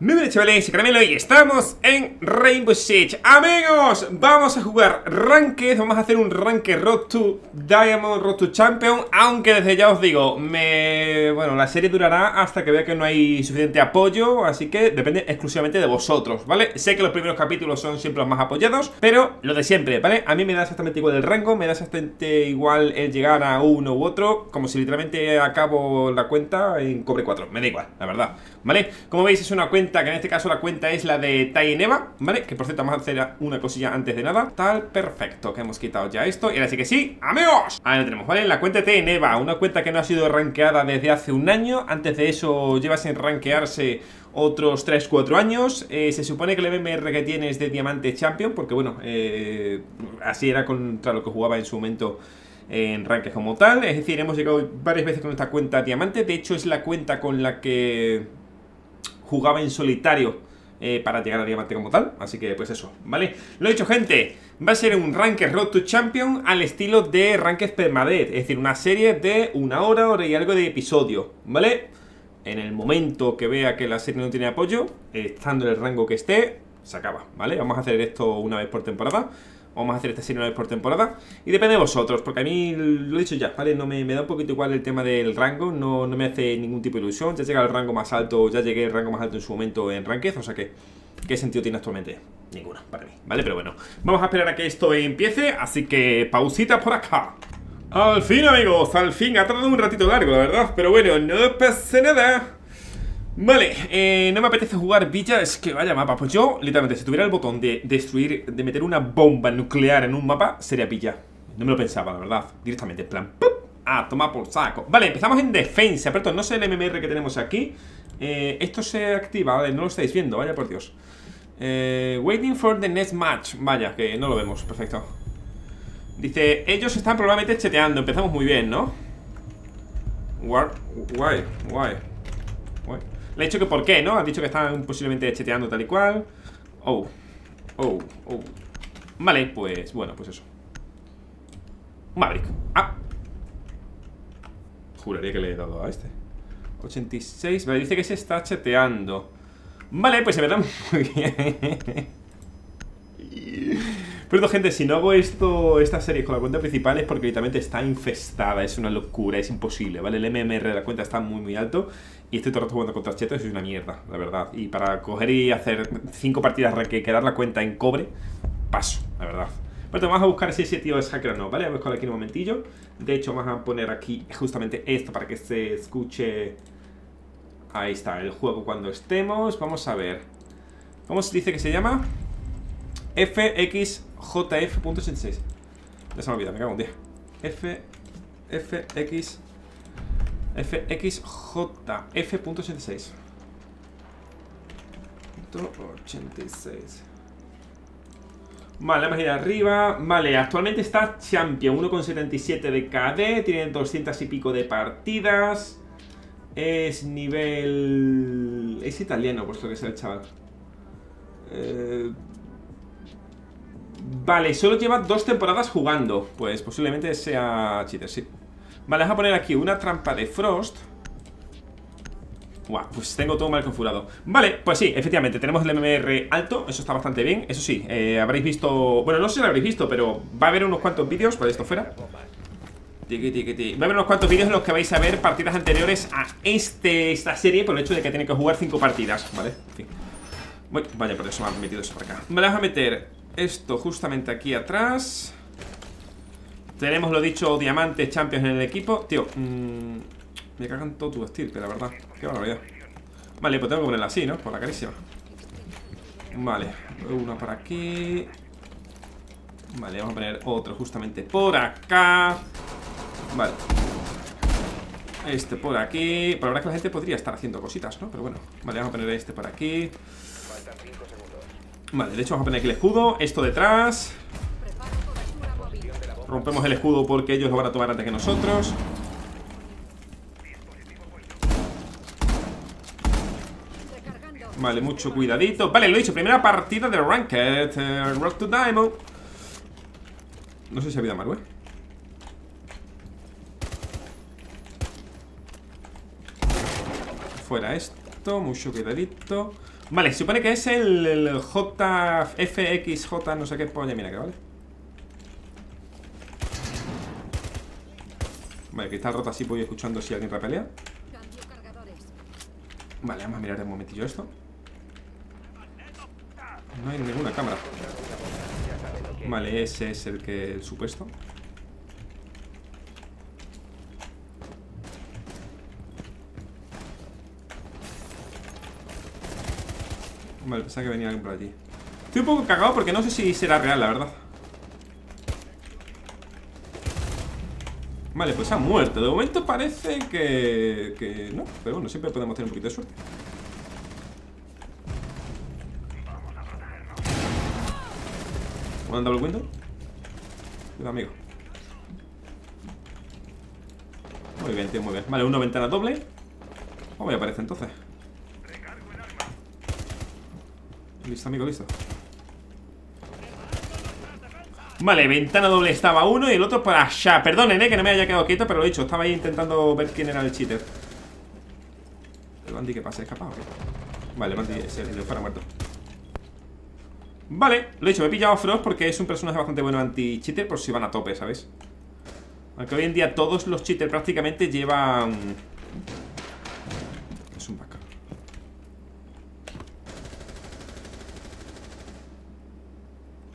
Muy bien chavales, Caramelo y estamos en Rainbow Six Amigos, vamos a jugar Ranked Vamos a hacer un Ranked Road to Diamond, Road to Champion Aunque desde ya os digo, me... Bueno, la serie durará hasta que vea que no hay suficiente apoyo Así que depende exclusivamente de vosotros, ¿vale? Sé que los primeros capítulos son siempre los más apoyados Pero lo de siempre, ¿vale? A mí me da exactamente igual el rango Me da exactamente igual el llegar a uno u otro Como si literalmente acabo la cuenta en cobre 4 Me da igual, la verdad, ¿vale? Como veis es una cuenta que en este caso la cuenta es la de Taineva, ¿vale? Que por cierto vamos a hacer una cosilla antes de nada Tal, perfecto, que hemos quitado ya esto Y ahora sí que sí, ¡amigos! Ahí lo tenemos, ¿vale? La cuenta de Taineva, una cuenta que no ha sido rankeada desde hace un año Antes de eso lleva sin rankearse otros 3-4 años eh, Se supone que el MMR que tiene es de Diamante Champion Porque bueno, eh, así era contra lo que jugaba en su momento en ranked como tal Es decir, hemos llegado varias veces con esta cuenta diamante De hecho es la cuenta con la que jugaba en solitario eh, para llegar a diamante como tal Así que pues eso, ¿vale? Lo dicho gente, va a ser un Ranked Road to Champion al estilo de Ranked Permadeath Es decir, una serie de una hora, hora y algo de episodio, ¿vale? En el momento que vea que la serie no tiene apoyo, estando en el rango que esté, se acaba, ¿vale? Vamos a hacer esto una vez por temporada Vamos a hacer esta serie una vez por temporada Y depende de vosotros, porque a mí, lo he dicho ya, ¿vale? No me, da un poquito igual el tema del rango No, no me hace ningún tipo de ilusión Ya llegué al rango más alto, ya llegué al rango más alto en su momento en Ranked O sea que, ¿qué sentido tiene actualmente? Ninguno, para mí, ¿vale? Pero bueno, vamos a esperar a que esto empiece Así que, pausita por acá Al fin, amigos, al fin Ha tardado un ratito largo, la verdad Pero bueno, no pasa nada Vale, eh, no me apetece jugar Villa, es que vaya mapa. Pues yo, literalmente, si tuviera el botón de destruir De meter una bomba nuclear en un mapa Sería Villa, no me lo pensaba, la verdad. Directamente, en plan, ¡pum! Ah, toma por saco Vale, empezamos en defensa, perdón, no sé el MMR que tenemos aquí. Eh, Esto se activa, vale, no lo estáis viendo, vaya por Dios. Eh, Waiting for the next match. Vaya, que no lo vemos, perfecto. Dice, ellos están probablemente cheteando Empezamos muy bien, ¿no? What? Why? Why? Le he dicho que por qué, ¿no? Han dicho que están posiblemente cheteando tal y cual. Oh, oh, oh. Vale, pues, bueno, pues eso. Maverick. Ah. Juraría que le he dado a este. 86, vale, dice que se está cheteando Vale, pues se ve muy bien pero gente, si no hago esto, esta serie con la cuenta principal es porque literalmente está infestada, es una locura, es imposible, ¿vale? El MMR de la cuenta está muy muy alto y estoy todo el rato jugando contra chetos es una mierda, la verdad. Y para coger y hacer cinco partidas que quedar la cuenta en cobre, paso, la verdad. Bueno, vamos a buscar si ese tío es hacker o no, ¿vale? Vamos a buscar aquí un momentillo. De hecho, vamos a poner aquí justamente esto para que se escuche... Ahí está, el juego cuando estemos. Vamos a ver. ¿Cómo se dice que se llama? FXJF.66 Ya se me olvida, me cago en día F... FX... FXJF.86 86 Vale, vamos a ir arriba. Vale, actualmente está Champion 1,77 de KD Tiene 200 y pico de partidas. Es nivel... Es italiano, puesto que es el chaval. Eh, Vale, solo lleva dos temporadas jugando. Pues posiblemente sea cheater, sí. Vale, vamos a poner aquí una trampa de Frost. Buah, pues tengo todo mal configurado. Vale, pues sí, efectivamente, tenemos el MMR alto Eso está bastante bien, eso sí, eh, habréis visto Bueno, no sé si lo habréis visto, pero va a haber unos cuantos vídeos Por esto fuera. Va a haber unos cuantos vídeos en los que vais a ver partidas anteriores a este, esta serie Por el hecho de que tiene que jugar cinco partidas, ¿vale? En fin. Vaya, por eso me han metido eso por acá. Me vamos a meter esto justamente aquí atrás. Tenemos lo dicho Diamante Champions en el equipo. Tío, mmm, me cagan todo tu pero la verdad Qué barbaridad. Vale, pues tengo que ponerla así, ¿no? Por la carísima. Vale, uno por aquí. Vale, vamos a poner otro justamente por acá. Vale. Este por aquí. Por ahora que la gente podría estar haciendo cositas, ¿no? Pero bueno, vale, vamos a poner este por aquí Vale, de hecho vamos a poner aquí el escudo Esto detrás. Rompemos el escudo porque ellos lo van a tomar antes que nosotros. Vale, mucho cuidadito. Vale, lo he dicho, primera partida de Ranked uh, Rock to Diamond. No sé si ha habido más, ¿eh? Fuera esto, mucho cuidadito Vale, se supone que es el, el JFXJ, no sé qué polla, mira que vale. Vale, que está rota así, voy escuchando si alguien repelea. Vale, vamos a mirar un momentillo esto. No hay ninguna cámara. Vale, ese es el que el supuesto. Vale, pensaba que venía alguien por allí Estoy un poco cagado porque no sé si será real, la verdad. Vale, pues ha muerto. De momento parece que... que no, pero bueno, siempre podemos tener un poquito de suerte. ¿Me han dado el cuento? Cuidado, amigo. Muy bien, tío, muy bien. Vale, una ventana doble. ¿Cómo me aparece entonces? Listo, amigo, listo Vale, ventana doble estaba uno y el otro para allá Perdonen, eh, que no me haya quedado quieto, pero lo he dicho Estaba ahí intentando ver quién era el cheater ¿El Bandy qué pasa? ¿Escapado? Vale, el Bandy es el fuera muerto Vale, lo he dicho, me he pillado a Frost porque es un personaje bastante bueno anti-cheater Por si van a tope, ¿sabes? Aunque hoy en día todos los cheaters prácticamente llevan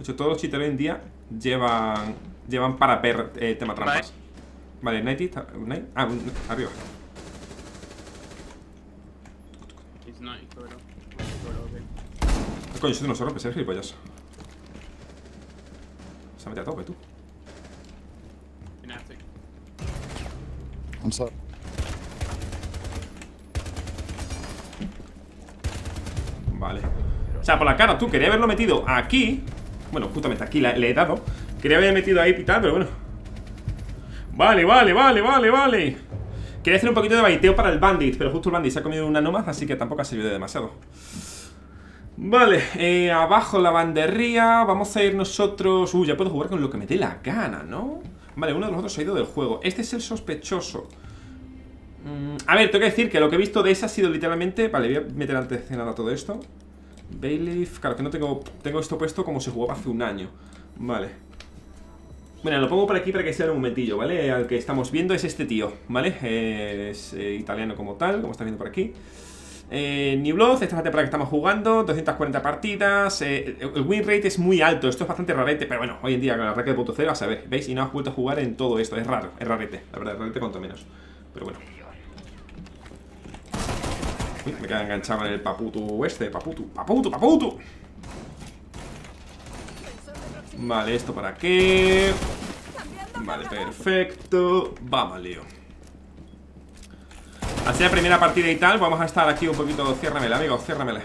De hecho, todos los cheaters hoy en día llevan llevan para per eh, tema trampas. Vale, Nighty está. Night? Ah, arriba. ¿Qué coño, eso no se rompe, ese gilipollas. Se mete a tope, tú. I'm sorry. Vale. O sea, por la cara, tú quería haberlo metido aquí bueno, justamente aquí le he dado. Quería haber metido ahí y tal, pero bueno. Vale, vale, vale, vale, vale. Quería hacer un poquito de baiteo para el bandit Pero justo el bandit se ha comido una nomad Así que tampoco ha servido de demasiado. Vale, eh, abajo la banderría Vamos a ir nosotros... Uy, ya puedo jugar con lo que me dé la gana, ¿no? Vale, uno de los otros ha ido del juego. Este es el sospechoso. Mm, A ver, tengo que decir que lo que he visto de ese ha sido literalmente... Vale, voy a meter antes de nada todo esto Bailiff, claro que no tengo Tengo esto puesto como se jugaba hace un año Vale Bueno, lo pongo por aquí para que sea un momentillo, ¿vale? Al que estamos viendo es este tío, ¿vale? Es eh, italiano como tal, como está viendo por aquí eh, New Blood, esta es la temporada que estamos jugando 240 partidas eh, El win rate es muy alto, esto es bastante rarete Pero bueno, hoy en día con el racket de punto cero a saber ¿Veis? Y no has vuelto a jugar en todo esto, es raro, es rarete La verdad, es rarete cuanto menos Pero bueno Me queda enganchado en el paputu este Paputu, paputu, paputu. Vale, esto para qué. Vale, perfecto. Vamos, lío. Así la primera partida y tal Vamos a estar aquí un poquito Ciérramela, amigo, ciérramela.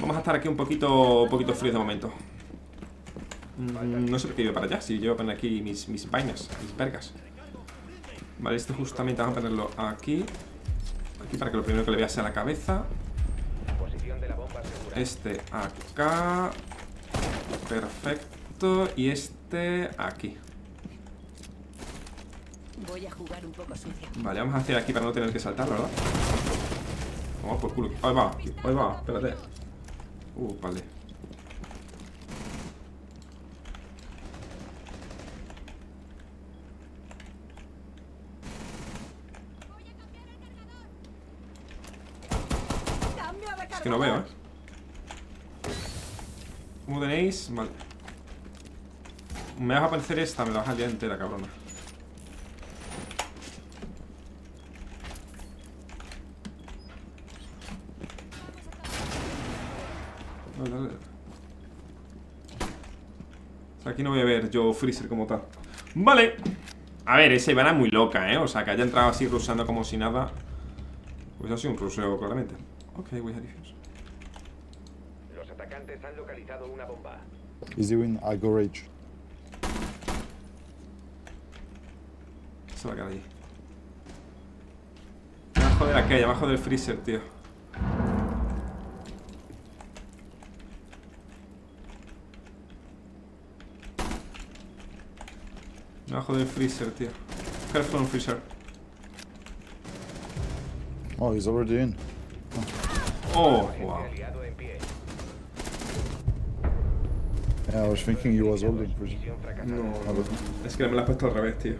Vamos a estar aquí un poquito Un poquito frío de momento. Mm, No sé por qué iba para allá Si yo voy a poner aquí mis, mis vainas Mis vergas. Vale, este justamente vamos a ponerlo aquí Aquí para que lo primero que le vea sea la cabeza. Este acá. Perfecto. Y este aquí. Voy a jugar un poco sucio. Vale, vamos a hacer aquí para no tener que saltar, ¿verdad? Vamos por culo. Ahí va, ahí va, espérate. Uh, vale Es que no veo, ¿eh? ¿Cómo tenéis? Vale Me vas a aparecer esta, me la vas a liar entera, cabrona Vale, vale. O sea, aquí no voy a ver yo Freezer como tal Vale A ver, esa Ivana es muy loca, ¿eh? O sea, que haya entrado así rusando como si nada Pues ha sido un ruseo, claramente Ok, voy a atacantes han localizado una bomba. Easy win, I go rage. Se va a quedar allí. Abajo de aquella, abajo del freezer, tío. Abajo del freezer, tío. Careful on freezer. Oh, he's already in. Oh, wow. Aliado en pie. Yeah, I was thinking he was holding prison. Misión fracasada. I was- Es que me la he puesto al revés, tío.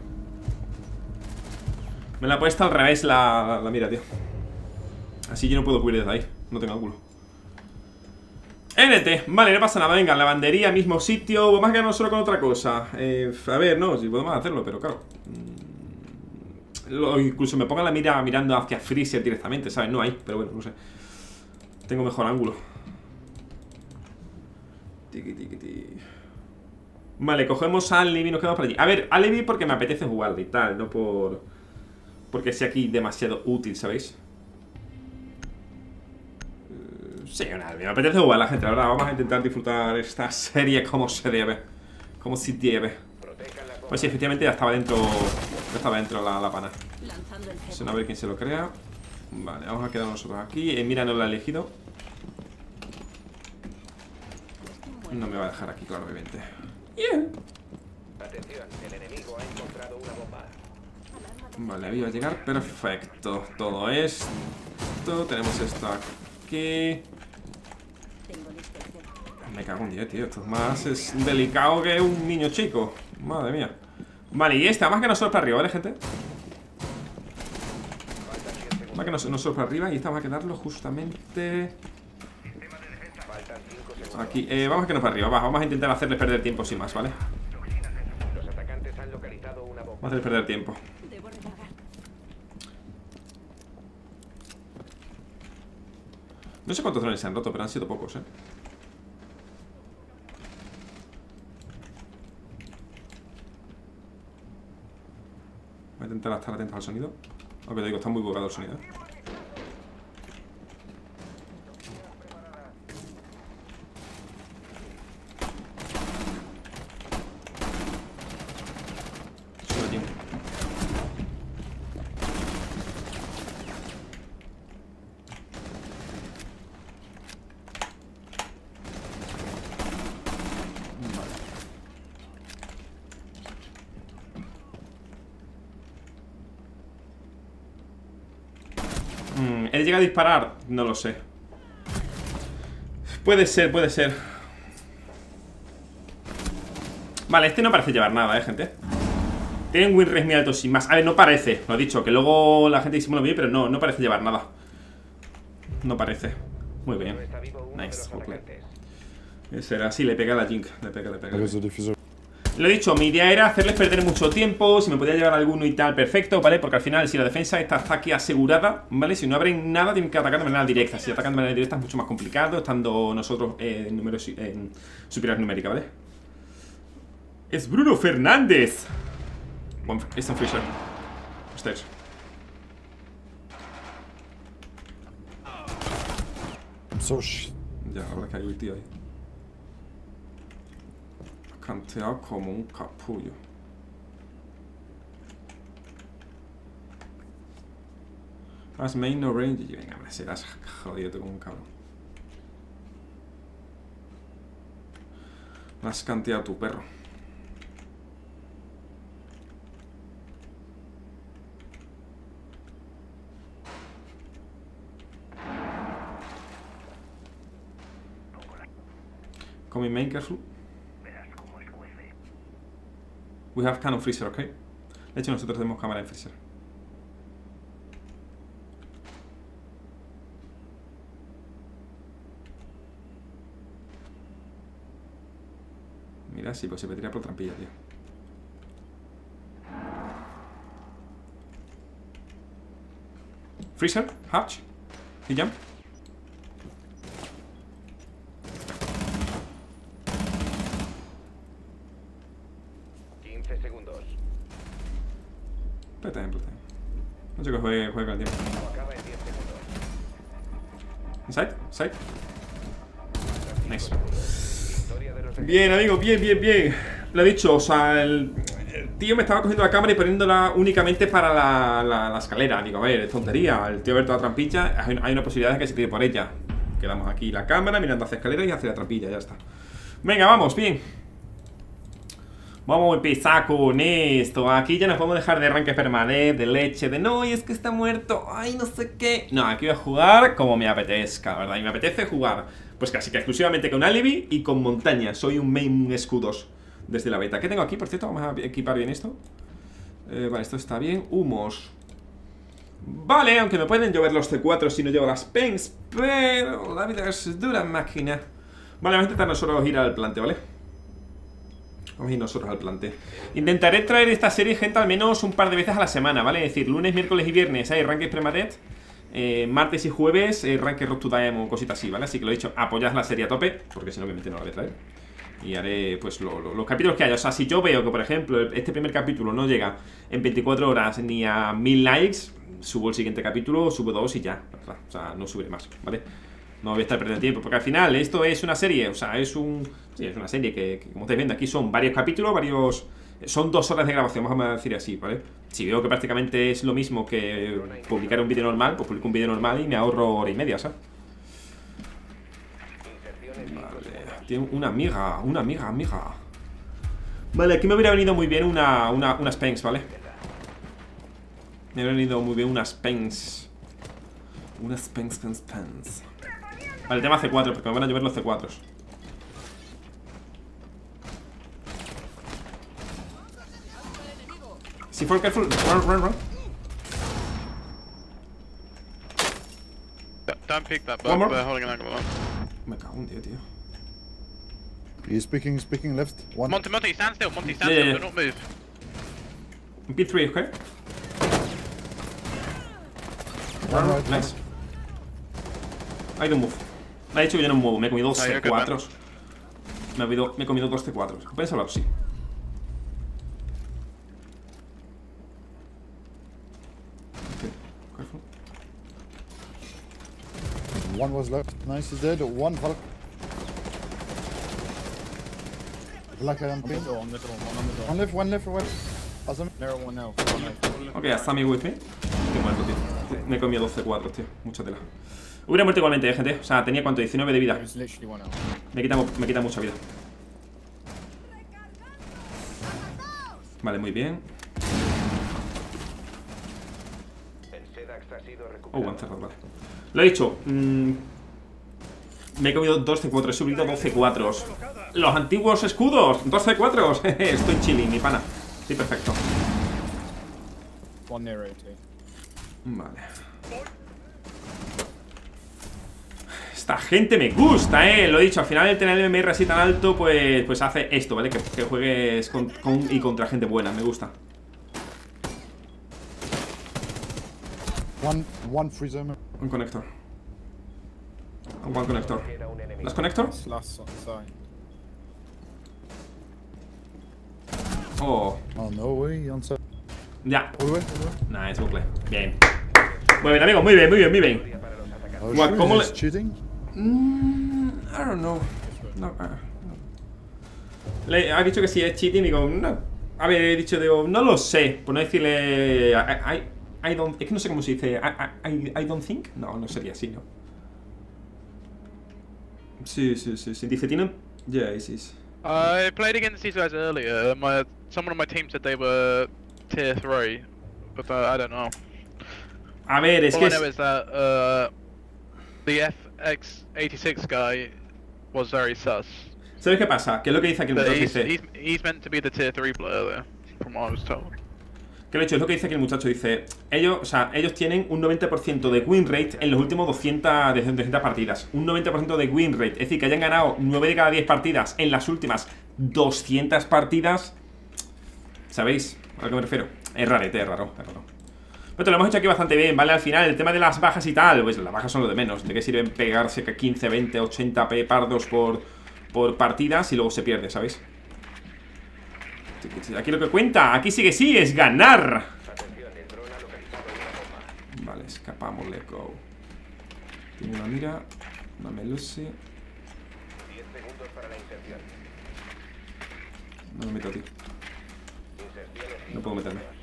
Me la he puesto al revés la, la, la mira, tío. Así yo no puedo cubrir desde ahí. No tengo ángulo. NT, vale, no pasa nada, venga, lavandería, mismo sitio Vamos a quedarnos solo con otra cosa eh, A ver, no, si podemos hacerlo, pero claro mm, lo- Incluso me pongan la mira mirando hacia Freezer directamente, ¿sabes? No hay, pero bueno, no sé Tengo mejor ángulo Tiki, tiki, tiki. Vale, cogemos a Levi y nos quedamos por allí A ver, a Levi porque me apetece jugarle y tal No por... Porque sea aquí demasiado útil, ¿sabéis? Sí, nada, me apetece jugar la gente, la verdad. Vamos a intentar disfrutar esta serie como se debe. Como si debe. Pues sí, efectivamente ya estaba dentro. Ya estaba dentro la, la pana. Cebo. a ver quién se lo crea. Vale, vamos a quedar nosotros aquí. Eh, mira, no lo ha elegido. No me va a dejar aquí, claro, obviamente. Atención, el enemigo ha encontrado una bomba. Vale, ahí va a llegar. Perfecto. Todo esto. Tenemos esto aquí. Me cago en 10, tío. Esto es más es delicado que un niño chico. Madre mía. Vale, y este, más que nosotros para arriba, ¿vale, gente? Más que nos- nosotros para arriba y esta va a quedarlo justamente Faltan 5 segundos. Aquí. Eh, vamos a quedarnos para arriba, va, vamos a intentar hacerles perder tiempo sin más, ¿vale? Vamos a hacerles perder tiempo. No sé cuántos drones se han roto, pero han sido pocos, ¿eh? Voy a intentar estar atento al sonido. Aunque te digo, está muy bugado el sonido. ¿eh? Sube allí. Mm, ¿Él llega a disparar? No lo sé. Puede ser, puede ser. Vale, este no parece llevar nada, eh, gente. Tienen win rates muy altos sin más. A ver, no parece, lo he dicho, que luego la gente disimula bien, pero no, no parece llevar nada. No parece. Muy bien. Nice. Será así, le pega a la Jink. Le pega, le pega. There is a diffuser. Lo he dicho, mi idea era hacerles perder mucho tiempo, si me podía llevar alguno y tal, perfecto, ¿vale? Porque al final, si la defensa está hasta aquí asegurada, ¿vale? Si no abren nada, tienen que atacar de manera directa. Si atacan de manera directa es mucho más complicado, estando nosotros en números en superioridad numérica, ¿vale? Es Bruno Fernández. Buen, es un Fisher. Ustedes. Ya, la verdad que hay un tío ahí. Canteado como un capullo. As main no range. Y venga, me serás jodido como un cabrón. Has canteado tu perro. Coming main careful. We have cannon freezer, okay? De hecho, nosotros tenemos cámara en freezer. Mira, sí, pues se me tira por trampilla, tío. Freezer, hatch, y jump. Quince segundos. Playtime, playtime. No sé que juegue, juegue con el tiempo. Acaba en 10 segundos. Inside, side. Nice. Bien, amigo, bien, bien, bien. Lo he dicho, o sea, el, tío me estaba cogiendo la cámara y poniéndola únicamente para la, la- escalera. Digo, a ver, es tontería. El tío ver toda la trampilla, hay, hay una posibilidad de que se tire por ella. Quedamos aquí la cámara mirando hacia escalera y hacia la trampilla, ya está. Venga, vamos, bien. Vamos a empezar con esto. Aquí ya nos podemos dejar de arranque permanente, de leche, de no, y es que está muerto, ay, no sé qué. No, aquí voy a jugar como me apetezca, ¿verdad? Y me apetece jugar, pues casi que exclusivamente con Alibi y con montaña. Soy un main escudos desde la beta. ¿Qué tengo aquí, por cierto? Vamos a equipar bien esto. Eh, vale, esto está bien. Humos. Vale, aunque me pueden llover los C4 si no llevo las pens, pero la vida es dura máquina. Vale, vamos a intentar nosotros ir al plante, ¿vale? Ir nosotros al plante. Intentaré traer esta serie, gente, al menos un par de veces a la semana, ¿vale? Es decir, lunes, miércoles y viernes hay Ranked Premadet. Eh, martes y jueves eh, Ranked Road to Diamond, cositas así, ¿vale? Así que lo he dicho, apoyad la serie a tope, porque si no, obviamente no la voy a traer. Y haré, pues, lo- lo- los capítulos que haya. O sea, si yo veo que, por ejemplo, este primer capítulo no llega en 24 horas ni a 1000 likes, subo el siguiente capítulo, subo dos y ya. O sea, no subiré más, ¿vale? No voy a estar perdiendo tiempo, porque al final esto es una serie, o sea, es un... Es una serie que, que, como estáis viendo aquí, son varios capítulos, varios... Son dos horas de grabación, vamos a decir así, ¿vale? Si veo que prácticamente es lo mismo que publicar un vídeo normal, pues publico un vídeo normal y me ahorro hora y media, ¿sabes? Vale, tiene una amiga, una amiga, amiga. Vale, aquí me hubiera venido muy bien una, una, una Spanx, ¿vale? Me hubiera venido muy bien una Spanx. Una Spanx, Spanx, Spanx. Vale, tema C4, porque me van a llover los C4s. Si for careful, run, run, run. Don't pick that One bug, more. they're holding an angle. Me cago en Dios, tío. He's speaking, he's speaking left. One. Monty, Monty, stand still, Monty, stand Yeah, still, yeah. do not move. En P3, ¿ok? One right. Nice. I don't move. Me ha dicho que yo no muevo, me he comido dos Ah, you're good, C4s. Me he, comido, me he comido dos C4s. ¿Puedes hablar? Sí. Ok, careful. One was left. Nice, he's dead. One Valk. Black Iron Pin. On on middle. One left, one left, one. Awesome. Narrow one now. One left. Ok, hasta mi with me. Estoy muerto, tío. Me he comido dos C4s, tío. Mucha tela. Hubiera muerto igualmente, eh, gente. O sea, tenía cuánto, 19 de vida. One. Me quita, me quita mucha vida. Vale, muy bien. Oh, han cerrado, vale. Lo he dicho. mm, me he comido 2 C4, he subido 12 4 Los antiguos escudos, 12 4 Estoy chilling, mi pana. Sí, perfecto. One. Vale. Esta gente me gusta, eh. Lo he dicho, al final el tener el MMR así tan alto, pues, pues hace esto, ¿vale? Que, que juegues con, con- y contra gente buena, me gusta. One, one. Un conector. Un buen conector. ¿Las conector? Oh, Oh, no way. On side. ya. Nice, bucle. Bien. Muy bien, amigo, muy bien, muy bien, muy bien. Oh, ¿cómo le-? Mm, I don't know. No, ah, no. Le ha dicho que si es cheating, digo, no. A ver, he dicho, digo, no lo sé. Por no decirle. I, I, I don't. Es que no sé cómo se dice. I, I, I don't think. No, no sería así, ¿no? Sí, sí, sí. sí. Dice, tiene. Yeah, it is. I played against these guys earlier. My someone on my team said they were tier three, but uh, I don't know. A ver, es All que. I know es- is that uh, the FX86 guy was very sus. ¿Sabes qué pasa? ¿Qué es lo que dice aquí el muchacho? he's, Dice. he's, meant to be the tier three player there, from what I was told. Que lo he hecho, es lo que dice aquí el muchacho. Dice, ellos, o sea, ellos tienen un 90% de win rate en los últimos 200, de 200 partidas. Un 90% de win rate. Es decir, que hayan ganado 9 de cada 10 partidas en las últimas 200 partidas. ¿Sabéis a lo que me refiero? Es rarete, es raro, es raro. Pero lo hemos hecho aquí bastante bien, ¿vale? Al final, el tema de las bajas y tal, pues las bajas son lo de menos. ¿De qué sirven pegarse que 15, 20, 80 p pardos por, por partida si luego se pierde, ¿sabéis? Aquí lo que cuenta, aquí sí que sí, es ganar. Vale, escapamos, let's go. Tiene una mira, una melusi. 10 segundos para la inserción. No me meto a ti. No puedo meterme.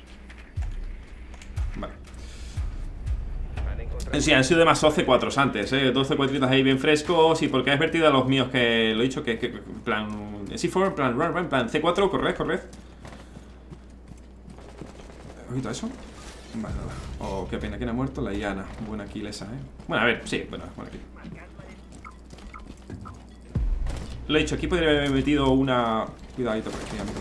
Sí, han sido demasiado C4s antes, ¿eh? 12 cuatritas ahí bien frescos y porque has vertido a los míos que lo he dicho que, que en plan C4, en plan run, run, plan C4, corred, corred. ¿Ojito a eso? Vale. Oh, qué pena, ¿quién ha muerto? La Iana. Buena kill esa, ¿eh? Bueno, a ver, sí, bueno, buena kill. Lo he dicho, aquí podría haber metido una... Cuidadito por aquí, amigo.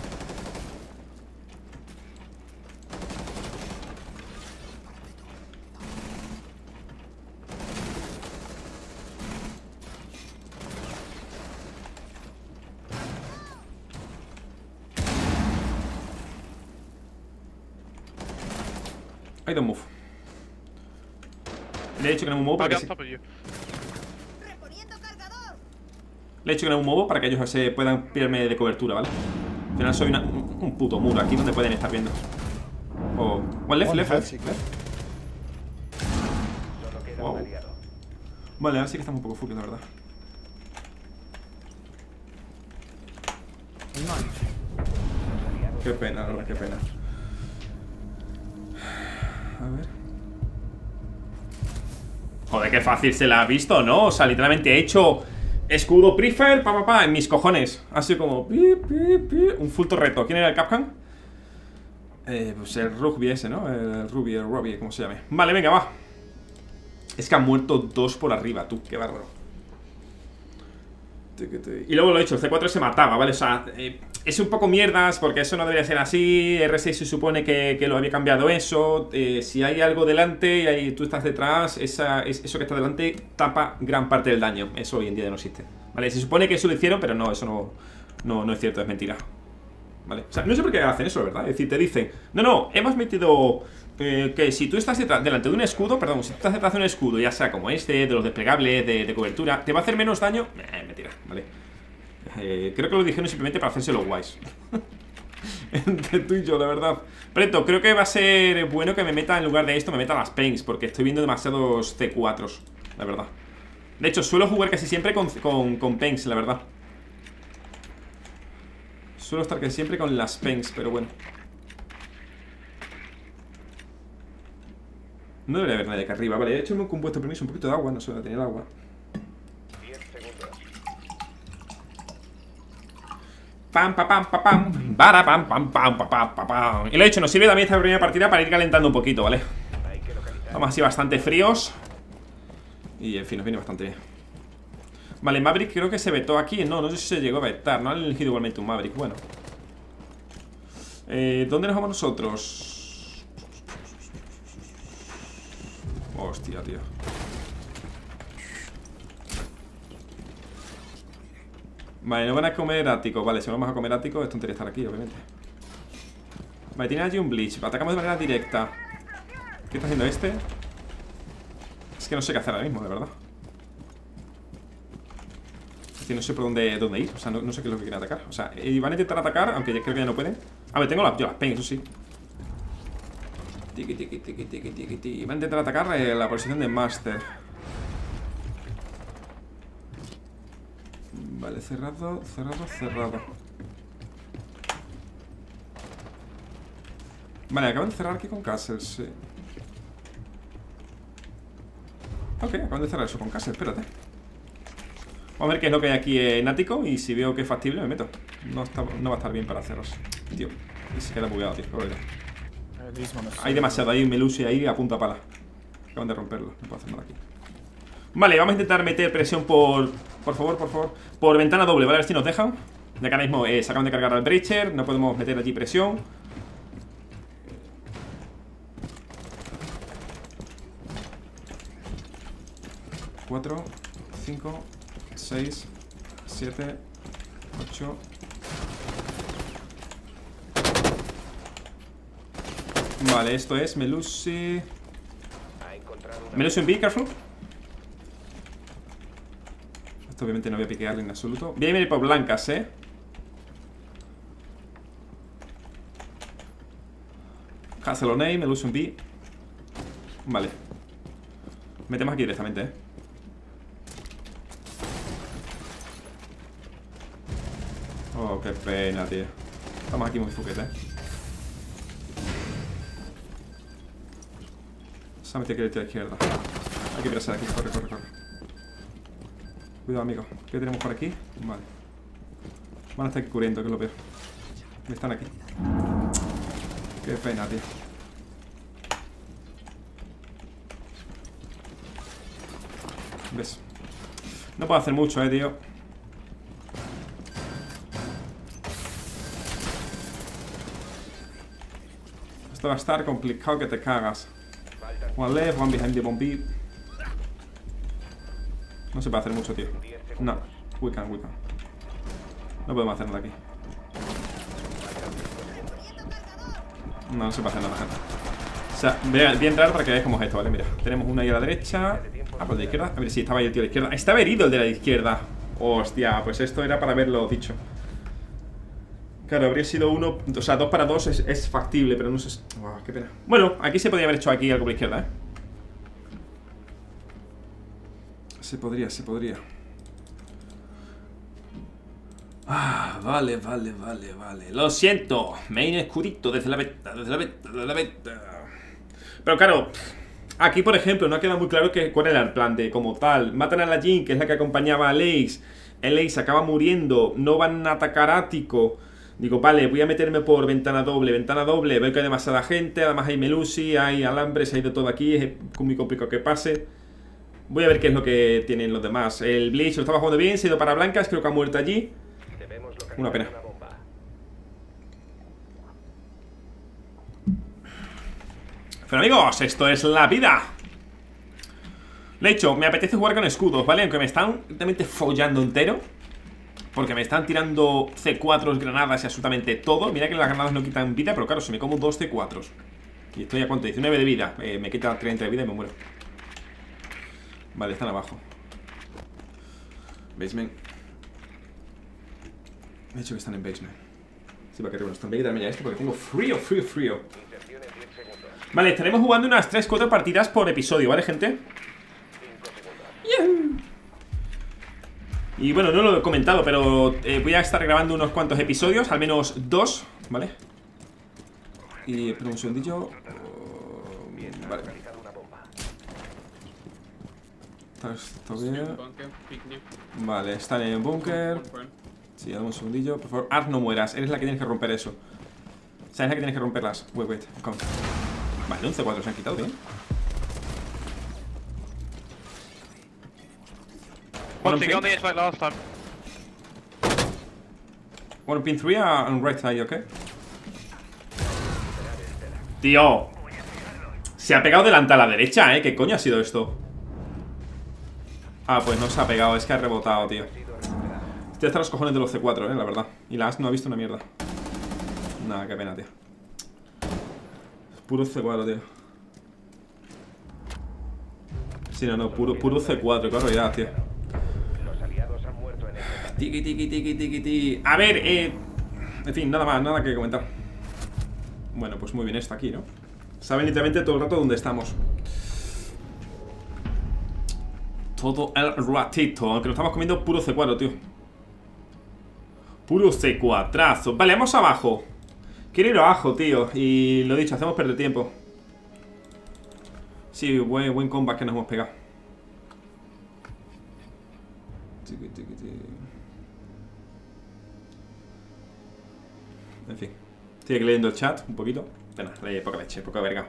I don't move. Le he dicho que no me muevo para que se... Le he dicho que no me muevo para que ellos se puedan pillarme de cobertura, ¿vale? Al final soy una- un puto muro aquí donde pueden estar viendo. Oh, one left, One left, half left. Wow. Vale, ahora sí que estamos un poco full, la verdad. Qué pena, la verdad, qué pena. A ver. Joder, qué fácil se la ha visto, ¿no? O sea, literalmente he hecho escudo prefer, pa, pa, pa, en mis cojones. Sido como... pi, pi, pi, un full reto. ¿Quién era el Capcan? Eh, pues el Rugby ese, ¿no? El Ruby, el Robbie, como se llame. Vale, venga, va. Es que han muerto dos por arriba, tú, qué bárbaro. Y luego lo he dicho, el C4 se mataba, ¿vale? O sea, eh, es un poco mierdas porque eso no debería ser así. R6 se supone que, que lo había cambiado eso. Eh, si hay algo delante y ahí tú estás detrás, esa, es- eso que está delante tapa gran parte del daño. Eso hoy en día no existe. ¿Vale? Se supone que eso lo hicieron, pero no, eso no, no, no es cierto, es mentira. ¿Vale? O sea, no sé por qué hacen eso, ¿verdad? Es decir, te dicen, no, no, hemos metido eh, que si tú estás detrás- delante de un escudo, perdón, si tú estás detrás de un escudo, ya sea como este, de los desplegables, de, de cobertura, ¿te va a hacer menos daño? Eh, mentira, ¿vale? Eh, creo que lo dijeron simplemente para hacerse los guays. Entre tú y yo, la verdad. Preto, creo que va a ser bueno que me meta, en lugar de esto, me meta las Paints, porque estoy viendo demasiados C4s, la verdad. De hecho, suelo jugar casi siempre con, con, con la verdad. Suelo estar casi siempre con las Paints, pero bueno. No debería haber nadie acá arriba. Vale, he hecho un compuesto permiso, un poquito de agua, no suele tener agua. 10 segundos. Pam, pa, pam, pa, pam. Para, pam, pam, pam, pa, pam, pa, pam. Y lo he hecho, nos sirve también esta primera partida para ir calentando un poquito, ¿vale? Vamos así bastante fríos. Y en fin, nos viene bastante bien. Vale, Maverick creo que se vetó aquí. No, no sé si se llegó a vetar. No han elegido igualmente un Maverick. Bueno. Eh, ¿Dónde nos vamos nosotros? Hostia, tío. Vale, no van a comer ático. Vale, si vamos a comer ático, es tontería estar aquí, obviamente. Vale, tiene allí un Bleach. Atacamos de manera directa. ¿Qué está haciendo este? Es que no sé qué hacer ahora mismo, de verdad. Es que no sé por dónde, dónde ir. O sea, no, sé qué es lo que quieren atacar. O sea, y van a intentar atacar, aunque creo que ya no pueden. A ver, tengo la, yo las pen, eso sí. Tiki, tiki, tiki, tiki, tiki, tiki. Van a intentar atacar eh, la posición de Master. Vale, cerrado, cerrado, cerrado. Vale, acaban de cerrar aquí con Castle, sí. Ok, acaban de cerrar eso con Castle, espérate. Vamos a ver qué es lo que hay aquí en ático y si veo que es factible me meto. No, está- no va a estar bien para haceros. Tío, y se queda bugueado, tío. is Hay demasiado, hay un Melusi ahí a punta pala. Acaban de romperlo, no puedo hacer nada aquí. Vale, vamos a intentar meter presión por... Por favor, por favor. Por ventana doble, ¿vale? A ver si nos dejan. De acá mismo eh, se acaban de cargar al Breacher. No podemos meter allí presión. Cuatro, cinco, seis, siete, ocho... Vale, esto es Melusi... Melusi en B, careful. Obviamente no voy a piquearle en absoluto. Voy a ir por blancas, eh. Castle on A, Melusi en B. Vale. Metemos aquí directamente, eh. Oh, qué pena, tío. Estamos aquí muy fuquete, eh. Se ha metido aquí a la izquierda. Hay que pasar aquí, corre, corre, corre. Cuidado, amigo. ¿Qué tenemos por aquí? Vale. Van a estar aquí que es lo peor. Están aquí. Qué pena, tío. ¿Ves? No puedo hacer mucho, eh, tío. Esto va a estar complicado que te cagas. One left, one behind the bombi. No se puede hacer mucho, tío. No. We can, we can. No podemos hacer nada aquí. No, no se puede hacer nada, gente. O sea, voy a, a entrar para que veáis cómo es esto, ¿vale? Mira, tenemos una ahí a la derecha. Ah, pues de la izquierda. A ver, sí, estaba ahí el tío de la izquierda. Estaba herido el de la izquierda. Hostia, pues esto era para haberlo dicho. Claro, habría sido uno. O sea, dos para dos es, factible, pero no sé. Uah, qué pena. Bueno, aquí se podría haber hecho aquí algo por la izquierda, ¿eh? Se podría, se podría. Ah, vale, vale, vale, vale. Lo siento. Main escudito desde la beta, desde la beta, desde la beta. Pero claro, aquí por ejemplo no ha quedado muy claro que, cuál era el plan de como tal. Matan a la Jin, que es la que acompañaba a. El Lace acaba muriendo. No van a atacar Ático. Digo, vale, voy a meterme por ventana doble, ventana doble. Veo que hay demasiada gente. Además hay Melusi, hay alambres, hay de todo aquí. Es muy complicado que pase. Voy a ver qué es lo que tienen los demás. El Bleach lo estaba jugando bien, se ha ido para blancas, creo que ha muerto allí. Una pena. Pero amigos, esto es la vida De hecho, me apetece jugar con escudos, ¿vale? Aunque me están realmente follando entero Porque me están tirando C4, granadas y absolutamente todo Mira que las granadas no quitan vida, pero claro, si me como dos C4s Y estoy a cuánto, 19 de vida eh, Me quita 30 de vida y me muero Vale, están abajo Basement Me he dicho que están en basement Sí, para que bueno. Voy a quitarme ya esto porque tengo frío, frío, frío Inserción en 10 segundos. Vale, estaremos jugando unas 3-4 partidas por episodio, ¿vale, gente? 5 segundos. Y bueno, no lo he comentado, pero eh, voy a estar grabando unos cuantos episodios, al menos dos, ¿vale? Y espera un segundillo. Oh, bien, vale. Localizado una bomba. Está, bien. Vale, están en el búnker. Sí, dame un segundillo. Por favor, Art, no mueras. Eres la que tienes que romper eso. O sea, eres la que tienes que romperlas. Wait, wait. Come. Vale, un C4 se han quitado bien. One pin, like last time. one pin 3 on right side, ¿ok? Tío. Se ha pegado delante a la derecha, ¿eh? ¿Qué coño ha sido esto? Ah, pues no se ha pegado, es que ha rebotado, tío. Estoy hasta los cojones de los C4, eh, la verdad. Y la AS no ha visto una mierda. Nada, qué pena, tío. Puro C4, tío. Sí, no, no, puro, puro C4, qué barbaridad, tío. Tiki, tiki, tiki, tiki, tiki. A ver, eh. En fin, nada más, nada que comentar. Bueno, pues muy bien esto aquí, ¿no? Saben literalmente todo el rato dónde estamos. Todo el ratito. Aunque nos estamos comiendo puro C4, tío. Puro C4. Vale, vamos abajo. Quiero ir abajo, tío. Y lo dicho, hacemos perder tiempo. Sí, buen, buen combat que nos hemos pegado. En fin. Estoy leyendo el chat un poquito. Bueno, poca leche, poca verga.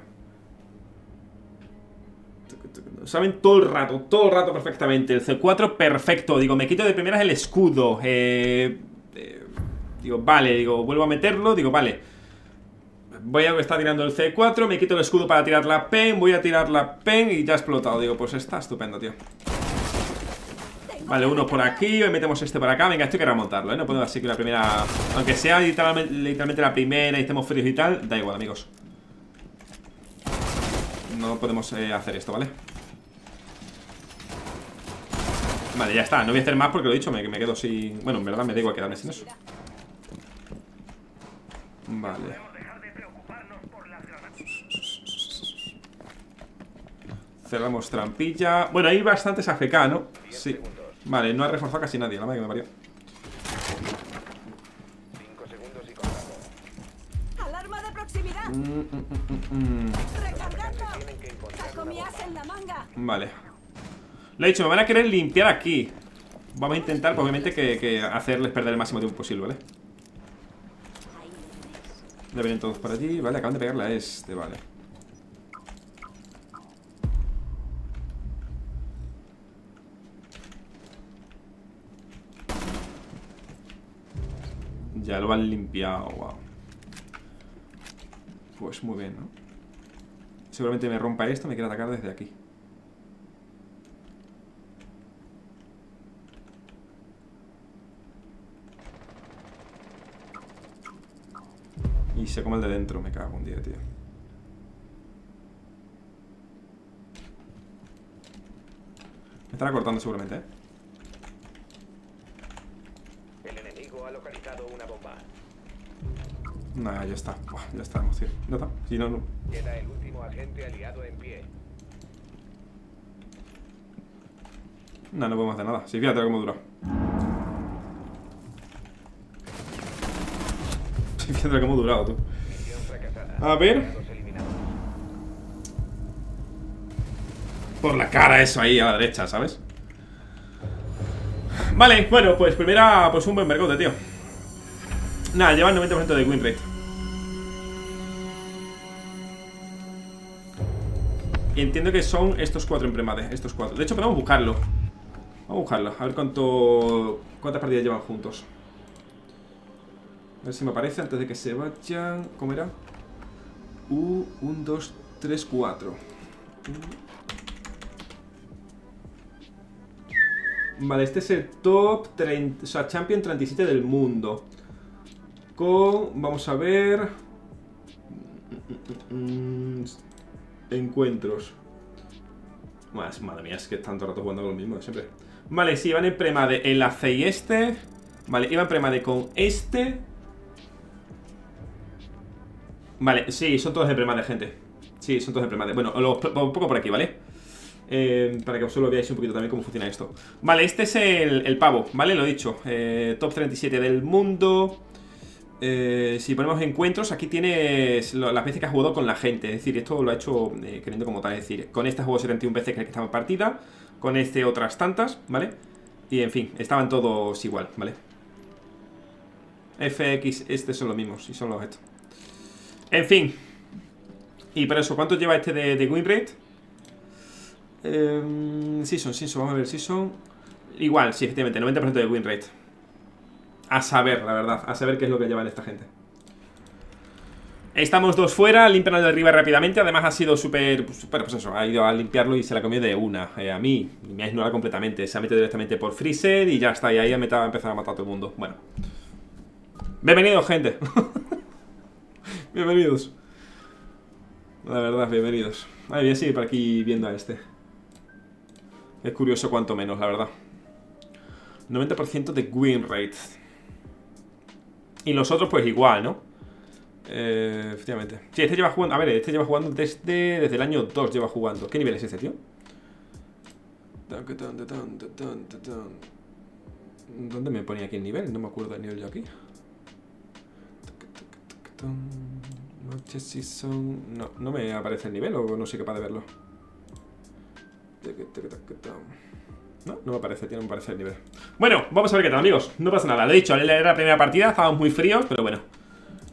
Saben todo el rato, todo el rato perfectamente. El C4 perfecto. Digo, me quito de primeras el escudo. Eh, eh, digo, vale, digo, vuelvo a meterlo. Digo, vale. Voy a estar tirando el C4, me quito el escudo para tirar la pen, voy a tirar la pen y ya ha explotado. Digo, pues está estupendo, tío. Vale, uno por aquí, hoy metemos este por acá Venga, esto hay que remontarlo, ¿eh? No puedo así que la primera... Aunque sea literalmente, literalmente la primera y estemos fríos y tal Da igual, amigos No podemos eh, hacer esto, ¿vale? Vale, ya está, no voy a hacer más porque lo he dicho Me, me quedo sin... Bueno, en verdad me da igual quedarme sin eso. Vale. Cerramos trampilla. Bueno, hay bastantes AFK, ¿no? Sí. Vale, no ha reforzado casi nadie, la madre que me parió en la manga! Vale. Lo he dicho, me van a querer limpiar aquí Vamos a intentar, pues, obviamente, que, que hacerles perder el máximo tiempo posible, ¿vale? Ya vienen todos por allí, vale, acaban de pegarle a este, vale. Ya lo han limpiado, wow Pues muy bien, ¿no? Seguramente me rompa esto, me quiere atacar desde aquí Y se come el de dentro, me cago un día, tío Me estará cortando seguramente, ¿eh? El enemigo ha localizado una bomba. Nah, ya está, Buah, ya está, tío Ya está, si no, no Queda el último agente aliado en pie. No, no podemos hacer nada. Sí, fíjate cómo dura. Sí, fíjate cómo ha durado, tú. A ver. Por la cara eso ahí a la derecha, ¿sabes? Vale, bueno, pues primera, pues un buen mercote, tío. Nada, lleva el 90% de win rate. Y entiendo que son estos cuatro en premade, estos cuatro. De hecho, podemos buscarlo. Vamos a buscarlo, a ver cuánto. cuántas partidas llevan juntos. A ver si me aparece antes de que se vayan. ¿Cómo era? U, 1, 2, 3, 4. Vale, este es el top 30, o sea, Champion 37 del mundo. Con, vamos a ver... Encuentros. Más, madre mía, es que tanto rato jugando con lo mismo de siempre. Vale, sí, iban en premade el AC y este. Vale, iban en premade con este. Vale, sí, son todos de premade, gente. Sí, son todos de premade. Bueno, lo- un poco por aquí, ¿vale? Eh, para que vosotros lo veáis un poquito también cómo funciona esto Vale, este es el, el pavo, ¿vale? Lo he dicho eh, Top 37 del mundo Eh, Si ponemos encuentros Aquí tienes las veces que ha jugado con la gente Es decir, esto lo ha hecho eh, queriendo como tal Es decir, con este jugó 71 veces que estaba en partida Con este otras tantas, ¿vale? Y en fin, estaban todos igual, ¿vale? FX, este son los mismos Y son los estos En fin Y por eso, ¿cuánto lleva este de, de win rate? Eh, season, Season, vamos a ver, Season Igual, sí, efectivamente, 90% de win rate A saber, la verdad A saber qué es lo que llevan esta gente. Estamos dos fuera, limpian al de rápidamente Además ha sido súper, súper, pues eso Ha ido a limpiarlo y se la comió de una Eh, A mí, me ha ignorado completamente Se ha metido directamente por Freezer y ya está Y ahí ha empezado a matar a todo el mundo. Bueno. Bienvenidos, gente. Bienvenidos. La verdad, bienvenidos. Ay, voy a seguir por aquí viendo a este. Es curioso cuanto menos, la verdad. 90% de win rate Y los otros pues igual, ¿no? Eh, efectivamente Sí, este lleva jugando, a ver, este lleva jugando desde, desde el año 2 lleva jugando ¿Qué nivel es este, tío? ¿Dónde me ponía aquí el nivel? No me acuerdo del nivel yo aquí. No, no me aparece el nivel o no soy capaz de verlo no, no me parece, tiene que aparecer el nivel. Bueno, vamos a ver qué tal, amigos. No pasa nada, lo he dicho, era la primera partida Estábamos muy fríos, pero bueno.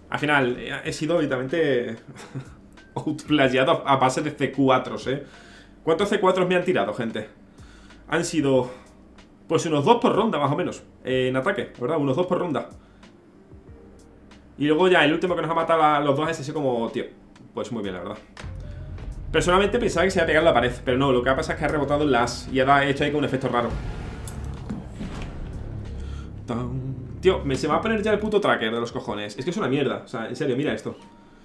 Al final, eh, he sido literalmente Outplayado a base de C4s, eh ¿Cuántos C4s me han tirado, gente? Han sido Pues unos dos por ronda, más o menos eh, En ataque, ¿verdad? Unos dos por ronda. Y luego ya el último que nos ha matado a los dos es ese como, tío. Pues muy bien, la verdad Personalmente pensaba que se iba a pegar la pared, pero no, lo que ha pasado es que ha rebotado en las y ha hecho ahí con un efecto raro. Tío, me, se va a poner ya el puto tracker de los cojones. Es que es una mierda, o sea, en serio, mira esto.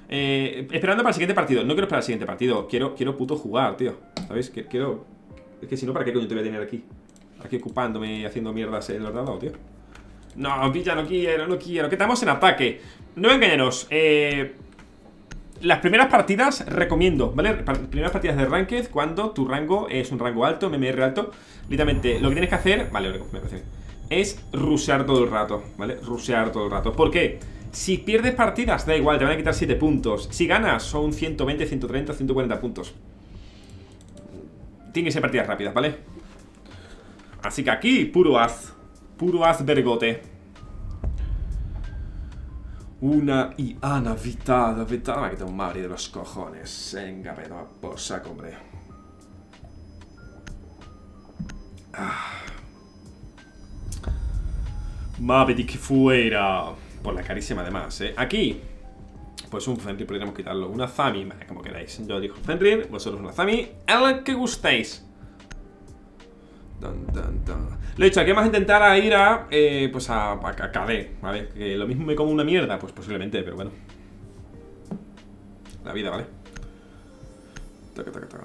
Eh, esperando para el siguiente partido. No quiero esperar al siguiente partido, quiero, quiero puto jugar, tío. ¿Sabéis? Quiero. Es que si no, ¿para qué coño te voy a tener aquí? Aquí ocupándome y haciendo mierdas el ordenador, tío. No, pilla, no quiero, no quiero. Que estamos en ataque. No engañaros, eh. Las primeras partidas recomiendo, ¿vale? Primeras partidas de Ranked cuando tu rango es un rango alto, MMR alto. Literalmente, lo que tienes que hacer, vale, me parece es rushear todo el rato, ¿vale? Rushear todo el rato. ¿Por qué? Si pierdes partidas, da igual, te van a quitar 7 puntos. Si ganas, son 120, 130, 140 puntos. Tienen que ser partidas rápidas, ¿vale? Así que aquí, puro as. Puro as vergote. Una y Ana vitada, vitada. Que tengo un madre de los cojones. Venga, pero por saco, hombre. Di que fuera. Por la carísima además, ¿eh? Aquí. Pues un Fenrir podríamos quitarlo. Una Zami, como queráis. Yo digo Fenrir, vosotros una Zami. El que gustéis. Tan, tan. Lo he dicho, aquí vamos a intentar ir a. eh, pues a, a, KD, ¿vale? Que lo mismo me como una mierda, pues posiblemente, pero bueno. La vida, ¿vale? Taca, taca, taca.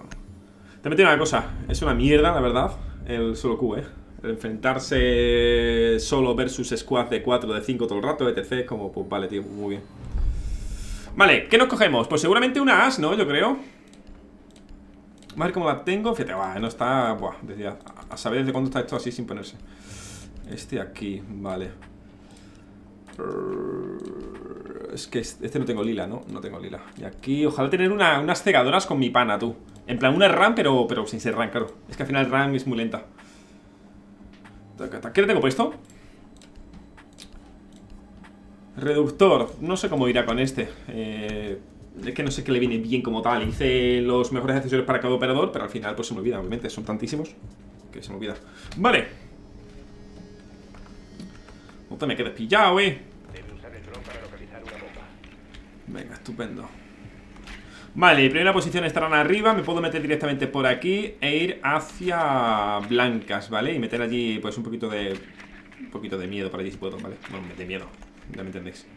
También tiene una cosa, es una mierda, la verdad, el solo Q, ¿eh? Enfrentarse solo versus squad de 4, de 5 todo el rato, etc. Como, pues vale, tío, muy bien. Vale, ¿qué nos cogemos? Pues seguramente una as, ¿no? Yo creo. Vamos a ver cómo la tengo. Fíjate, buah, no está. Buah, decía. A saber desde cuándo está esto así sin ponerse. Este aquí, vale. Es que este no tengo lila, ¿no? No tengo lila. Y aquí, ojalá tener una- unas cegadoras con mi pana, tú. En plan, una RAM, pero, pero sin ser RAM, claro. Es que al final RAM es muy lenta. ¿Qué le tengo puesto? Reductor. No sé cómo irá con este. Eh, es que no sé qué le viene bien como tal. Hice los mejores accesorios para cada operador, pero al final pues se me olvida, obviamente. Son tantísimos que se me olvida. Vale. No te me quedes pillado, eh. Para. Venga, estupendo. Vale, primera posición estarán arriba. Me puedo meter directamente por aquí e ir hacia blancas, ¿vale? Y meter allí, pues, un poquito de. Un poquito de miedo por allí si puedo, ¿vale? Bueno, de miedo, ya me entendéis.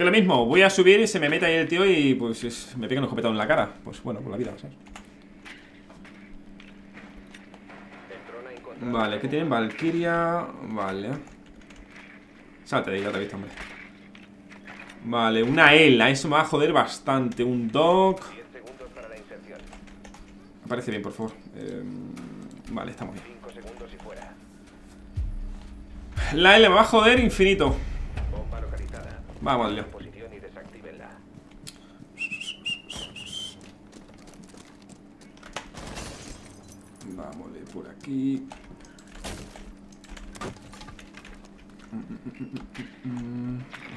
Que lo mismo, voy a subir y se me mete ahí el tío y pues es- me pega un escopetado en la cara. Pues bueno, por la vida, ¿sabes? Vale, ¿qué tienen? Valkyria. Vale. Salte de ahí, ya te he visto, hombre. Vale, una ELA, eso me va a joder bastante. Un dog. 10 segundos para la inserción. Me parece bien, por favor. Eh, vale, estamos bien. 5 segundos y fuera. La L me va a joder infinito. Vamos, y desactívenla. Vamos por aquí.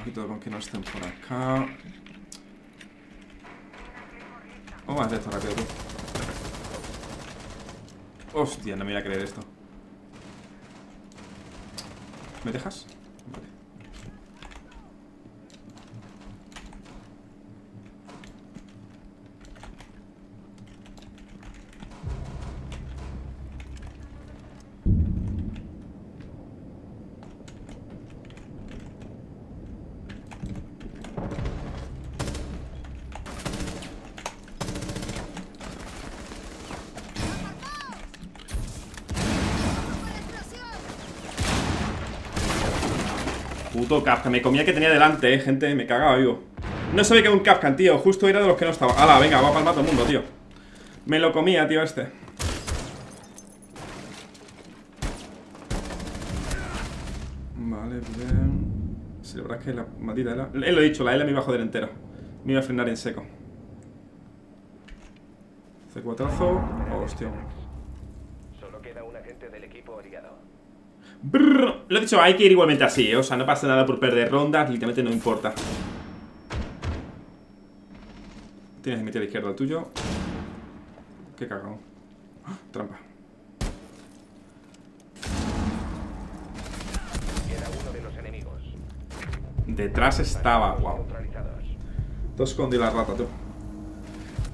Ojito con que no estén por acá. Vamos a hacer esto rápido, tú. Hostia, no me voy a creer esto. ¿Me dejas? Puto Kafka, me comía que tenía delante, eh, gente, me cagaba vivo. No sabía que era un Kafka, tío, justo era de los que no estaba. Hala, venga, va a palmar todo el mundo, tío. Me lo comía, tío, este. Vale, bien. Sí, la verdad es que la maldita L. Eh, lo he dicho, la L me iba a joder entera. Me iba a frenar en seco. C4azo. Hostia. Solo queda un agente del equipo aliado. Brrr. Lo he dicho, hay que ir igualmente así, ¿eh? O sea, no pasa nada por perder rondas, literalmente no importa. Tienes que meter a la izquierda el tuyo. Qué cagado. ¡Ah! Trampa. Queda uno de los enemigos. Detrás estaba, wow. Has escondido la rata, tú.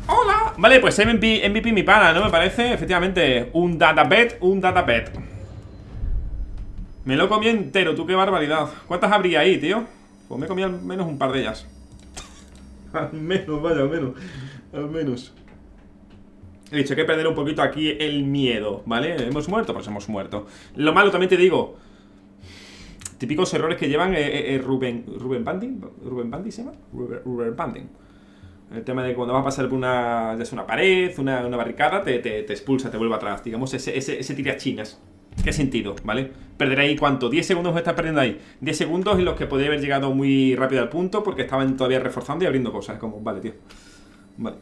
¡Hola! Vale, pues MVP, MVP mi pana, ¿no? Me parece, efectivamente, un databet, un databet. Me lo comí entero, tú, qué barbaridad. ¿Cuántas habría ahí, tío? Pues me comí al menos un par de ellas. al menos, vaya, al menos. Al menos. He dicho, hay que perder un poquito aquí el miedo, ¿vale? ¿Hemos muerto? Pues hemos muerto. Lo malo, también te digo, típicos errores que llevan eh, eh, eh, Ruben, Ruben Banding, Ruben Banding se llama, Ruben, Ruben Banding. El tema de cuando vas a pasar por una, ya sea una pared, una, una barricada, te, te, te expulsa, te vuelve atrás. Digamos, ese, ese, ese tira chinas. ¿Qué sentido? ¿Vale? Perder ahí cuánto? 10 segundos estás perdiendo ahí. 10 segundos en los que podría haber llegado muy rápido al punto porque estaban todavía reforzando y abriendo cosas. Como, vale, tío. Vale.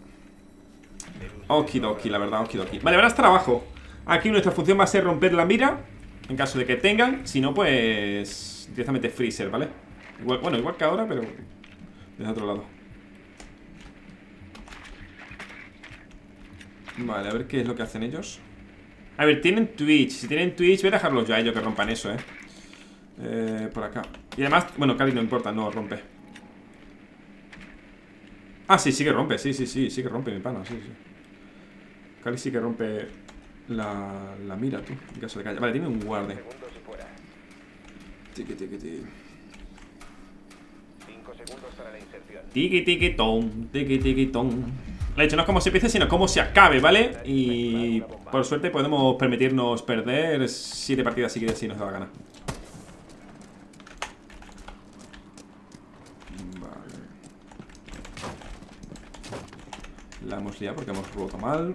Okidoki, la verdad, okidoki. Vale, ahora está abajo. Aquí nuestra función va a ser romper la mira En caso de que tengan Si no, pues... Directamente freezer, ¿vale? Bueno, igual que ahora, pero... Desde otro lado Vale, a ver qué es lo que hacen ellos A ver, tienen Twitch. Si tienen Twitch, voy a dejarlos. Yo a ellos que rompan eso, ¿eh? Eh, por acá. Y además, bueno, Cali no importa, no rompe. Ah, sí, sí que rompe, sí, sí, sí Sí que rompe mi pana, sí, sí. Cali sí que rompe la, la mira, tú En caso de que haya- Vale, tiene un guarde. Tiki, tiki, tiki. 5 segundos para la inserción. Tiki, tiki, ton Tiki, tiki, ton De hecho, no es como se empiece, sino como se acabe, ¿vale? Y por suerte podemos permitirnos perder Siete partidas seguidas si nos da la gana. Vale. La hemos liado porque hemos roto mal.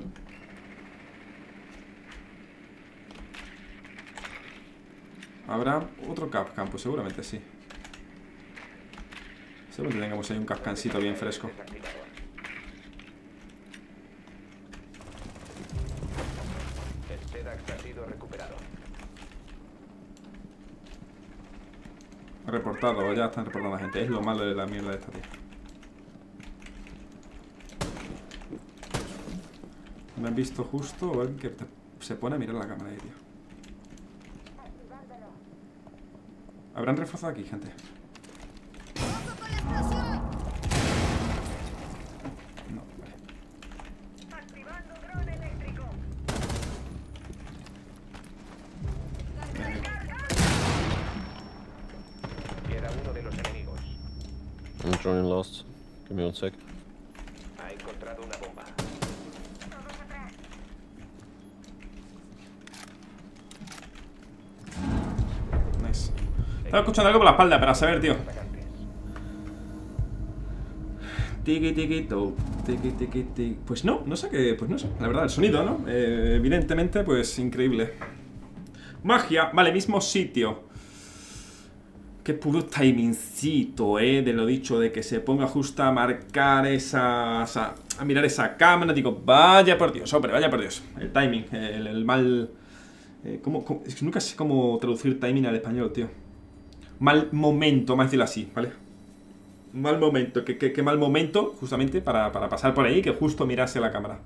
¿Habrá otro Capcan? Pues seguramente sí. Seguramente tengamos ahí un Capcancito bien fresco Desactivado. El SEDAX ha sido recuperado. Reportado, ya están reportando a gente. Es lo malo de la mierda de esta tía. Me han visto justo a ver que se pone a mirar la cámara ahí, tío. ¿Habrán reforzado aquí, gente? No, vale Queda uno de los enemigos. I'm drawing lost. Give me one sec. Ha encontrado una bomba. Nice Estaba escuchando algo por la espalda, para saber, tío. Tiki tiki tiki tiki tiki. Pues no, no sé qué, pues no sé. La verdad, el sonido, ¿no? Eh, evidentemente, pues increíble. Magia, vale, mismo sitio. Qué puro timingcito, eh, de lo dicho, de que se ponga justo a marcar esa, esa- a mirar esa cámara. Digo, vaya por Dios, hombre, vaya por Dios. El timing, el, el mal. eh, ¿cómo- cómo? Es que nunca sé cómo traducir timing al español, tío. Mal momento, más decirlo así, ¿vale? Mal momento, qué, qué- mal momento, justamente, para, para pasar por ahí, que justo mirase la cámara.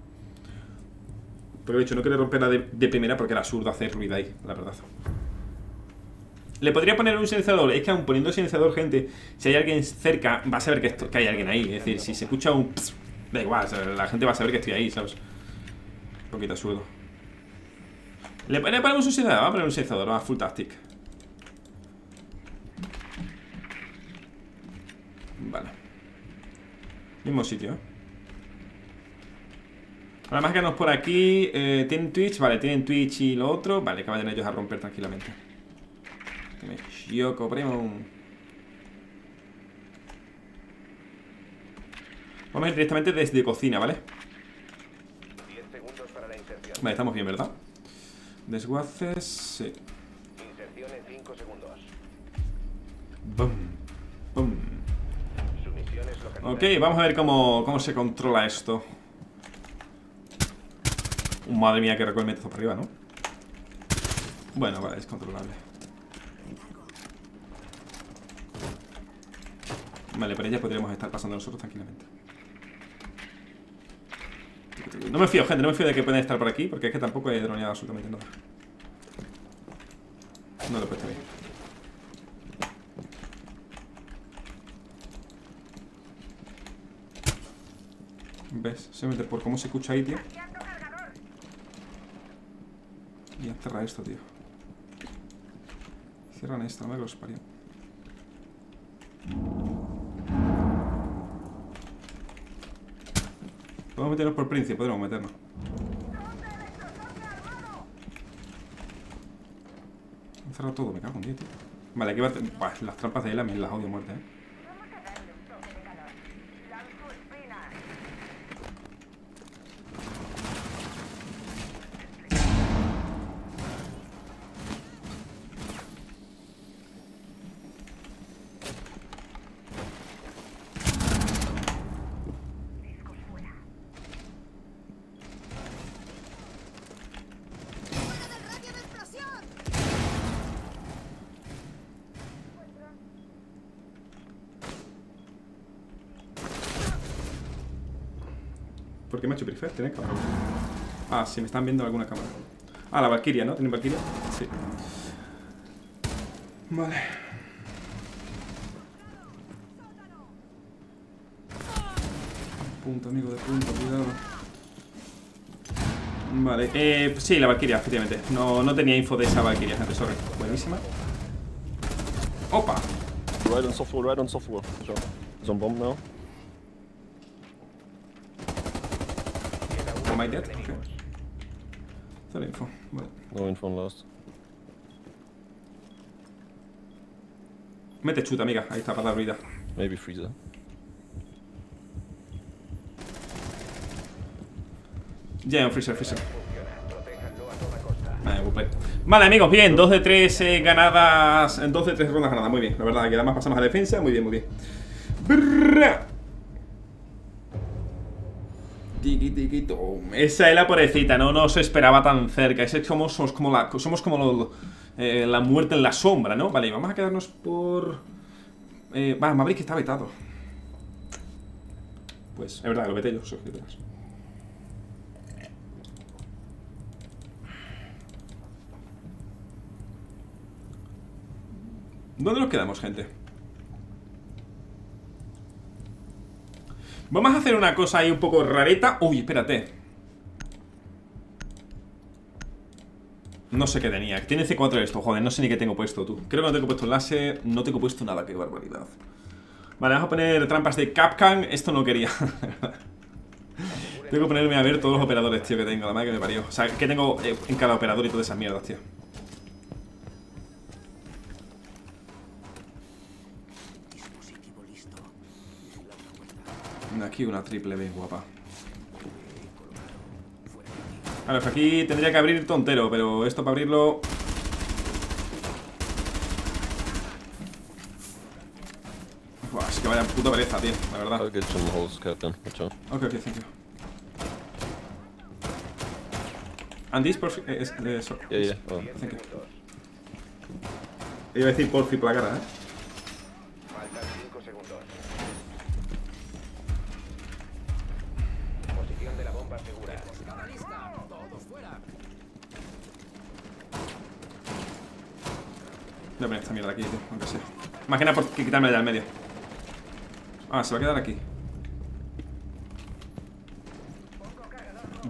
Pero de hecho, no quería romperla de, primera porque era absurdo hacer ruido ahí, la verdad. Le podría poner un silenciador, es que aun poniendo silenciador, gente, si hay alguien cerca, va a saber que, esto- que hay alguien ahí. Es decir, si se escucha un... ps, da igual, la gente va a saber que estoy ahí, ¿sabes? Un poquito absurdo. Le, ponemos un silenciador, vamos a poner un silenciador, va, full tactic. Vale. Mismo sitio. Además que nos por aquí eh, ¿Tienen Twitch? Vale, tienen Twitch y lo otro Vale, que vayan ellos a romper tranquilamente Que me chioco, primo Vamos a ir directamente desde cocina, ¿vale? 10 segundos para la inserción. Vale, estamos bien, ¿verdad? Desguaces, sí Inserción en 5 segundos. Bum, bum. Ok, vamos a ver cómo, cómo se controla esto. Uh, Madre mía, que metazo para arriba, ¿no? Bueno, vale, es controlable. Vale, por ella podríamos estar pasando nosotros tranquilamente. No me fío, gente, no me fío de que puedan estar por aquí Porque es que tampoco he droneado absolutamente nada. No lo he puesto bien ¿Ves? Simplemente por cómo se escucha ahí, tío. Y cerra esto, tío. Cierran esto, no me los parió. Podemos meternos por príncipe, podemos meternos. Han cerrado todo, me cago en 10, tío. Vale, aquí va a... las trampas de él a mí las odio muerte, eh. ¿Por qué me ha hecho prefer? ¿Tiene cámara? Ah, sí, me están viendo alguna cámara. Ah, la Valkyria, ¿no? ¿Tienen Valkyria? Sí. Vale. Punto, amigo de punto, cuidado. Vale, eh, sí, la Valkyria, efectivamente. No, no tenía info de esa Valkyria, gente, sorry. Buenísima. Opa. Right on soft wall, right on soft wall. Sure. On bomb now. Am I dead? Okay. La info. Vale. No info on last. Mete chuta, amiga. Ahí está, para dar vida. Maybe freezer. Ya, un freezer, freezer. Vale, buple. Vale, amigos, bien. 2 de 3 eh, ganadas. 2 de 3 rondas ganadas. Muy bien, la verdad. Que además pasamos a defensa. Muy bien, muy bien. Brrra. Esa es la pobrecita, no nos esperaba tan cerca. Ese somos, somos como la, somos como eh, la muerte en la sombra, ¿no? Vale, vamos a quedarnos por. Eh, va, Maverick está vetado. Pues, es verdad, lo veté yo, soy. ¿Dónde nos quedamos, gente? Vamos a hacer una cosa ahí un poco rareta Uy, espérate No sé qué tenía. Tiene C4 esto, joder, no sé ni qué tengo puesto tú. Creo que no tengo puesto láser, no tengo puesto nada Qué barbaridad. Vale, vamos a poner trampas de Capcan Esto no quería. Tengo que ponerme a ver todos los operadores, tío, que tengo La madre que me parió. O sea, que tengo eh, en cada operador y todas esas mierdas, tío. Aquí una triple B, guapa. A ver, aquí tendría que abrir tontero, pero esto para abrirlo... Buah, es que vaya puta pereza, tío, la verdad. Ok, ok, thank you. And this perfect... Eh, es- eh, so- Yeah, yeah. Oh. Thank you. Iba a decir porfi por la cara, ¿eh? Voy a poner esta mierda aquí, tío, aunque sea. Más que nada por quitarme de al medio. Ah, se va a quedar aquí.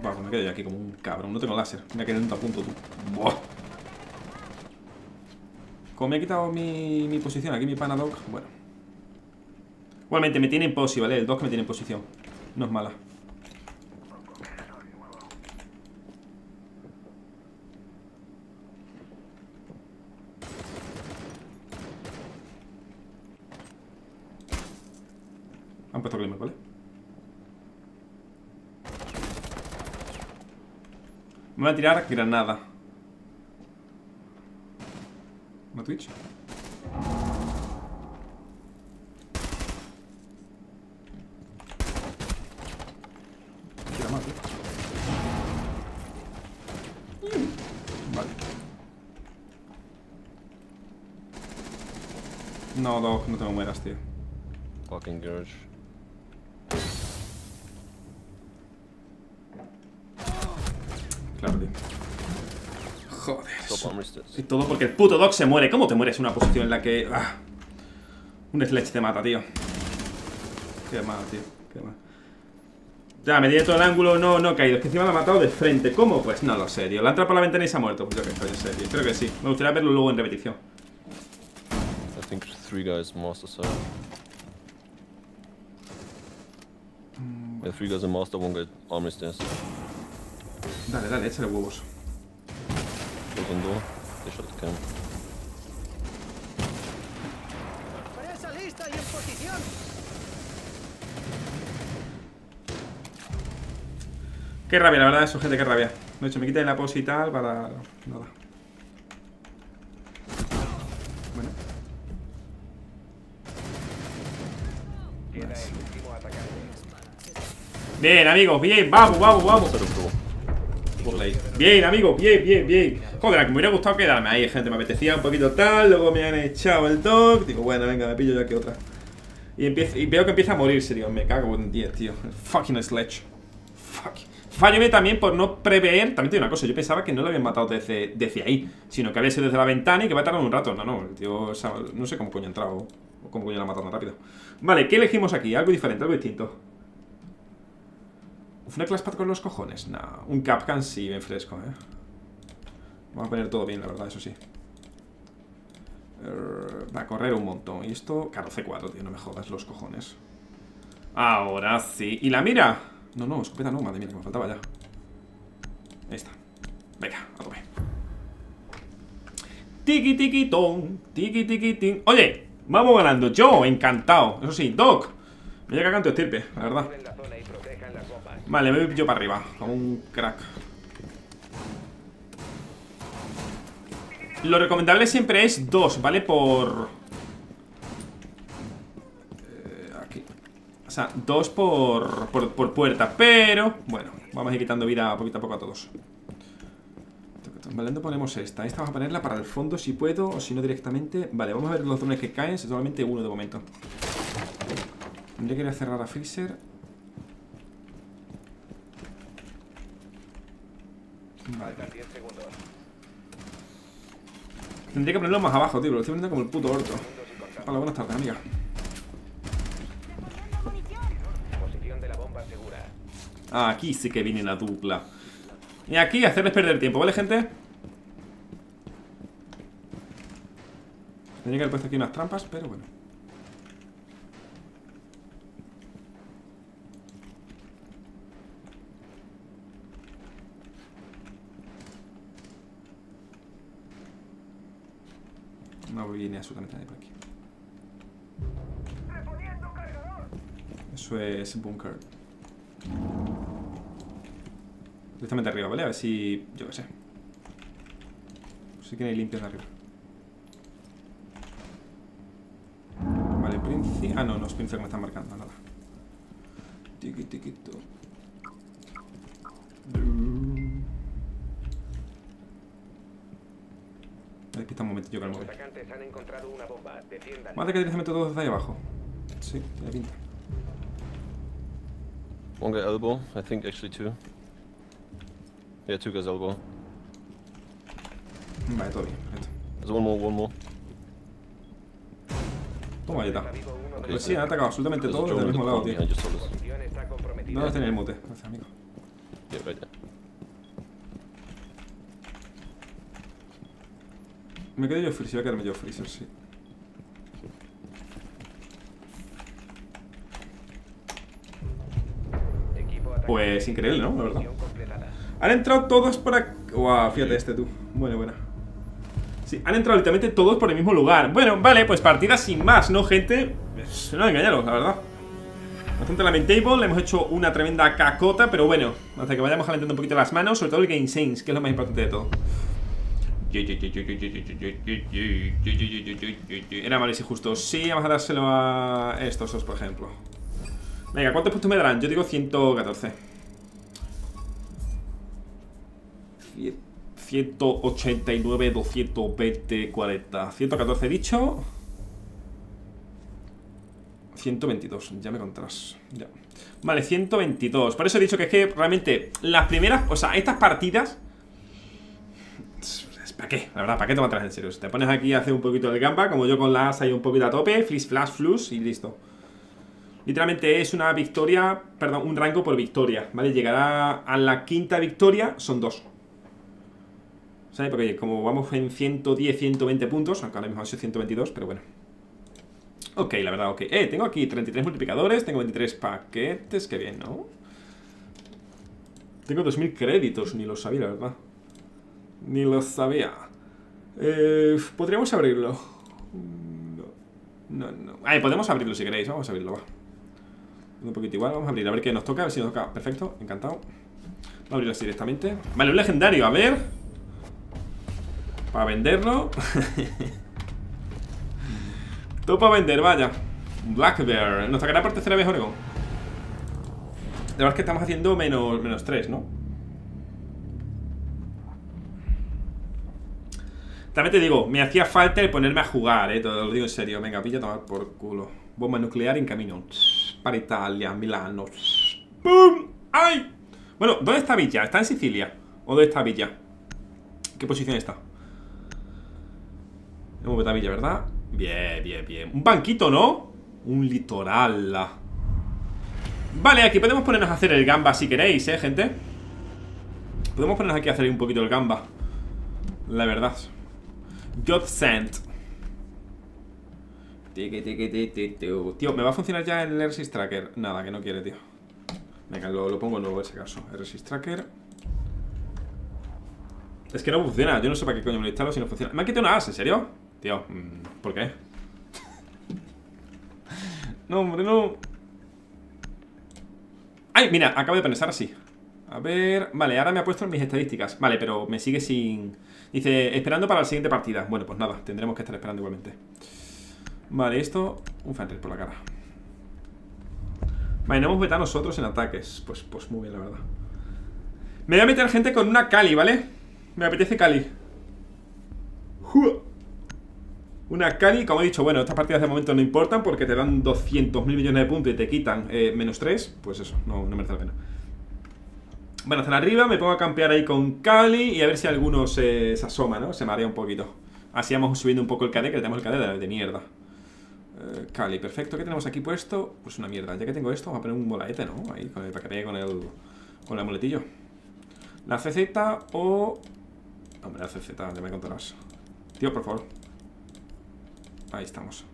Va, pues me quedo yo aquí como un cabrón. No tengo láser. Me quedé en un punto, tú. Buah. Como me he quitado mi, mi posición aquí, mi pana dog, bueno. Igualmente, me tiene en posi, ¿vale? El dog me tiene en posición. No es mala. Han puesto glimmer, ¿vale? Me voy a tirar granada. ¿Una Twitch? Más, tío. Vale. No, Dog, no te mueras, tío. Fucking garage. Claro, tío. Y todo porque el puto Doc se muere. ¿Cómo te mueres en una posición en la que. ah, un sledge te mata, tío? Qué mal, tío. Qué mal. Ya, me di todo el ángulo, no, no he caído. Es que encima lo ha matado de frente. ¿Cómo? Pues no lo sé, tío. La ha entrado por la ventana y se ha muerto. Pues yo qué coño sé, tío. Creo que sí. Me gustaría verlo luego en repetición. I think three guys master side. Yeah, three guys in master, one guy armor stairs. Dale, dale, échale huevos. On door. They shot the cam. ¡Presa lista y en posición! Qué rabia, la verdad, eso, gente, qué rabia. De hecho, me quité la pose y tal para. Nada. Bueno. Bien, amigos, bien, vamos, vamos, vamos. Bien, amigos, bien, bien, bien. Joder, que me hubiera gustado quedarme ahí, gente. Me apetecía un poquito tal, luego me han echado el dog. Digo, bueno, venga, me pillo yo aquí otra. Y, empiezo, y veo que empieza a morirse, digo, me cago en 10, tío. Fucking sledge. Falleme también por no prever. También digo una cosa, yo pensaba que no lo habían matado desde, ahí, sino que había sido desde la ventana y que va a tardar un rato. No, no, tío, no sé cómo coño ha entrado o cómo coño lo ha matado tan rápido. Vale, ¿qué elegimos aquí? Algo diferente, algo distinto. ¿Una class pad con los cojones? No, un Capcan sí, bien fresco, eh. Vamos a poner todo bien, la verdad, eso sí. Eh, Va a correr un montón. Y esto, claro, C4, tío, no me jodas los cojones. Ahora sí. ¿Y la mira? No, no, escopeta no, madre mía, que me faltaba ya. Ahí está. Venga, a tope. Tiki tiki ton, tiki tiki tin. Oye, vamos ganando. Yo, encantado. Eso sí, Doc. Me llega canto estirpe, la verdad. Bombas. Vale, me voy yo para arriba, como un crack. Lo recomendable siempre es dos, ¿vale? Por... Eh, aquí. O sea, dos por, por, por puerta. Pero, bueno, vamos a ir quitando vida poquito a poco a todos. Vale, ¿dónde ponemos esta? Esta vamos a ponerla para el fondo si puedo, o si no directamente. Vale, vamos a ver los drones que caen. Solamente uno de momento. Tendría que ir a cerrar a Freezer. Vale, Faltan 10 segundos. Tendría que ponerlo más abajo, tío, lo estoy poniendo como el puto orto. Hola, buenas tardes, amiga. Ah, aquí sí que viene la dupla. Y aquí hacerles perder tiempo, ¿vale, gente? Tendría que haber puesto aquí unas trampas, pero bueno. No viene absolutamente nadie por aquí. Eso es bunker. Directamente arriba, ¿vale? A ver si... Yo qué sé. Si quieren ir limpios de arriba. Vale, Prince... Ah, no, no es Prince que me están marcando, nada. Tiki, despista un momento yo con el móvil. Vale, que directamente todo desde ahí abajo. Sí, tiene pinta. One guy elbow, I think actually two. Yeah, two guys elbow. Vale, todo bien, perfecto. There's one more, one more. Toma, ya está. Pues sí, han atacado absolutamente There's a todo desde el mismo lado, tío. No los tenéis el mute, gracias, amigo. Yeah, right there. Me quedo yo freezer, voy a quedarme yo freezer, sí. Pues increíble, ¿no? La verdad. Han entrado todos por aquí. Guau, fíjate este tú. Buena, buena. Sí, han entrado literalmente todos por el mismo lugar. Bueno, vale, pues partida sin más, ¿no, gente? Pues, no engañaros, la verdad. Bastante lamentable, le hemos hecho una tremenda cacota, pero bueno, hasta que vayamos calentando un poquito las manos, sobre todo el Game Sense, que es lo más importante de todo. Era mal y justo. Sí, vamos a dárselo a estos dos, por ejemplo. Venga, ¿cuántos puntos me darán? Yo digo 114. 189, 220, 40 114 dicho 122, ya me contarás ya. Vale, 122 Por eso he dicho que es que realmente Las primeras, o sea, estas partidas ¿Para qué? La verdad, ¿para qué te matas en serio? Te pones aquí a hacer un poquito de gamba Como yo con la asa y un poquito a tope Flish, flash, flus y listo Literalmente es una victoria, perdón, un rango por victoria, ¿vale? Llegará a la quinta victoria, son dos ¿Sabes? Porque como vamos en 110, 120 puntos Aunque ahora mismo ha sido 122, pero bueno Ok, la verdad, ok Eh, tengo aquí 33 multiplicadores Tengo 23 paquetes, qué bien, ¿no? Tengo 2000 créditos, ni lo sabía, la verdad Ni lo sabía. Eh, Podríamos abrirlo No, no, no. Ay, podemos abrirlo si queréis, vamos a abrirlo, va. Un poquito igual, vamos a abrir, a ver qué nos toca A ver si nos toca, perfecto, encantado. Vamos a abrirlo así directamente. Vale, un legendario, a ver. Para venderlo. Todo para vender, vaya. Black Bear, nos tocará por tercera vez Oregon La verdad es que estamos haciendo menos, menos 3, ¿no? También te digo, me hacía falta el ponerme a jugar, eh, te lo digo en serio. Venga, pilla tomar por culo. Bomba nuclear en camino. Para Italia, Milano. ¡Pum! ¡Ay! Bueno, ¿dónde está Villa? ¿Está en Sicilia? ¿O dónde está Villa? ¿Qué posición está? Hemos vetado a Villa, ¿verdad? Bien, bien, bien Un banquito, ¿no? Un litoral Vale, aquí podemos ponernos a hacer el gamba si queréis, ¿eh, gente? Podemos ponernos aquí a hacer un poquito el gamba La verdad God sent tío. ¿me va a funcionar ya el R6 Tracker? Nada, que no quiere, tío Venga, lo, pongo nuevo en ese caso R6 Tracker Es que no funciona, yo no sé para qué coño me lo instalo si no funciona ¿Me han quitado una as? ¿En serio? Tío, mm, ¿por qué? no, hombre, no ¡Ay, mira! Acabo de pensar así A ver... Vale, ahora me ha puesto en mis estadísticas Vale, pero me sigue sin... Dice, esperando para la siguiente partida. Bueno, pues nada, tendremos que estar esperando igualmente. Vale, esto... Un Fenrir por la cara. Vale, no hemos vetado nosotros en ataques. Pues, pues muy bien, la verdad. Me voy a meter gente con una Cali, ¿vale? Me apetece Cali Una Cali, como he dicho, bueno, estas partidas de momento no importan Porque te dan 200.000 millones de puntos y te quitan eh, menos 3 Pues eso, no, no merece la pena Bueno, hacia arriba me pongo a campear ahí con Cali Y a ver si alguno se, asoma, ¿no? Se marea un poquito Así vamos subiendo un poco el KD, que tenemos el KD de, mierda eh, Cali, perfecto. ¿Qué tenemos aquí puesto? Pues una mierda. Ya que tengo esto, vamos a poner un molaete, ¿no? Ahí, con el, para que con el, con el amuletillo. La CZ o... Hombre, la CZ, ya me contarás. Tío, por favor. Ahí estamos.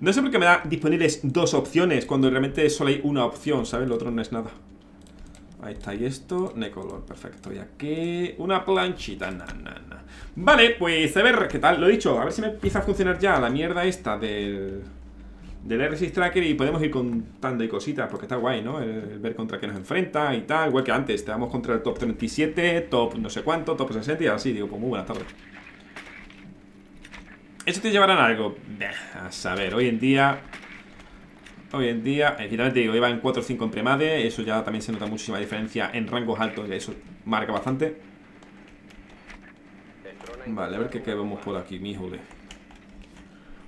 No sé por qué me da disponibles dos opciones cuando realmente solo hay una opción, ¿sabes? Lo otro no es nada. Ahí está, y esto, Necolor, perfecto. Y aquí, una planchita, na. Vale, pues a ver, ¿qué tal? Lo he dicho, a ver si me empieza a funcionar ya la mierda esta del... Del R6 Tracker y podemos ir contando y cositas, porque está guay, ¿no? El, ver contra qué nos enfrenta y tal, igual que antes, te vamos contra el top 37, top no sé cuánto, top 60 y así, digo, pues muy buenas tardes. ¿Eso te llevarán a algo? A saber, hoy en día Hoy en día, evidentemente digo, iba en 4 o 5 en premade Eso ya también se nota muchísima diferencia en rangos altos Y eso marca bastante. Vale, a ver qué, qué vemos por aquí, mijole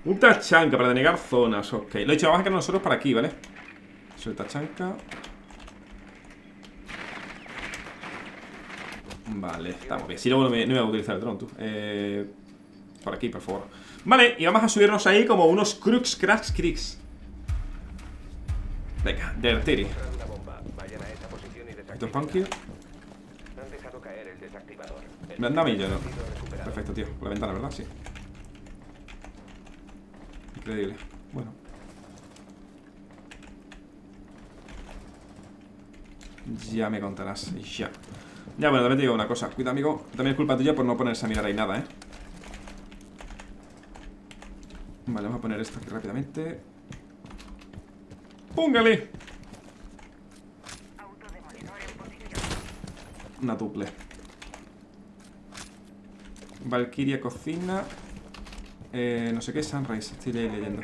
Un tachanca para denegar zonas, ok. Lo he dicho, vamos a quedar nosotros para aquí, ¿vale? Es tachanca. Vale, estamos bien. Si luego no me, no voy a utilizar el dron, tú. Eh, Por aquí, por favor. Vale, y vamos a subirnos ahí como unos crux, cracks, cricks Venga, Dirty Una bomba. Vayan a esa posición y Esto es desactiven. funky Han dejado caer el desactivador. El Me anda a mí ya, ¿no? ha sido recuperado. Perfecto, tío. Por la ventana, ¿verdad? Sí. Increíble. Bueno. Ya me contarás. Ya. Ya, bueno, también te digo una cosa. Cuida, amigo. También es culpa tuya por no ponerse a mirar ahí nada, ¿eh? Vale, vamos a poner esto aquí rápidamente. ¡Póngale! Una duple. Valkyria cocina. Eh, no sé qué, Sunrise. Estoy le- leyendo.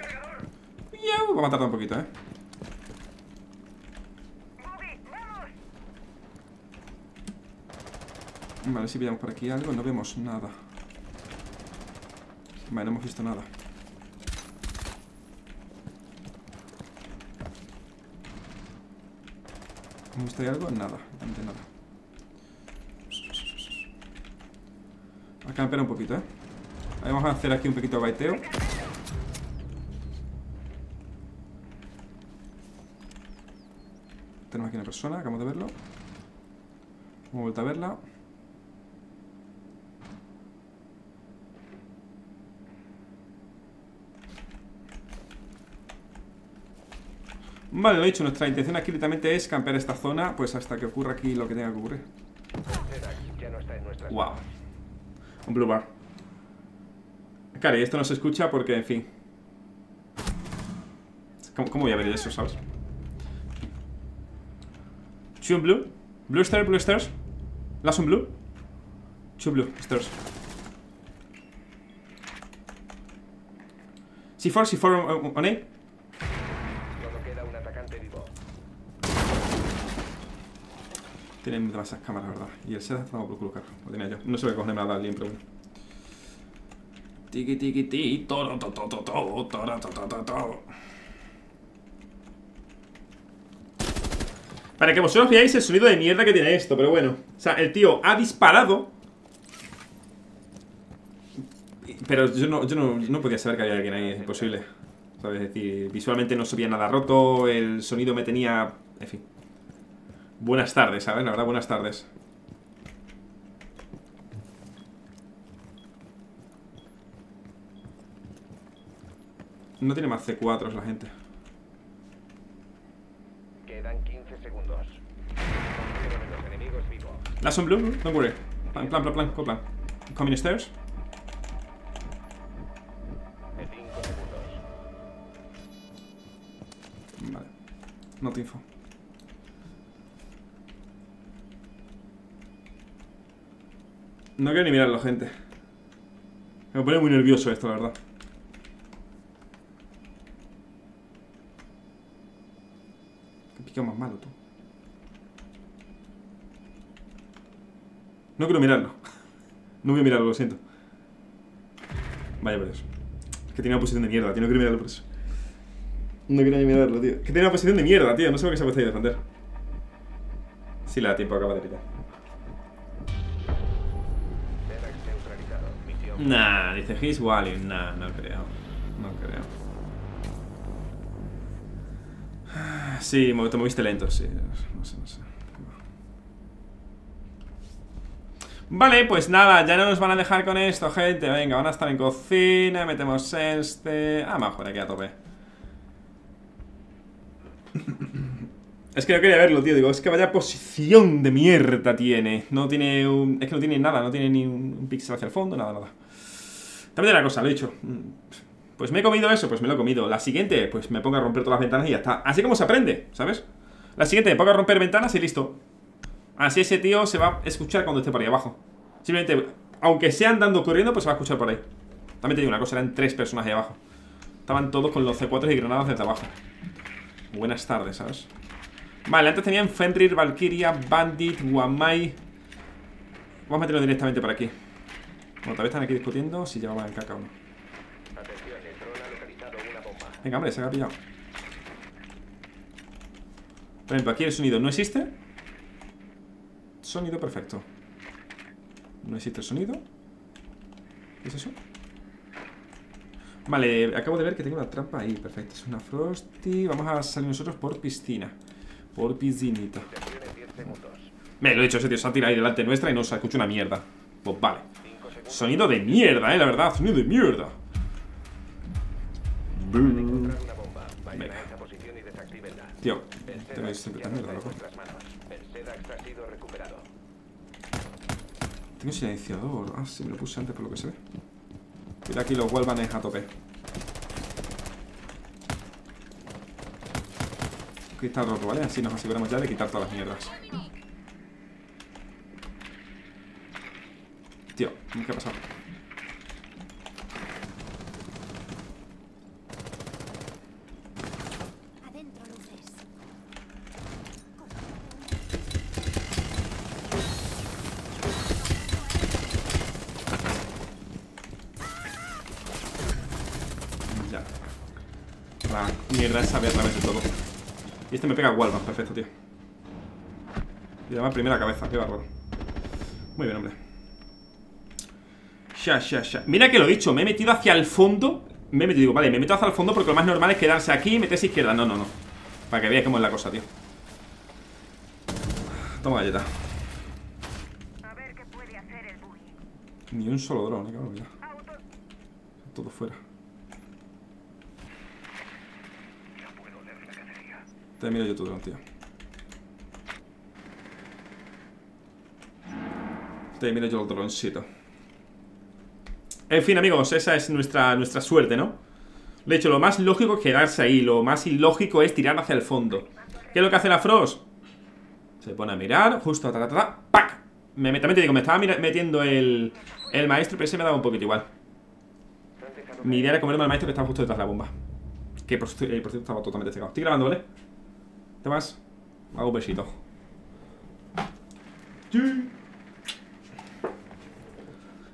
Ya, va a tardar un poquito, eh. Vale, si pillamos por aquí algo, no vemos nada. Vale, no hemos visto nada. ¿Hemos visto ahí algo? Nada, realmente nada. A campear un poquito, ¿eh? Vamos a hacer aquí un poquito de baiteo. Tenemos aquí una persona, acabamos de verlo. Hemos vuelto a verla. Vale, lo he dicho, nuestra intención aquí literalmente es campear esta zona Pues hasta que ocurra aquí lo que tenga que ocurrir. Zedak ya no está en nuestras Wow Un blue bar. Claro, y esto no se escucha porque, en fin. ¿Cómo, cómo voy a ver eso, sabes? In blue. Blue stairs, blue stairs. Last one blue. Two blue stairs. C4, C4 on, on A Solo queda un atacante vivo. Tienen demasiadas cámaras, verdad. Y el SEDA estaba por colocar. Lo tenía yo. No sé qué cojones me ha dado alguien, pero bueno. Tiki tiki ti, toro to to to to, toro to to to to. Para que vosotros veáis el sonido de mierda que tiene esto, pero bueno. O sea, el tío ha disparado. Pero yo no, yo no, no podía saber que había alguien ahí, es imposible. ¿Sabes? Es decir, visualmente no se nada roto, el sonido me tenía. En fin. Buenas tardes, ¿sabes? La verdad, buenas tardes. No tiene más C4 la gente. Quedan 15 segundos. Los enemigos vivos. Last one blue, don't worry. Plan, plan, plan, plan, go plan. Coming stairs. De 5 segundos. Vale. No te info. No quiero ni mirarlo, gente. Me pone muy nervioso esto, la verdad. Qué pica más malo, tú. No quiero mirarlo. No voy a mirarlo, lo siento. Vaya por eso. Es que tiene una posición de mierda, tío. No quiero mirarlo por eso. No quiero ni mirarlo, tío. Es que tiene una posición de mierda, tío. No sé por qué se ha puesto ahí a defender. Sí, la tiempo acaba de pitar. Nah, dice His Wally. Nah, no creo. No creo. Sí, te moviste lento, sí. No sé, no sé. Vale, pues nada, ya no nos van a dejar con esto, gente. Venga, van a estar en cocina, metemos este. Ah, mejor, aquí a tope. Es que no quería verlo, tío. Digo, es que vaya posición de mierda tiene. No tiene un... Es que no tiene nada, no tiene ni un, un píxel hacia el fondo, nada, nada. También la cosa, lo he dicho. Mm, Pues me he comido eso, pues me lo he comido. La siguiente, pues me pongo a romper todas las ventanas y ya está. Así como se aprende, ¿sabes? La siguiente, me pongo a romper ventanas y listo. Así ese tío se va a escuchar cuando esté por ahí abajo. Simplemente, aunque sea andando corriendo, pues se va a escuchar por ahí. También te digo una cosa, eran tres personas ahí abajo. Estaban todos con los C4 y granadas desde abajo. Buenas tardes, ¿sabes? Vale, antes tenían Fenrir, Valkyria, Bandit, Wamai. Vamos a meterlo directamente por aquí. Bueno, todavía están aquí discutiendo si llevaban el caca o no. Atención, el dron ha localizado una bomba. Venga, hombre, se ha pillado. Por ejemplo, aquí el sonido no existe. Sonido perfecto. No existe el sonido. ¿Qué es eso? Vale, acabo de ver que tengo una trampa ahí. Perfecto, es una Frosty. Vamos a salir nosotros por piscina. Por piscinita. Inserción en 10 segundos. Me lo he dicho, ese tío se ha tirado ahí delante nuestra y no se escucha una mierda. Pues vale. Sonido de mierda, eh, la verdad. Sonido de mierda. Tío, te Sedax siempre mierda, loco. Tengo silenciador. Ah, sí, me lo puse antes por lo que se ve. Mira aquí los Walvanes a tope. Cristal roto, ¿vale? Así nos aseguramos ya de quitar todas las mierdas. Tío, ¿qué ha pasado? Adentro luces. Ya. La mierda esa ve a través de todo. Y este me pega Walvan, perfecto, tío. Y además primera cabeza, qué bárbaro. Muy bien, hombre. Sha, sha, sha. Mira que lo he dicho, me he metido hacia el fondo. Me he metido, digo, vale, me meto hacia el fondo porque lo más normal es quedarse aquí y meterse izquierda. No, no, no. Para que veáis cómo es la cosa, tío. Toma galleta. Ni un solo dron, eh, cabrón, ya. Auto. Todo fuera. Te miro yo tu dron, tío. Te miro yo el droncito. En fin, amigos, esa es nuestra, nuestra suerte, ¿no? De hecho, lo más lógico es quedarse ahí. Lo más ilógico es tirar hacia el fondo. ¿Qué es lo que hace la Frost? Se pone a mirar, justo, ta, ta, ta, ¡pac! Me, también te digo, me estaba metiendo el, el maestro, pero ese me daba un poquito igual. Mi idea era comerme al maestro que estaba justo detrás de la bomba. Que por, por cierto estaba totalmente cegado. Estoy grabando, ¿vale? ¿Te vas? Hago un besito. Sí.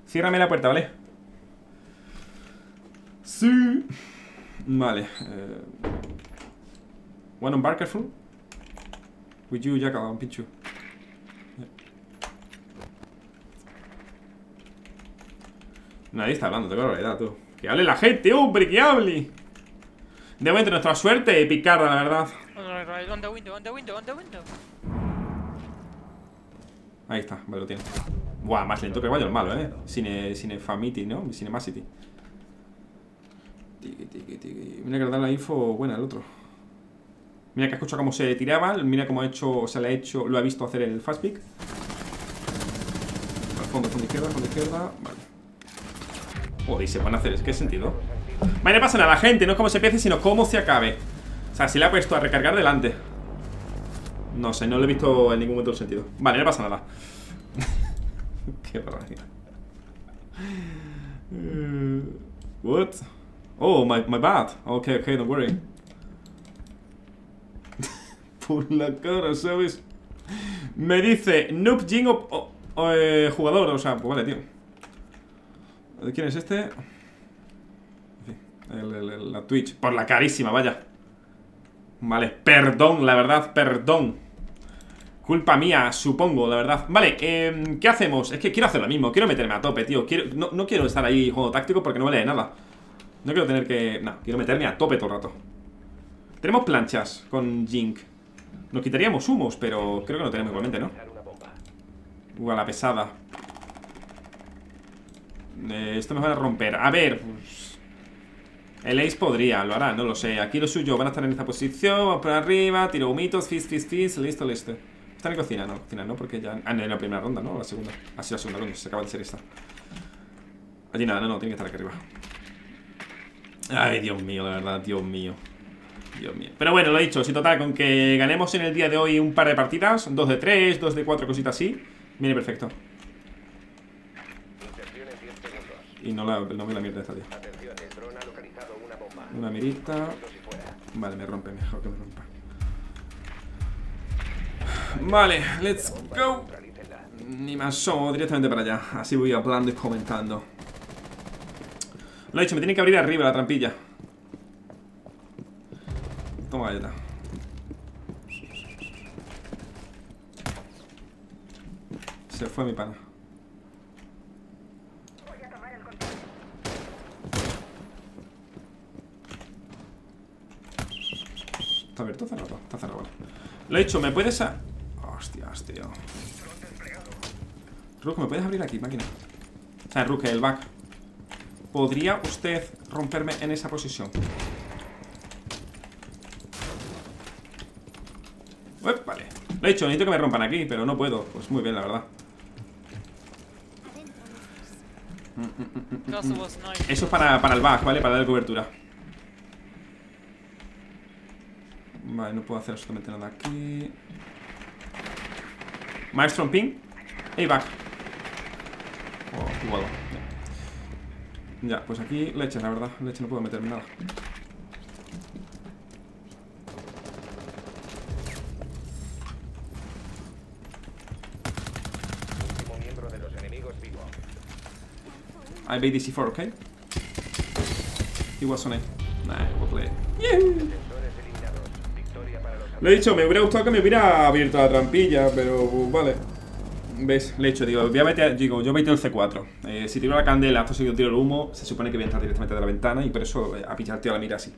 Ciérrame la puerta, ¿vale? Sí. Vale. Eh... One on Barkerful. With you, ya acabado, pinchu. Nadie está hablando, tengo la realidad, tú. Que hable la gente, hombre, que hable. De momento, nuestra suerte picarda, la verdad. Window, on window. Ahí está, vale, lo tiene. Buah, más lento que vaya el malo, eh. Cine, Cinefamity, ¿no? Cinemacity. Tiki, tiki, tiki. Mira que le da la info buena el otro. Mira que ha escuchado cómo se tiraba. Mira cómo ha hecho, o sea, le ha hecho, lo ha visto hacer el fast pick. Al fondo, fondo izquierda, fondo izquierda. Vale. Joder, y se van a hacer, ¿es qué sentido? Vale, no pasa nada, gente. No es cómo se empiece, sino cómo se acabe. O sea, si le ha puesto a recargar delante. No sé, no lo he visto en ningún momento el sentido. Vale, no pasa nada. Qué barbaridad. Eh, what? Oh, my, my bad. Okay, okay, don't worry. Por la cara, ¿sabes? Me dice Noob Jing o, o- o, eh, jugador, o sea, pues vale, tío. ¿Quién es este? En fin, la Twitch. Por la carísima, vaya. Vale, perdón, la verdad, perdón. Culpa mía, supongo, la verdad. Vale, eh, ¿qué hacemos? Es que quiero hacer lo mismo, quiero meterme a tope, tío. Quiero, no, no quiero estar ahí jugando táctico porque no vale nada. No quiero tener que. No, quiero meterme a tope todo el rato. Tenemos planchas con Jink. Nos quitaríamos humos, pero creo que no tenemos igualmente, ¿no? Uh, a la pesada. Eh, esto me va a romper. A ver. El Ace podría, lo hará, no lo sé. Aquí lo suyo van a estar en esta posición. Vamos por arriba, tiro humitos, fizz, fizz, fizz. Listo, listo. Están en cocina, no, cocina, no, porque ya. Ah, no, en la primera ronda, ¿no? La segunda. Ah, sí, la segunda ronda, se acaba de ser esta. Allí nada, no, no, tiene que estar aquí arriba. Ay, Dios mío, la verdad, Dios mío. Dios mío. Pero bueno, lo he dicho, si total, con que ganemos en el día de hoy un par de partidas, dos de tres, dos de cuatro, cositas así, viene perfecto. Inserción en 10 segundos. Y no, la, no me la mierda esta, tío. Atención, el dron ha localizado una mirita. Vale, me rompe, mejor que me rompa. Vale, let's go. Ni más somos, directamente para allá. Así voy hablando y comentando. Lo he dicho, me tiene que abrir arriba la trampilla. Toma galleta. Se fue mi pana. Voy a tomar el control. Está abierto, está cerrado, está cerrado. Lo he dicho, ¿me puedes a... Hostias, tío. Rook, ¿me puedes abrir aquí, máquina? O sea, Rook, el back. ¿Podría usted romperme en esa posición? Vale. Lo he dicho, necesito que me rompan aquí, pero no puedo. Pues muy bien, la verdad. Eso es para, para el back, ¿vale? Para dar cobertura. Vale, no puedo hacer absolutamente nada aquí. Maestro ping. Hey, back. Oh, igual. Ya. ya, pues aquí leche, la verdad. Leche no puedo meterme nada. Último miembro de los enemigos vivo. I made DC4, okay? He was on it. Nah, we'll play it eliminados. Victoria para los Lo he dicho, me hubiera gustado que me hubiera abierto la trampilla, pero pues, vale. ¿Ves? Le he dicho, digo, voy a meter, digo, yo metí el C4. Eh, si tiro la candela, esto seguido tiro el humo, se supone que voy a entrar directamente de la ventana y por eso eh, a pillar tío la mira así.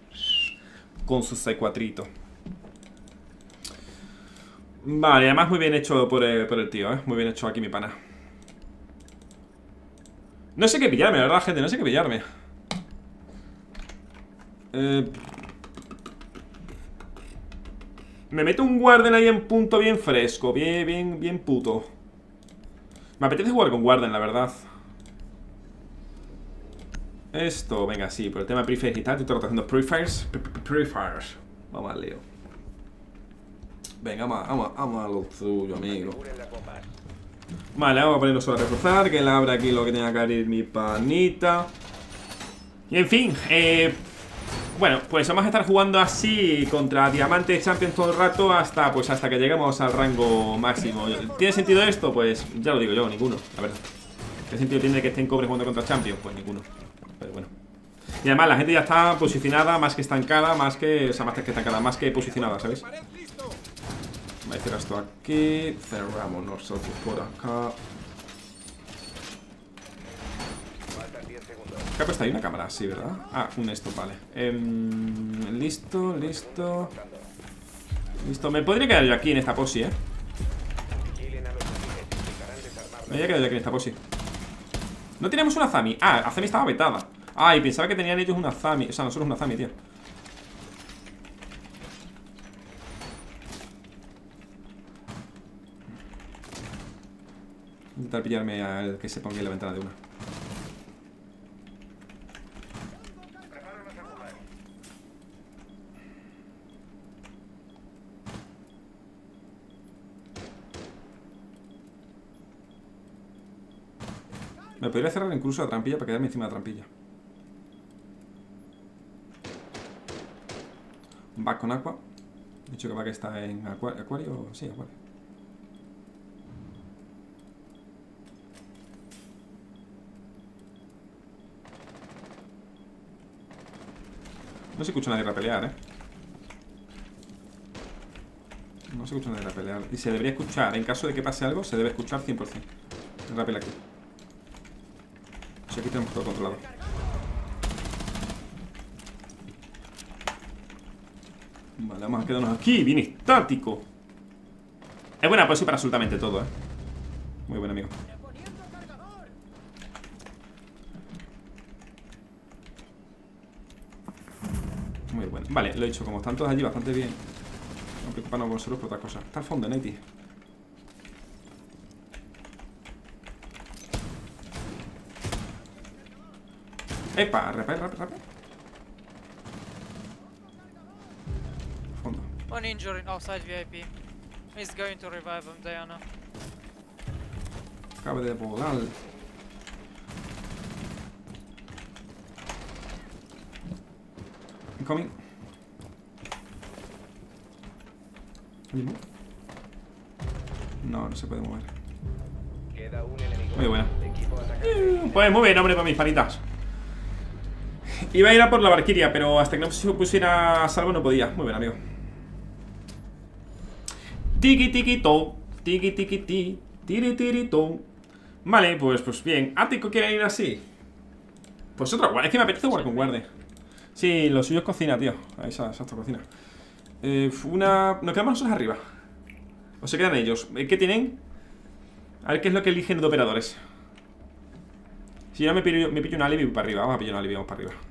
Con su C4. Vale, además muy bien hecho por por el tío, ¿eh? Muy bien hecho aquí mi pana. No sé qué pillarme, la verdad, gente, no sé qué pillarme. Eh, me meto un Warden ahí en punto bien fresco, bien, bien, bien puto. Me apetece jugar con Warden, la verdad. Esto, venga, sí, por el tema de prefires y tal, estoy haciendo prefires. pre- pre- Prefires. Vamos al. Venga, vamos, vamos, vamos a lo tuyo, amigo. Vale, vamos a ponernos solo a reforzar, que él abra aquí lo que tenga que abrir mi panita. Y en fin, eh, bueno, pues vamos a estar jugando así contra Diamante Champions todo el rato hasta pues hasta que lleguemos al rango máximo. ¿Tiene sentido esto? Pues ya lo digo yo, ninguno, la verdad. ¿Qué sentido tiene que estén cobre jugando contra Champions? Pues ninguno. Pero bueno. Y además la gente ya está posicionada, más que estancada, más que. O sea, más que estancada, más que posicionada, ¿sabes? Vale, cierra esto aquí. Cerramos nosotros por acá. Faltan 10 segundos. ¿Qué ha puesto ahí una cámara? Sí, ¿verdad? Ah, un esto, vale. Em, listo, listo. Listo, me podría quedar yo aquí en esta posi, ¿eh? Me había quedado yo aquí en esta posi. No teníamos una Zami. Ah, Azami estaba vetada. Ah, y pensaba que tenían ellos una Zami. O sea, nosotros una Zami, tío. Intentar pillarme al que se ponga en la ventana de una. Podría cerrar incluso la trampilla para quedarme encima de la trampilla. Back con Aqua. He dicho que Back está en Aqua- Acuario. Sí, Acuario. No se escucha nadie rapelear, eh. No se escucha nadie rapelear. Y se debería escuchar. En caso de que pase algo, se debe escuchar 100%. El rapel aquí. Aquí tenemos todo controlado. Vale, vamos a quedarnos aquí. Bien estático. Es buena sí para absolutamente todo, eh. Muy buen amigo. Muy bueno. Vale, lo he dicho, como están todos allí bastante bien. No preocuparnos con nosotros por otra cosa. Está al fondo, Neti. Epa, rapel, rapel, rapel. Fondo. One injury outside VIP. He's going to revive him, Diana. Cabe de volar. Incoming. No, no se puede mover. Queda un enemigo. Muy buena. Pues muy bien, hombre, para mis panitas. Iba a ir a por la Valkyria, pero hasta que no se pusiera a salvo no podía. Muy bien, amigo. Tiki tiki to. Tiki tiki ti. Tiri tiri to. Vale, pues, pues bien. ¿Ático quiere ir así? Pues otra guardia. Es que me apetece jugar con guardia. Sí, lo suyo es cocina, tío. Ahí está, exacto, cocina. Eh, una. Nos quedamos nosotros arriba. O se quedan ellos. Eh, ¿Qué tienen? A ver qué es lo que eligen de operadores. Si yo me pillo, me pillo un alibi para arriba, vamos a pillar un alibi, vamos para arriba.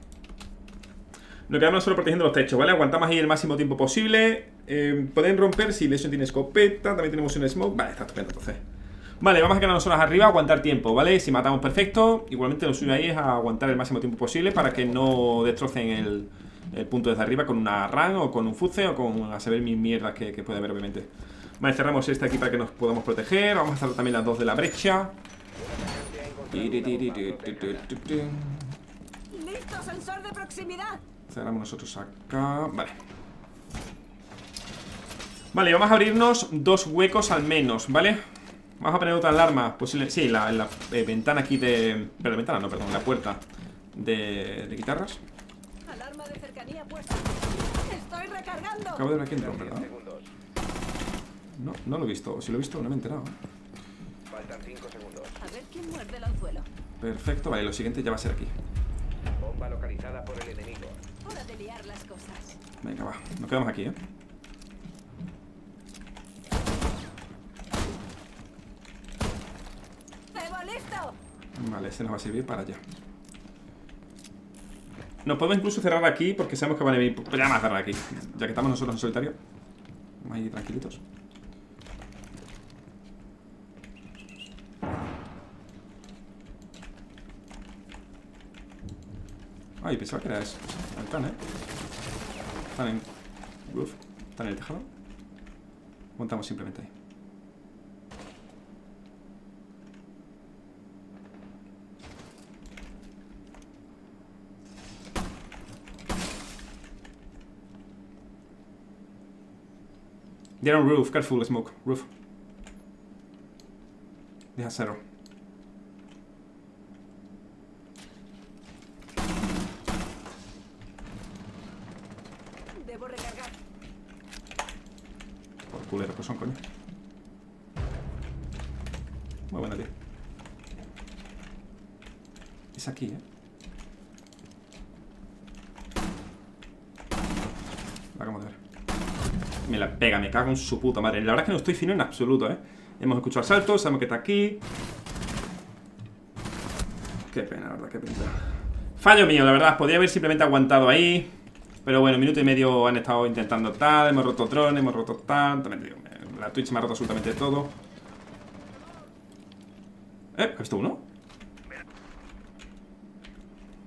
Nos quedamos solo protegiendo los techos, ¿vale? Aguantamos ahí el máximo tiempo posible. Eh, pueden romper si Lesion tiene escopeta. También tenemos un smoke. Vale, está estupendo, entonces. Vale, vamos a quedarnos nosotros arriba, aguantar tiempo, ¿vale? Si matamos perfecto, igualmente lo suyo ahí es aguantar el máximo tiempo posible para que no destrocen el, punto desde arriba con una RAM o con un fuce o con a saber mil mierdas que, que puede haber, obviamente. Vale, cerramos este aquí para que nos podamos proteger. Vamos a cerrar también las dos de la brecha. ¡Listo, sensor de proximidad! Cerramos nosotros acá. Vale. Vale, vamos a abrirnos dos huecos al menos, ¿vale? Vamos a poner otra alarma posible. Sí, la, la eh, ventana aquí de. Pero la ventana no, perdón, la puerta de, de guitarras. Alarma de cercanía puesta. ¡Estoy recargando! Acabo de ver aquí 10 ¿verdad? No, no lo he visto. O si lo he visto, no me he enterado. Faltan 5 segundos. A ver quién muerde el anzuelo. Perfecto, vale, lo siguiente ya va a ser aquí. Bomba localizada por el enemigo. Venga, va. Nos quedamos aquí, ¿eh? Vale, este nos va a servir para allá. Nos podemos incluso cerrar aquí porque sabemos que van a venir. Pues ya vamos a cerrar aquí. Ya que estamos nosotros en solitario. Vamos ahí tranquilitos. Ay, pensaba que era eso. Están, ¿eh? En roof. Están en el tejado. Montamos simplemente ahí. They're on roof. Careful, smoke. Roof. They have. Debo recargar. Por culero que son, coño. Muy buena, tío. Es aquí, eh. La acabamos de ver. Me la pega, me cago en su puta madre. La verdad es que no estoy fino en absoluto, eh. Hemos escuchado el salto, sabemos que está aquí. Qué pena, la verdad, qué pena. Fallo mío, la verdad. Podría haber simplemente aguantado ahí. Pero bueno, minuto y medio han estado intentando tal. Hemos roto tron, hemos roto tal. También digo, la Twitch me ha roto absolutamente todo. ¿Eh? ¿Has visto uno?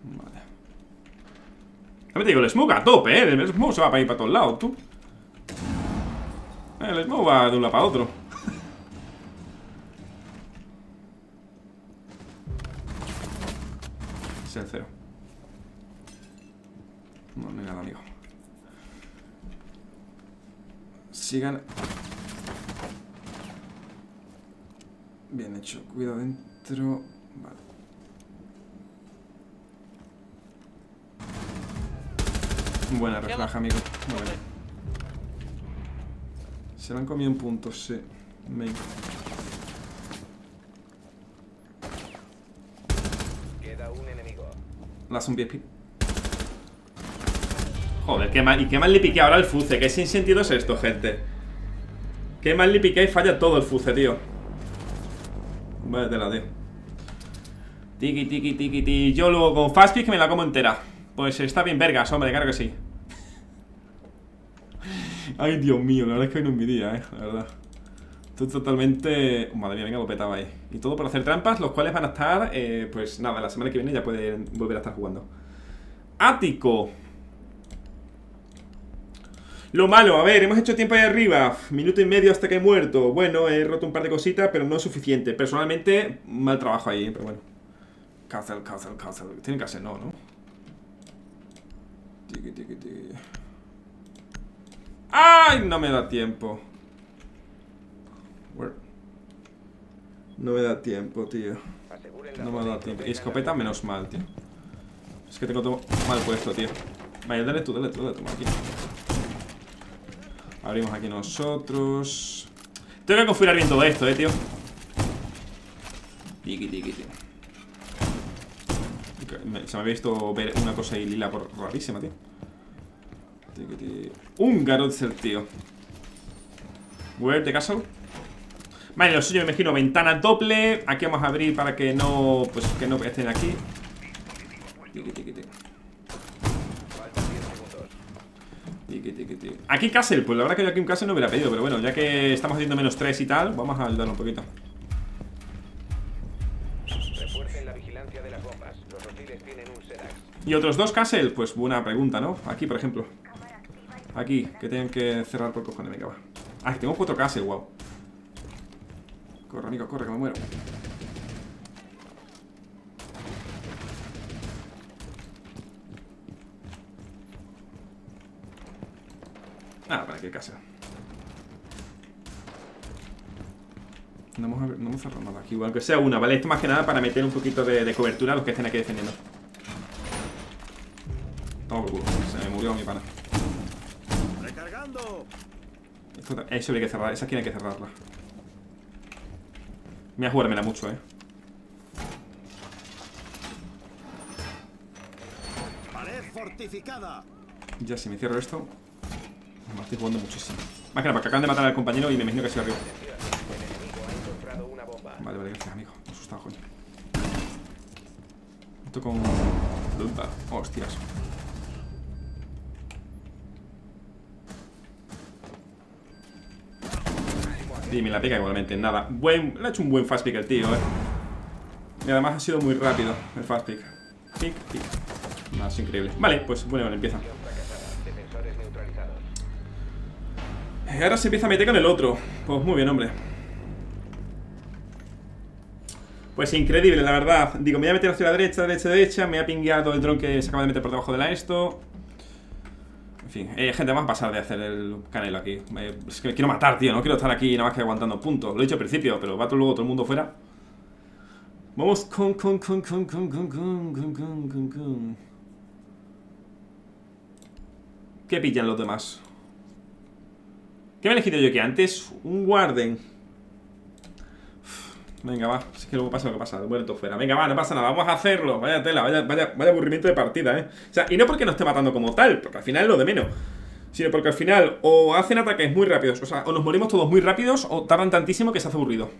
Vale. También te digo, el smoke a tope, ¿eh? El smoke se va para ir para todos lados, tú. El va de un lado para otro. Es el cero. No, no hay amigo. Sigan. Bien hecho. Cuidado dentro. Vale. Buena reflaja, amigo. Muy buena. Se lo han comido en puntos, sí. Venga. Queda un enemigo. Las un VIP. Joder, qué mal, y qué mal le piqué ahora el fuce. Qué sin sentido es esto, gente. Qué mal le piqué y falla todo el fuce, tío. Vaya tela, tío. Tiki, tiki, tiki, tiki. Yo luego con fast pick me la como entera. Pues está bien vergas, hombre, claro que sí. Ay, Dios mío, la verdad es que hoy no es mi día, eh, la verdad. Estoy totalmente... Madre mía, venga, lo petaba ahí. Y todo por hacer trampas, los cuales van a estar, eh, pues nada, la semana que viene ya pueden volver a estar jugando. Ático. Lo malo, a ver, hemos hecho tiempo ahí arriba. Minuto y medio hasta que he muerto. Bueno, he roto un par de cositas, pero no es suficiente. Personalmente, mal trabajo ahí, pero bueno. Castle, castle, castle. Tiene que ser no, ¿no? Tiki, tiki, tiki. ¡Ay! No me da tiempo. No me da tiempo, tío. No me da tiempo. Y escopeta menos mal, tío. Es que tengo todo mal puesto, tío. Vaya, dale tú, dale tú, dale tú, aquí. Abrimos aquí nosotros. Tengo que configurar bien todo esto, eh, tío. Tiki, tiki, tío. Se me había visto ver una cosa ahí lila por rarísima, tío. Un Garotzer, tío. Where the castle? Vale, lo suyo me imagino ventana doble. Aquí vamos a abrir para que no. Pues que no estén aquí. Tiki, tiki, tiki. Faltan 10 segundos. Tiki, tiki, tiki. Aquí Castle, pues la verdad que yo aquí un Castle no hubiera pedido, pero bueno, ya que estamos haciendo menos 3 y tal, vamos a ayudarlo un poquito. Y otros dos Castle, pues buena pregunta, ¿no? Aquí, por ejemplo. Aquí, que tienen que cerrar por cojones, venga, va. Ah, que tengo cuatro Castle, wow. Corre, amigo, corre, que me muero. Ah, para qué casa. No hemos, no hemos cerrado nada aquí, igual que sea una, ¿vale? Esto más que nada para meter un poquito de, de cobertura a los que estén aquí defendiendo. Toma por culo, se me murió mi pana. Eso hay que cerrar, esa esquina hay que cerrarla. Voy a jugármela mucho, eh. ¡Pared fortificada! Ya si me cierro esto. Me estoy jugando muchísimo. Más que nada, porque acaban de matar al compañero y me imagino que arriba. Ha una bomba. Vale, vale, gracias, amigo. Me asustado, coño. Esto con. Lumpa. Hostias. Y me la pega igualmente, nada. Buen, le ha hecho un buen fast pick el tío, eh. Y además ha sido muy rápido el fast pick. Pick, pick. Nada, es increíble. Vale, pues bueno, empieza. Defensores neutralizados. Y ahora se empieza a meter con el otro. Pues muy bien, hombre. Pues increíble, la verdad. Digo, me voy a meter hacia la derecha, derecha, derecha. Me ha pingueado el dron que se acaba de meter por debajo de la esto. En fin, eh, gente, vamos a pasar de hacer el canelo aquí. Eh, es que me quiero matar, tío. No quiero estar aquí nada más que aguantando puntos. Lo he dicho al principio, pero va todo luego todo el mundo fuera. Vamos con, con, con, con, con, con, con, con, con, con. ¿Qué pillan los demás? ¿Qué me he elegido yo aquí antes? Un Warden. Venga, va. Es que luego pasa lo que pasa. Muerto fuera. Venga, va, no pasa nada. Vamos a hacerlo. Vaya tela, vaya, vaya, vaya aburrimiento de partida, ¿eh? O sea, y no porque no esté matando como tal, porque al final es lo de menos. Sino porque al final o hacen ataques muy rápidos, o sea, o nos morimos todos muy rápidos, o tardan tantísimo que se hace aburrido.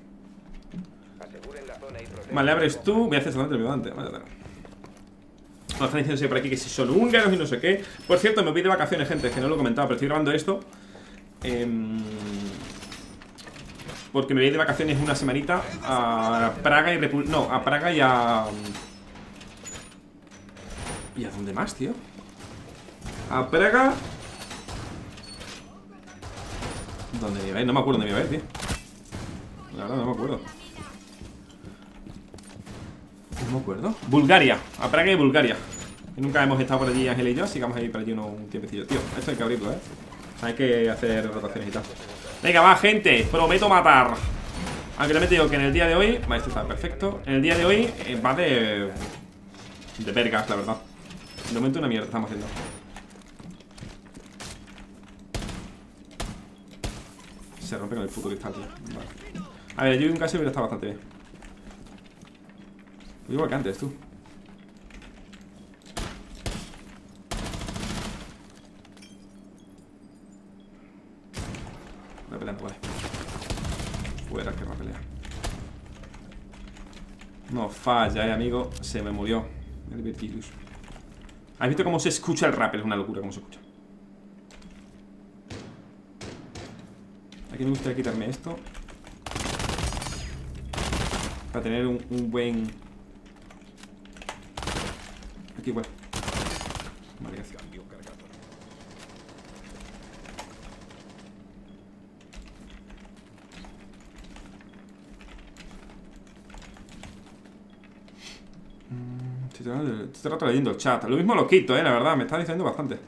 Vale, abres tú. Voy a hacer solamente el ayudante. Vaya tela. Nos están diciendo por aquí que si son húngaros y no sé qué. Por cierto, me voy de vacaciones, gente, que no lo he comentado, pero estoy grabando esto. Em, porque me voy de vacaciones una semanita a Praga y Repu No, a Praga y a. ¿Y a dónde más, tío? A Praga. ¿Dónde me iba? No me acuerdo dónde me iba a ir, tío. La verdad, no me acuerdo. No me acuerdo. Bulgaria. A Praga y Bulgaria. Nunca hemos estado por allí, Ángel y yo, así que vamos a ir por allí uno- un tiempecillo. Tío, esto hay que abrirlo, ¿eh? Hay que hacer rotaciones y tal. Venga, va, gente. Prometo matar. Aunque también te digo que en el día de hoy. Vale, esto está perfecto. En el día de hoy eh, va de. De vergas, la verdad. De momento una mierda estamos haciendo. Se rompe con el puto cristal, tío. Vale. A ver, yo en caso hubiera estado bastante bien. Igual que antes, tú. Peleando, vale. Fuera, que va a pelear. No falla, eh, amigo. Se me murió el Virgilius. ¿Has visto cómo se escucha el rap? Es una locura cómo se escucha. Aquí me gustaría quitarme esto. Para tener un, buen... Aquí igual. Vale, gracias. Mm, Estoy todo el- estoy rato leyendo el chat. Lo mismo lo quito, eh, la verdad. Me está diciendo bastante.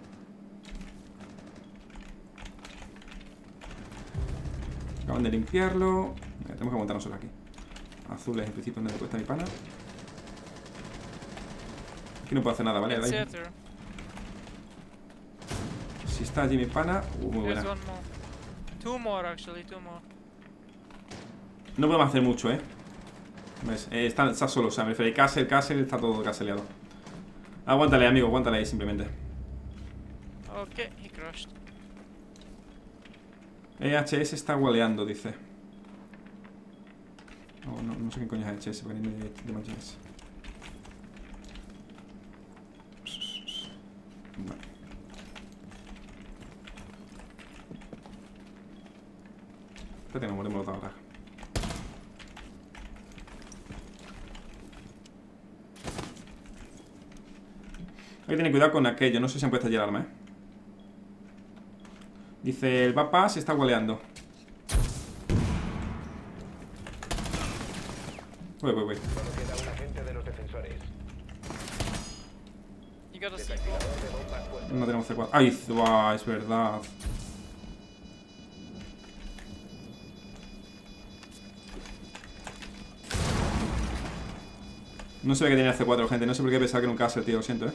Acaban de limpiarlo. Venga, tenemos que montarnos aquí. Azules, en principio, donde cuesta mi pana. Aquí no puedo hacer nada, ¿vale? Theater. Si está allí mi pana, uh, muy buena. one more. Two more actually, two more. No podemos hacer mucho, ¿eh? ¿Ves? Eh, está, está solo, o sea, me refiero a Castle, Castle, está todo caseleado. Aguántale, amigo, aguántale ahí simplemente. Okay, he crushed. EHS está gualeando, dice. No, no, no sé qué coño es EHS, ni me de Magines. Vale. Espérate, no morimos ahora. Hay que tener cuidado con aquello, no sé si han puesto allí el arma, eh. Dice, el papá se está gualeando. Voy, voy, voy. Solo queda un agente de los defensores. You got a C4. Desactivador de bombas puesto. No tenemos C4. Ay, buah, es verdad. No sé que tenía C4, gente. No sé por qué pensaba que era un caster, tío. Lo siento, eh.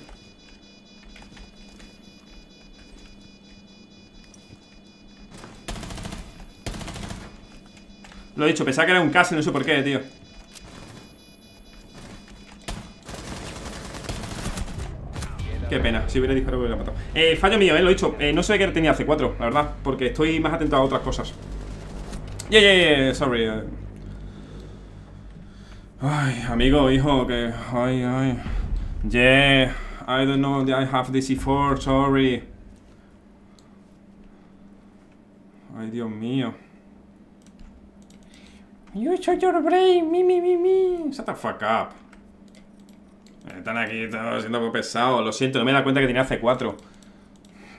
Lo he dicho, pensaba que era un castle, no sé por qué, tío. Qué pena, si hubiera disparado hubiera matado. Eh, fallo mío, eh, lo he dicho. Eh, no sé que tenía C4, la verdad, porque estoy más atento a otras cosas. Yeah, yeah, yeah, sorry. eh. Ay, amigo, hijo, que. Ay, ay. Yeah, I don't know, I have the C4, sorry. Ay, Dios mío. You shut your brain, mi, mi, mi, mi. Shut the fuck up. Están aquí todos siendo pesados. Lo siento, no me he dado cuenta que tenía C4.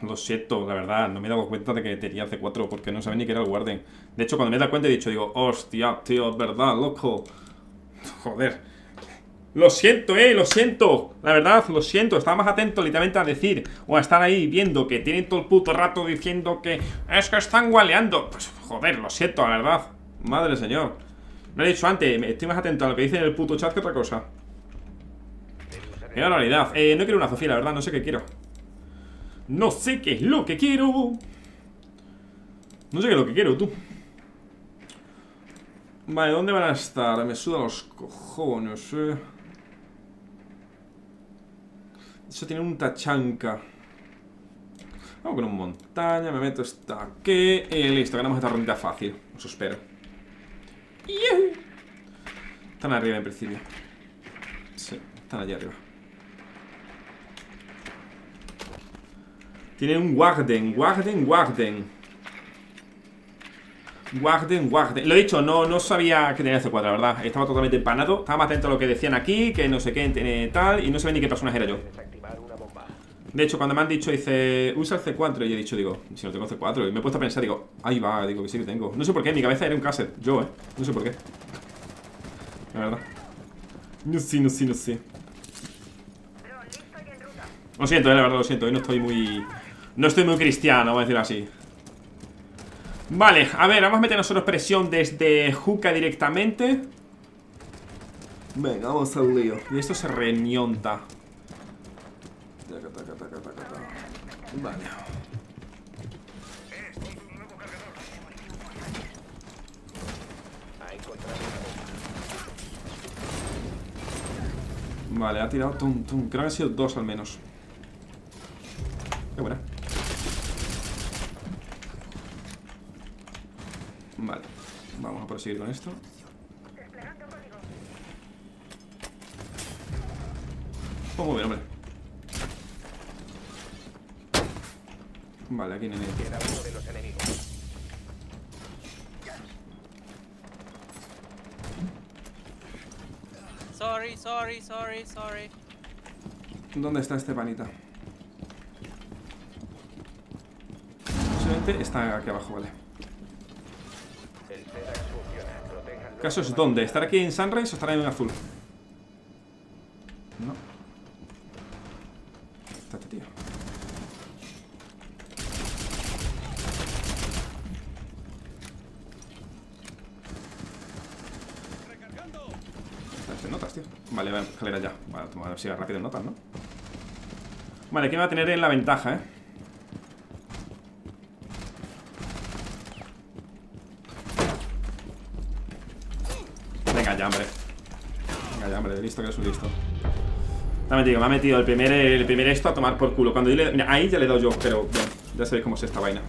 Lo siento, la verdad. No me he dado cuenta de que tenía C4 porque no sabía ni que era el Warden. De hecho, cuando me he dado cuenta he dicho, digo, hostia, tío, es verdad, loco. Joder. Lo siento, eh, lo siento. La verdad, lo siento. Estaba más atento literalmente a decir o a estar ahí viendo que tienen todo el puto rato diciendo que es que están gualeando. Pues joder, lo siento, la verdad. Madre señor. Lo he dicho antes, estoy más atento a lo que dicen en el puto chat que otra cosa. Qué barbaridad. Eh, no quiero una Sofía, la verdad, no sé qué quiero. No sé qué es lo que quiero. No sé qué es lo que quiero, tú. Vale, ¿dónde van a estar? Me suda los cojones, eh. Eso tiene un tachanca. Vamos con un montaña, me meto hasta aquí y listo, ganamos esta ronda fácil. Eso espero. Están arriba en principio. Sí, están allá arriba. Tiene un Warden, Warden, Warden. Warden, Warden. Lo he dicho, no, no sabía que tenía C4, la verdad. Estaba totalmente empanado. Estaba más atento a lo que decían aquí, que no sé qué, tal. Y no sabía ni qué personaje era yo. De hecho, cuando me han dicho, dice, usa el C4, y he dicho, digo, si no tengo C4, y me he puesto a pensar, digo, ahí va, digo que sí que tengo. No sé por qué, en mi cabeza era un cassette, yo, eh. No sé por qué. La verdad. No sé, no sé, no sé. Lo siento, eh, la verdad, lo siento. Hoy no estoy muy. No estoy muy cristiano, vamos a decirlo así. Vale, a ver, vamos a meter nosotros presión desde Juca directamente. Venga, vamos al lío. Y esto se reñonta. Taca, taca, taca. Vale. Vale, ha tirado tum, tum. Creo que han sido dos al menos. Qué buena. Vale. Vamos a proseguir con esto. Oh, muy bien, hombre. Vale, aquí nene. Queda uno de los enemigos. Sorry, sorry, sorry, sorry. ¿Dónde está este panita? Está aquí abajo, vale. El ¿Caso es dónde? ¿Estar aquí en Sunrise o estar en azul? No. Está este tío. Está este en notas, tío. Vale, va, escalera ya. Vale, toma, a ver si va rápido en notas, ¿no? Vale, ¿quién va a tener en la ventaja, eh? Venga ya, hombre. Venga ya, hombre, listo que es un listo. Me ha metido el primer, el primer esto a tomar por culo. Cuando yo mira, ahí ya le he dado yo, pero bien, ya sabéis cómo es esta vaina.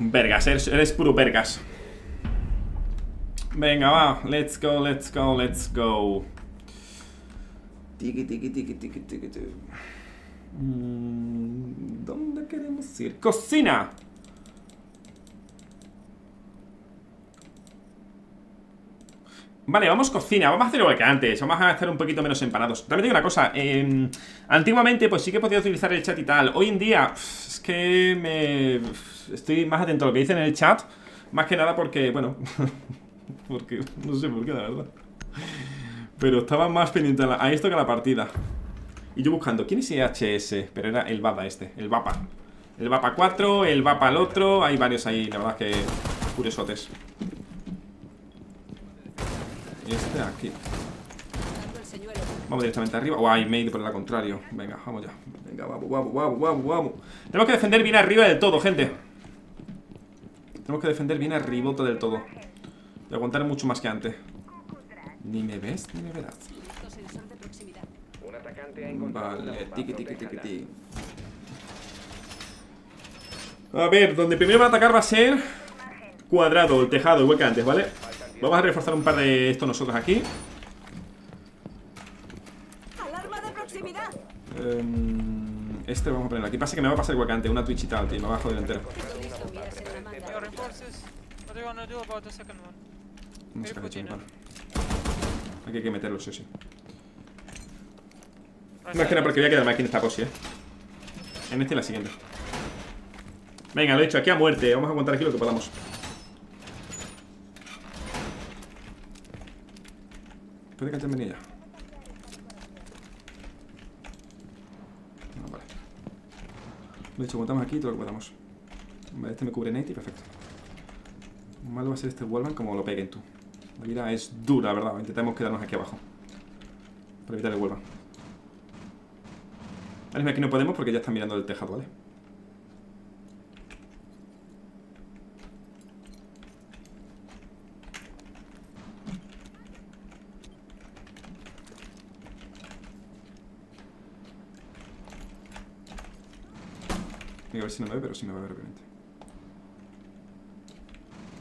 Vergas, eres, eres puro vergas. Venga, va, let's go, let's go, let's go. Tiki, tiki, tiki, tiki, tiki, tiki. Mm, ¿Dónde queremos ir? ¡Cocina! Vale, vamos cocina, vamos a hacer igual que antes Vamos a hacer un poquito menos empanados También digo una cosa, eh, antiguamente pues sí que podía utilizar el chat y tal Hoy en día, es que me... Estoy más atento a lo que dicen en el chat Más que nada porque, bueno Porque, no sé por qué, la verdad Pero estaba más pendiente a, esto que a la partida Y yo buscando, ¿quién es IHS? Pero era el VAPA este, el VAPA El VAPA 4, el VAPA el otro Hay varios ahí, la verdad que curiosotes este aquí. Vamos directamente arriba. O hay made por el contrario. Venga, vamos ya. Venga, vamos, vamos, vamos, vamos, vamos. Tenemos que defender bien arriba del todo, gente. Tenemos que defender bien arriba del todo. Y aguantar mucho más que antes. Ni me ves, ni me verás. Vale, tiki, tiki, tiki, tiki. A ver, donde primero va a atacar va a ser cuadrado, el tejado, igual que antes, ¿vale? Vamos a reforzar un par de estos nosotros aquí. ¡Alarma de proximidad! Em, este lo vamos a poner aquí. Pasa que me va a pasar igual que antes, una Twitch y tal, tío. Me va a joder entero. No sé qué mi a- pan. Aquí hay que meterlo, sí, sí. Más que nada side. porque voy a quedarme aquí en esta posi, eh. En esta y en la siguiente. Venga, lo he hecho, aquí a muerte. Vamos a aguantar aquí lo que podamos. Puede que haya venido ya. Ah, vale. Lo he hecho, aguantamos aquí todo lo que podamos. Vale, este me cubre Nate y perfecto. Malo va a ser este Wallman como lo peguen tú. La vida es dura, ¿verdad? Intentemos quedarnos aquí abajo. Para evitar que vuelva. Vale, aquí no podemos porque ya están mirando el tejado, ¿vale? a ver si no me ve, pero si sí me ve, obviamente.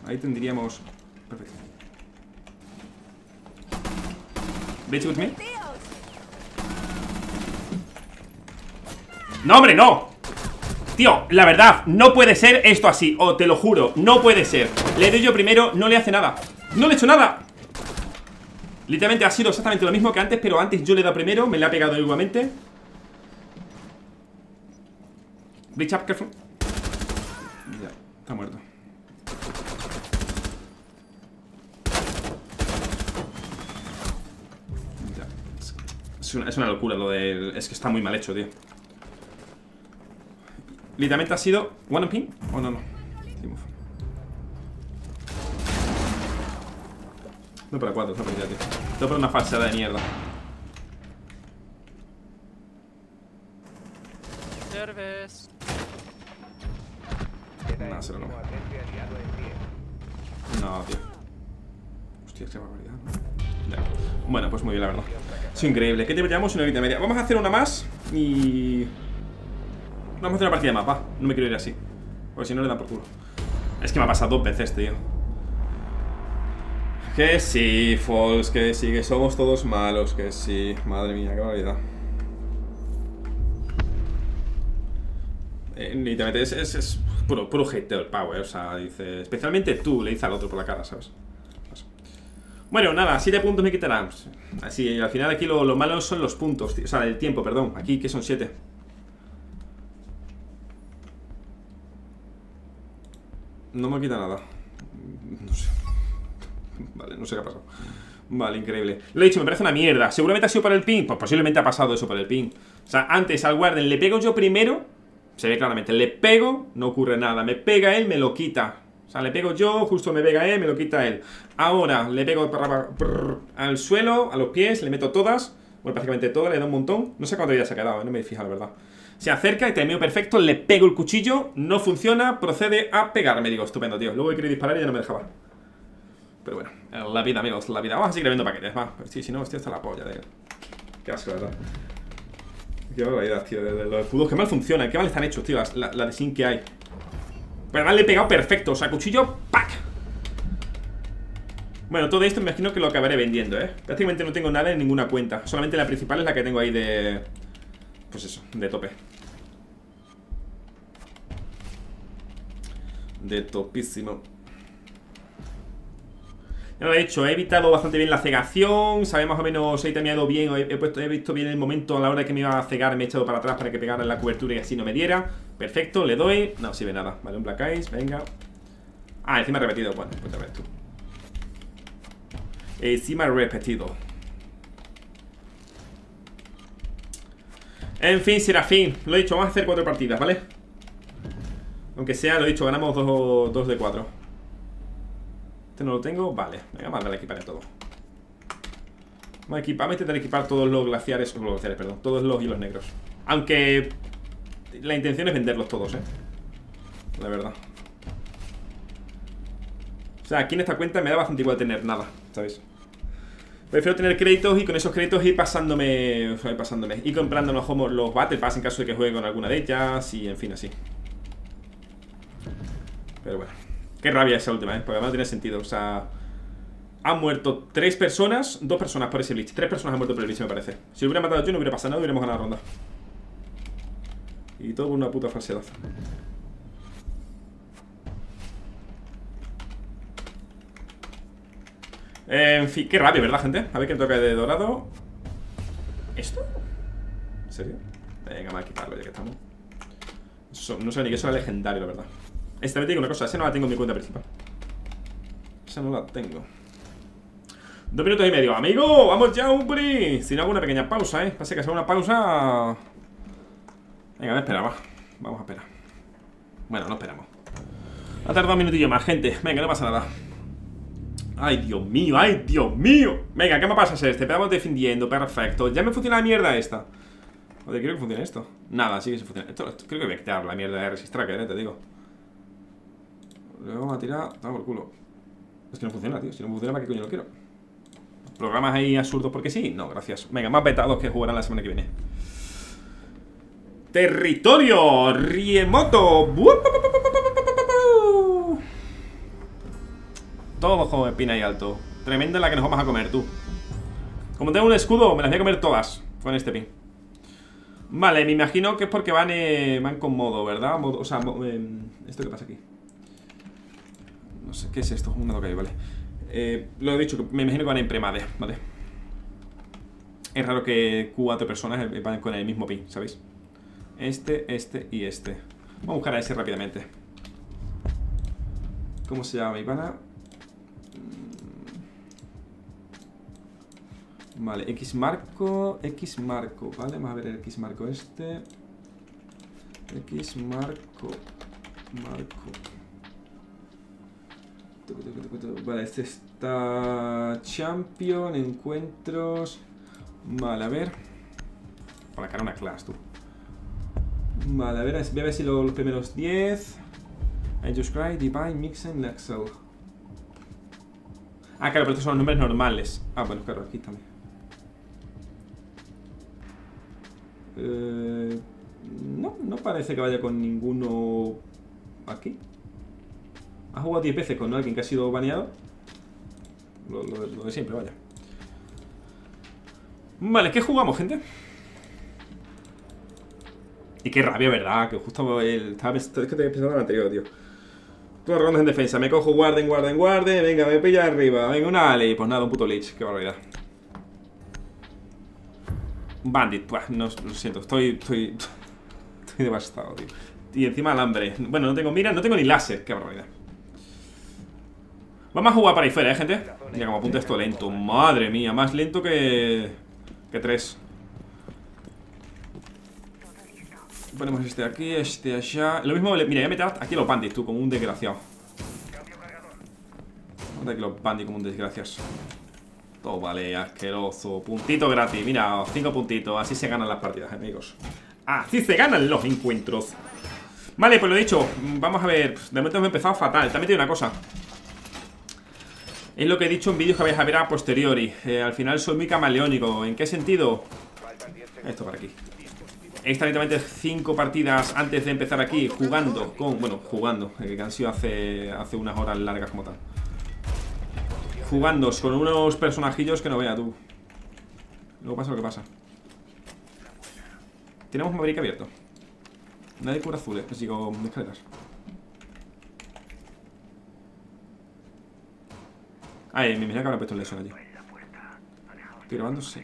Ahí tendríamos... Perfecto. Bitch with me. ¡No, hombre, no! Tío, la verdad, no puede ser esto así O te lo juro, no puede ser Le doy yo primero, no le hace nada ¡No le he hecho nada! Literalmente ha sido exactamente lo mismo que antes Pero antes yo le he dado primero, me le ha pegado igualmente Bitch up, careful está muerto Es una, es una locura lo del... Es que está muy mal hecho, tío Literalmente ha sido... ¿One on? ¿O no, no? Move. No para cuatro, no para tío No para una falsada de mierda Service. No, se lo no. No, tío Hostia, qué barbaridad ¿no? Ya. Bueno, pues muy bien, la verdad Es increíble ¿Qué te llevamos? Una horita media Vamos a hacer una más Y... Vamos a hacer una partida más, va No me quiero ir así Porque si no le dan por culo Es que me ha pasado dos veces, tío Que sí, Falls Que sí, que somos todos malos Que sí, madre mía, qué barbaridad Eh, literalmente es, es, es puro, puro hateo el pavo, eh. O sea, dice. Especialmente tú, le dice al otro por la cara, ¿sabes? Bueno, nada, 7 puntos me quitarán. Así, al final aquí lo, lo malo son los puntos. O sea, el tiempo, perdón. Aquí que son 7. No me quita nada. No sé. Vale, no sé qué ha pasado. Vale, increíble. Lo he dicho, me parece una mierda. Seguramente ha sido por el ping. Pues posiblemente ha pasado eso por el ping. O sea, antes al Warden le pego yo primero. Se ve claramente. Le pego, no ocurre nada. Me pega él, me lo quita. O sea, le pego yo, justo me pega él, me lo quita él. Ahora le pego al suelo, a los pies, le meto todas. Bueno, prácticamente todas, le da un montón. No sé cuánto ya se ha quedado, eh, no me he fijado, la verdad. Se acerca y termino perfecto, le pego el cuchillo, no funciona, procede a pegarme. Digo, estupendo, tío. Luego he querido disparar y ya no me dejaba. Pero bueno, la vida, amigos, la vida. Vamos a seguir viendo paquetes, va. Pero sí, si no, hostia, está la polla de. Qué asco, ¿verdad? Qué barbaridad, tío. De, los escudos, qué mal funcionan, qué mal están hechos, tío. las- La, la de sin que hay. Pero además le he pegado perfecto, o sea, cuchillo, ¡pac! Bueno, todo esto me imagino que lo acabaré vendiendo, ¿eh? Prácticamente no tengo nada en ninguna cuenta. Solamente la principal es la que tengo ahí de... Pues eso, de tope. De topísimo. Ya lo he hecho, he evitado bastante bien la cegación, sabe más o menos, he terminado bien, he, he puesto, he visto bien el momento a la hora que me iba a cegar, me he echado para atrás para que pegara la cobertura y así no me diera. Perfecto, le doy, no sirve nada, vale, un Black Eyes, venga. Ah, encima repetido, bueno, pues tú. Encima repetido. En fin, Serafín, lo he dicho, vamos a hacer cuatro partidas, ¿vale? Aunque sea, lo he dicho, ganamos dos, dos de cuatro. Este no lo tengo, vale. Venga, mándale a equipar todo. Vamos a equipar, vamos a intentar equipar todos los glaciares, los glaciares, perdón, todos los hilos negros. Aunque la intención es venderlos todos, eh. La verdad. O sea, aquí en esta cuenta me da bastante igual tener nada, ¿sabes? Prefiero tener créditos y con esos créditos ir pasándome, ir pasándome, y comprando los, homos- los Battle Pass en caso de que juegue con alguna de ellas y en fin, así. Pero bueno. Qué rabia esa última, ¿eh? Porque además tiene sentido. O sea, han muerto tres personas, dos personas por ese Bleach. Tres personas han muerto por el Bleach, me parece. Si lo hubiera matado yo, no hubiera pasado nada, hubiéramos ganado la ronda. Y todo por una puta falsedad. En fin, qué rabia, ¿verdad, gente? A ver qué toca de dorado. ¿Esto? ¿En serio? Venga, vamos a equiparlo ya que estamos. No sé ni que eso era legendario, la verdad. Esta vez digo una cosa, esa no la tengo en mi cuenta principal. Esa no la tengo. Dos minutos y medio. Amigo, vamos ya, hombre. Si no hago una pequeña pausa, eh. Pase que hacer una pausa. Venga, a esperar, va. Vamos a esperar. Bueno, no esperamos. Va a tardar un minutillo más, gente. Venga, no pasa nada. Ay, Dios mío, ay, Dios mío. Venga, ¿qué me pasa este? Estamos defendiendo, perfecto. Ya me funciona la mierda esta. Joder, creo que funciona esto. Nada, sí que se funciona. Esto- creo que voy a quitar la mierda de Resist Tracker, eh, te digo. Le vamos a tirar. Toma por culo. Es que no funciona, tío. Si no funciona, ¿para qué coño lo quiero? ¿Programas ahí absurdos porque sí? No, gracias. Venga, más vetados que jugarán la semana que viene. Territorio Riemoto. Todo como espina y alto. Tremenda la que nos vamos a comer, tú. Como tengo un escudo, me las voy a comer todas con este pin. Vale, me imagino que es porque van, eh, van con modo, ¿verdad? O sea, em, ¿esto qué pasa aquí? No sé, ¿qué es esto? Un dado que hay, vale. Eh, lo he dicho, me imagino que van en premade, ¿vale? Es raro que cuatro personas eh, vayan con el mismo pin, ¿sabéis? Este, este y este. Vamos a buscar a ese rápidamente. ¿Cómo se llama mi pana? Mm. Vale, X marco, X marco, ¿vale? Vamos a ver el X marco este. X marco, marco. Vale, este está Champion, encuentros. Vale, a ver. Por la cara una clase, tú. Vale, a ver, voy a ver si lo- los primeros 10. I just cry, Divine, Mixen, Lexel. Ah, claro, pero estos son los nombres normales. Ah, bueno, claro, aquí también. Eh, no, no parece que vaya con ninguno aquí. ¿Ha jugado 10 veces con alguien que ha sido baneado? Lo, lo- de siempre, vaya. Vale, ¿qué jugamos, gente? Y qué rabia, ¿verdad? Que justo el... Estaba pensando, es que pensado en el anterior, tío. Dos rondas en defensa. Me cojo guarden, guarden, guarden. Venga, me pilla arriba. Venga, una Ale. Pues nada, un puto Lich. Qué barbaridad. Bandit. Buah, no, lo siento. Estoy... Estoy... Estoy devastado, tío. Y encima alambre. Bueno, no tengo mira, no tengo ni láser. Qué barbaridad. Vamos a jugar para ahí fuera, ¿eh, gente? Mira, como apunta esto lento. Madre mía, más lento que... Que tres. Ponemos este aquí, este allá. Lo mismo, mira, voy a meter aquí los bandits, tú, como un desgraciado. Ponte aquí los bandits como un desgraciado. Todo vale, asqueroso. Puntito gratis, mira, cinco puntitos. Así se ganan las partidas, amigos. Así se ganan los encuentros. Vale, pues lo dicho, vamos a ver. De momento hemos empezado fatal. También digo una cosa. Es lo que he dicho en vídeos que vais a ver a posteriori. Eh, al final soy muy camaleónico. ¿En qué sentido? Esto para aquí. He estado literalmente cinco partidas antes de empezar aquí jugando con... Bueno, jugando, eh, que han sido hace, hace unas horas largas como tal. Jugando con unos personajillos que no vea tú. Luego pasa lo que pasa. Tenemos Maverick abierto. Nadie cura azul, eh. Sigo escaleras. Ah, eh, me imagino que habrá puesto el lesión allí. Estoy grabando, sí.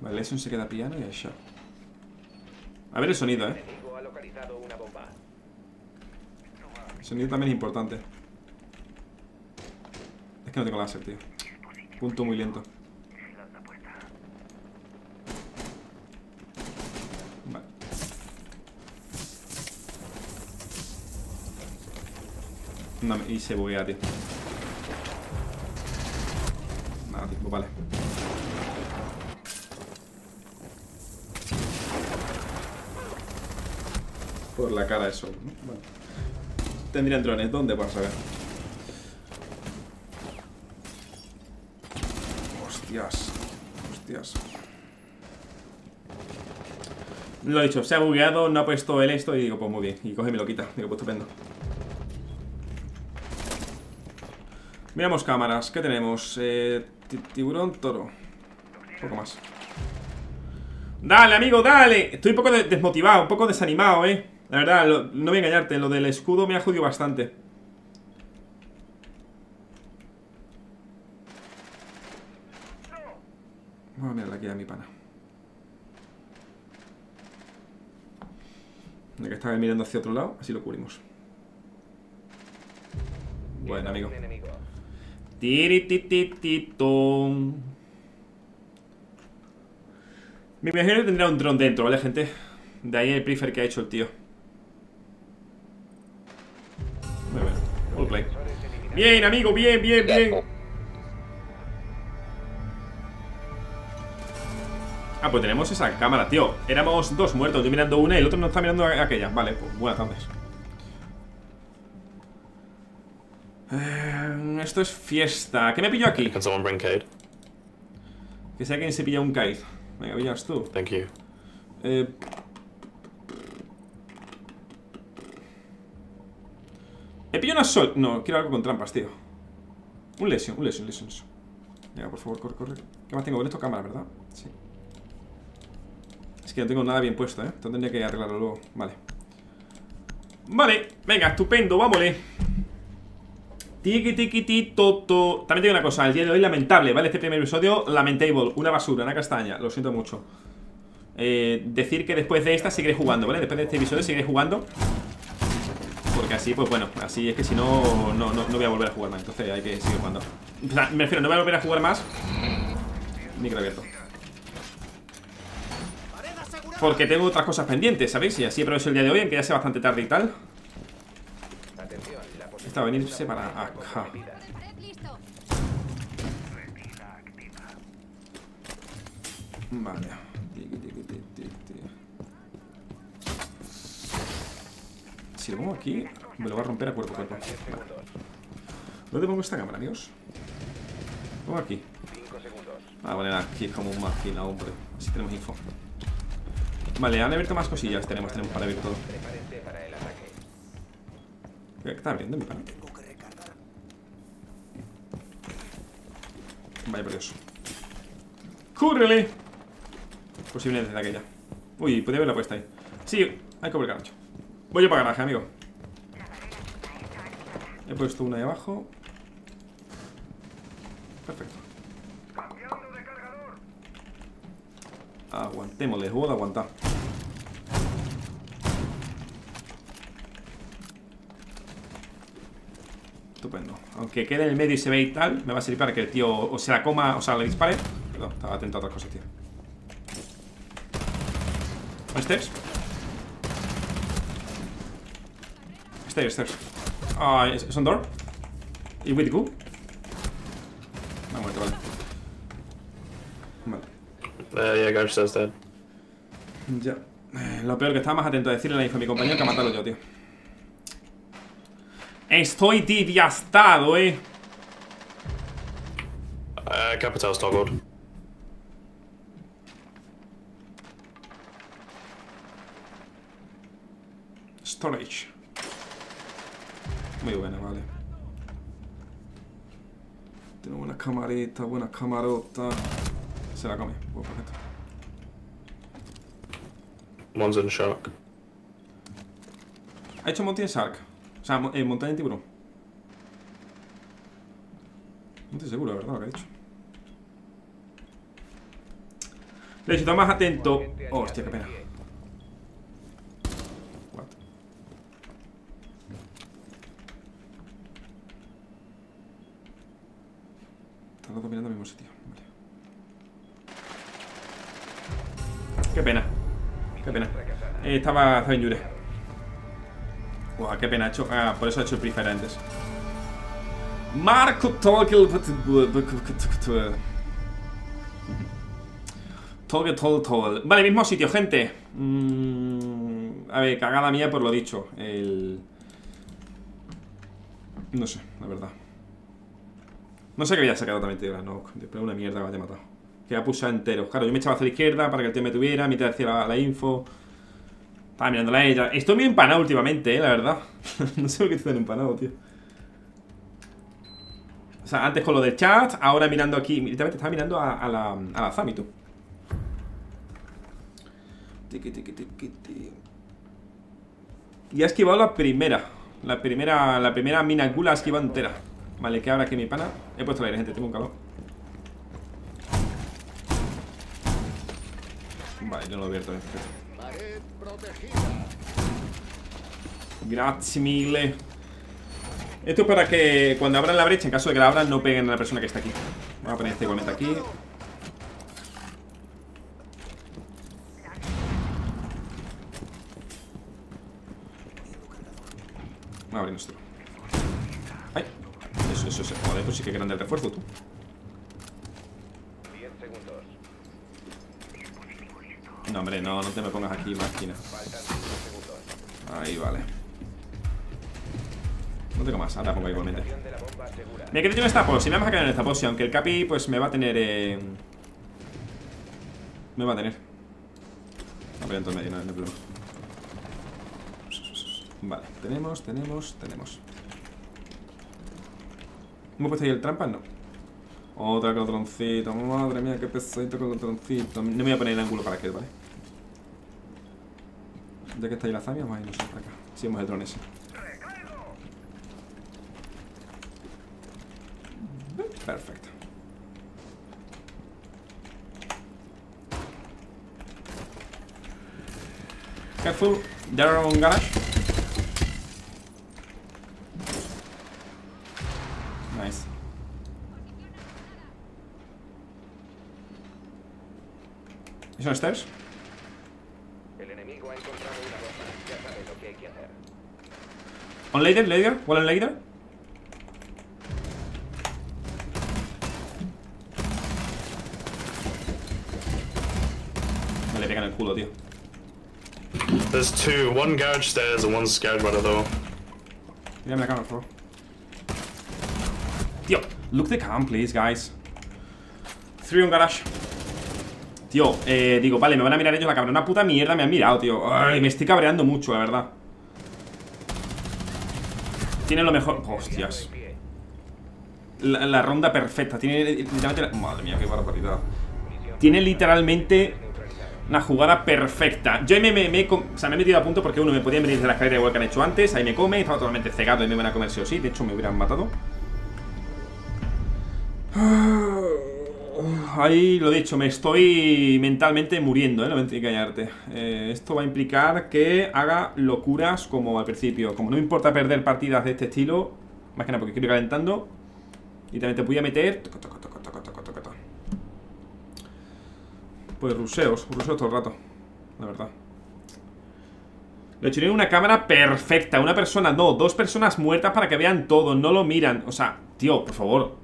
Vale, Lesion se queda piano y shot. A ver el sonido, eh. El sonido también es importante. Es que no tengo láser, tío. Punto muy lento. Vale. Y se buguea, tío. Nada, tío, pues vale. Por la cara eso, ¿no? Bueno. Tendrían drones, ¿dónde vas a ver? Hostias. Hostias. Lo he dicho, se ha bugueado, no ha puesto el esto y digo, pues muy bien. Y coge y me lo quita. Digo, pues estupendo. Miramos cámaras. ¿Qué tenemos? Eh, ti- tiburón, toro. Un poco más. Dale, amigo, dale. Estoy un poco de- desmotivado, un poco desanimado, eh. La verdad, no voy a engañarte. Lo del escudo me ha jodido bastante. Vamos a mirarle aquí a mi pana. Ya que estaba mirando hacia otro lado, así lo cubrimos. Bueno, amigo. Tirititititón. Me imagino que tendrá un dron dentro, ¿vale, gente? De ahí el prefer que ha hecho el tío. Muy bien. All play. Bien, amigo, bien, bien, bien. Ah, pues tenemos esa cámara, tío. Éramos dos muertos, yo mirando una y el otro no está mirando aquella. Vale, pues buenas tardes. Eh, esto es fiesta. ¿Qué me pillo aquí? Can someone bring Cade? Que sea quien se pilla un kite. Venga, pillas tú. Thank you. Eh... He pillado una sol... No, quiero algo con trampas, tío. Un lesión, un lesión, lesión. Venga, por favor, corre, corre. ¿Qué más tengo? Con esto cámara, ¿verdad? Sí. Es que no tengo nada bien puesto, ¿eh? Esto tendría que arreglarlo luego. Vale. Vale, venga, estupendo, vámonos. Tiki tiki ti toto. También tengo una cosa, el día de hoy lamentable, ¿vale? Este primer episodio, lamentable, una basura, una castaña, lo siento mucho. Eh, decir que después de esta seguiré jugando, ¿vale? Después de este episodio seguiré jugando. Porque así, pues bueno, así es que si no, no, no, no voy a volver a jugar más. Entonces hay que seguir jugando. O sea, me refiero, no voy a volver a jugar más. Micro abierto. Porque tengo otras cosas pendientes, ¿sabéis? Y así aprovecho el día de hoy, aunque ya sea bastante tarde y tal. Atención, la posición Esta va a venirse para acá. Vale. Si lo pongo aquí, me lo va a romper a cuerpo a cuerpo. ¿Dónde pongo esta cámara, amigos? Pongo aquí. 5 segundos. Ah, vale, aquí como un máquina, hombre. Así tenemos info. Vale, han abierto más cosillas. Tenemos, tenemos para abrir todo. Prepárense para el ataque. ¿Qué está abriendo mi pana? Vaya por Dios. ¡Cúrrele! Posible desde aquella. Uy, podría haberla puesta ahí. Sí, hay que volcar ancho. Voy yo para garaje, amigo. He puesto una ahí abajo. Perfecto. Aguantémosle, juego de aguantar. Estupendo. Aunque quede en el medio y se ve y tal, me va a servir para que el tío o se la coma, o sea, le dispare. Perdón, estaba atento a otras cosas, tío. ¿One steps? Stairs, stairs. Ah, ¿es es on door? ¿Y with? Me ha muerto, vale. Vale. Uh, yeah, says dead. Ya. Eh, Lo peor que estaba más atento a decirle la info a mi compañero que a matarlo yo, tío. Estoy diviastado, eh. Uh, Capital's toggled. Storage. Muy buena, vale. Tiene buena camarita, buena camarota. Se la come. Bueno, perfecto. One's in shock. Ha hecho Mountain Shark. O sea, eh, montaña de tiburón. No estoy seguro, la verdad, lo que ha dicho. Necesito más atento. Oh, hostia, qué pena. What? Están los dos mirando al mismo sitio. Vale. Qué pena. Qué pena. Eh, estaba, estaba en Yure. Buah, qué pena. Hecho, ah, por eso he hecho antes. Marco Togel. Togel, Togel, Togel. Vale, mismo sitio, gente. Mm, a ver, cagada mía por lo dicho. El. No sé, la verdad. No sé qué había sacado también, tío. No, después una mierda que me haya matado. Que ha pulsado entero. Claro, yo me echaba hacia la izquierda para que el tío me tuviera, mitad hacía la, la info. Estaba mirándola a ella. Estoy muy empanado últimamente, eh, la verdad. no sé por qué estoy tan empanado, tío. O sea, antes con lo del chat, ahora mirando aquí. Literalmente estaba mirando a, la, a la Zami, tú. Y ha esquivado la primera. La primera, la primera mina gula ha esquivado entera. Vale, que ahora que mi pana. He puesto el aire, gente, tengo un calor. Vale, yo no lo abierto, eh. Grazie mille. Esto es para que cuando abran la brecha, en caso de que la abran, no peguen a la persona que está aquí. Vamos a poner este igualmente aquí. Vamos a abrir nuestro. ¡Ay! Eso, eso, eso. Joder, pues sí que grande el refuerzo, tú. 10 segundos. No, hombre, no, no te me pongas aquí, máquina. Faltan 5 segundos. Ahí, vale. No tengo más, ahora pongo igualmente. Me quedé yo en esta pose, me vamos a quedar en esta pose, aunque el Capi pues me va a tener Me va a tener. No, pero entonces medio, no, no hay problema. Vale, tenemos, tenemos, tenemos. ¿Hemos puesto ahí el trampa? No. Otra con troncito. Madre mía, qué pesadito con el troncito. No me voy a poner el ángulo para que, ¿vale? Ya que está ahí la zamia, vamos a irnos para acá. Si hemos el dron ese. Perfecto. Careful, they're on garage. Nice. ¿Es on stairs? El enemigo ha encontrado una bomba. Ya sabe lo que hay que hacer. On later, later, well on later. Me le pegan el culo, tío. There's two. One garage stairs and one's garage by the door. Mírame la cámara, favor. Tío, look the cam, please, guys. Three on garage. Tío, eh, digo, vale, me van a mirar ellos la cámara. Una puta mierda me han mirado, tío. Ay, me estoy cabreando mucho, la verdad. Tiene lo mejor. Hostias. La, ronda perfecta. Tiene literalmente. la- Madre mía, qué barbaridad. Tiene literalmente una jugada perfecta. Yo me, me, me o sea, me he metido a punto porque uno me podía venir de la escalera igual que han hecho antes. Ahí me come, estaba totalmente cegado y me van a comer sí o sí. De hecho, me hubieran matado. Ahí lo dicho, me estoy mentalmente muriendo, ¿eh? No me engañarte. Eh, esto va a implicar que haga locuras como al principio. Como no me importa perder partidas de este estilo, más que nada porque quiero ir calentando. Y también te voy a meter. Pues ruseos, ruseos todo el rato. La verdad. Hecho en una cámara perfecta. Una persona, no, dos personas muertas para que vean todo. No lo miran. O sea, tío, por favor.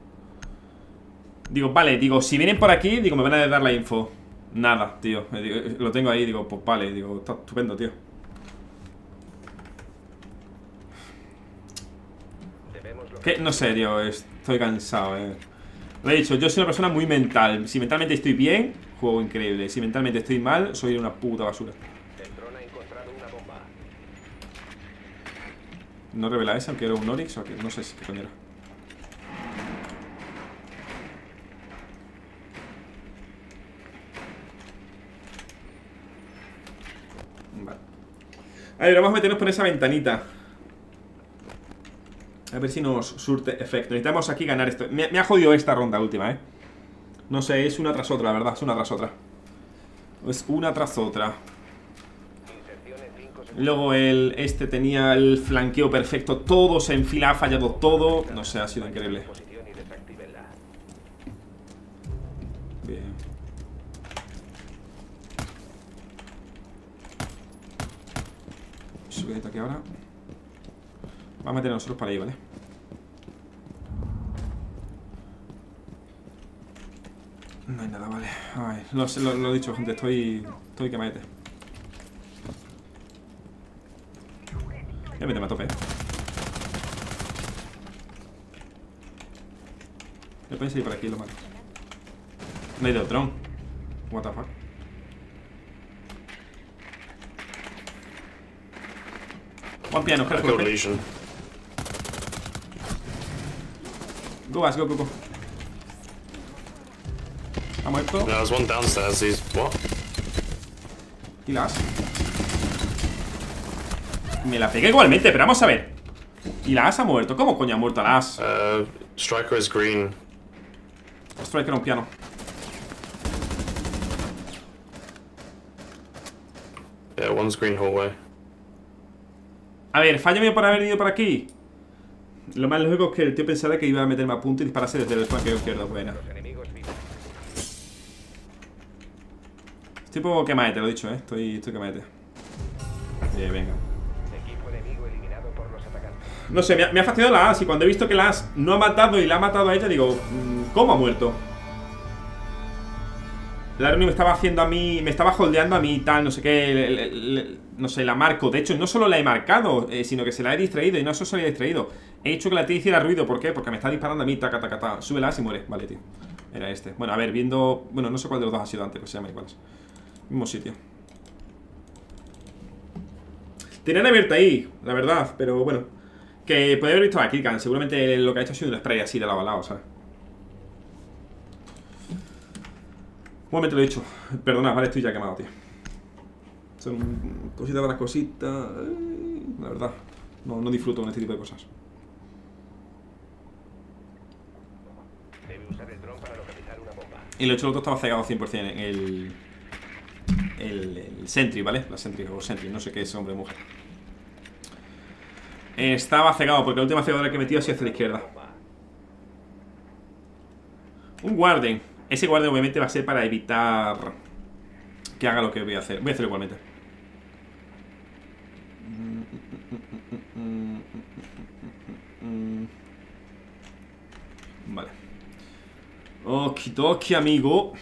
Digo, vale, digo, si vienen por aquí, digo, me van a dar la info. Nada, tío. Eh, digo, eh, Lo tengo ahí, digo, pues vale, digo, está estupendo, tío. Que no sé, tío, estoy cansado, eh. Lo he dicho, yo soy una persona muy mental. Si mentalmente estoy bien, juego increíble. Si mentalmente estoy mal, soy una puta basura. No revela esa, aunque era un Oryx o que no sé si qué era. Vale. A ver, vamos a meternos por esa ventanita. A ver si nos surte efecto. Necesitamos aquí ganar esto. Me, me ha jodido esta ronda última, ¿eh? No sé, es una tras otra, la verdad. Es una tras otra. Es una tras otra. Inserción en 5 segundos. Luego el este tenía el flanqueo perfecto. Todo se enfila, ha fallado todo. No sé, ha sido increíble. Subidito aquí ahora. Vamos a meter nosotros para ahí, ¿vale? No hay nada, vale. Ay, lo, he dicho, gente. Estoy. Estoy que mete. Ya me a tope, eh. Me pueden seguir por aquí, lo malo. No hay de dron. What the fuck. Piano? Legion. Go, guys, go, go, go. Ha muerto. No, there's one downstairs. He's what? Y las. Me la pegué igualmente, pero vamos a ver. Y la as ha muerto. ¿Cómo coño ha muerto la as? Uh, striker is green. Striker un piano. Yeah, one's green hallway. A ver, fallo mío por haber ido por aquí. Lo más lógico es que el tío pensaba que iba a meterme a punto y dispararse desde el flanco izquierdo. Bueno. Estoy poco quemate, te lo he dicho, eh. Estoy, estoy quemate. Bien, venga. No sé, me ha, me la as y cuando he visto que la as no ha matado y la ha matado a ella, digo, mm, ¿cómo ha muerto? La Runi me estaba haciendo a mí, me estaba holdeando a mí y tal, no sé qué, no sé, la marco. De hecho, no solo la he marcado, eh, sino que se la he distraído y no solo se la he distraído. He hecho que la tía hiciera ruido, ¿por qué? Porque me está disparando a mí, taca, taca, taca. Súbela y muere, vale, tío. Era este. Bueno, a ver, viendo... Bueno, no sé cuál de los dos ha sido antes, pues se llama igual. Mismo sitio. Tenían abierta ahí, la verdad, pero bueno. Que puede haber visto a Kirkan. Seguramente lo que ha hecho ha sido un spray así de lado a lado, ¿sabes? Un momento lo he dicho. Perdona, vale, estoy ya quemado, tío. Son cositas de cositas. eh, La verdad. No, no disfruto con este tipo de cosas. Debe usar el dron para localizar una bomba. Y lo hecho, el otro estaba cegado 100% en el, el. El Sentry, ¿vale? La Sentry o Sentry, no sé qué es hombre o mujer. Estaba cegado porque la última cegadora que he metido ha sido hacia la izquierda. Un Warden. Ese Warden obviamente va a ser para evitar que haga lo que voy a hacer. Voy a hacerlo igualmente. Vale. Okidoki, amigo.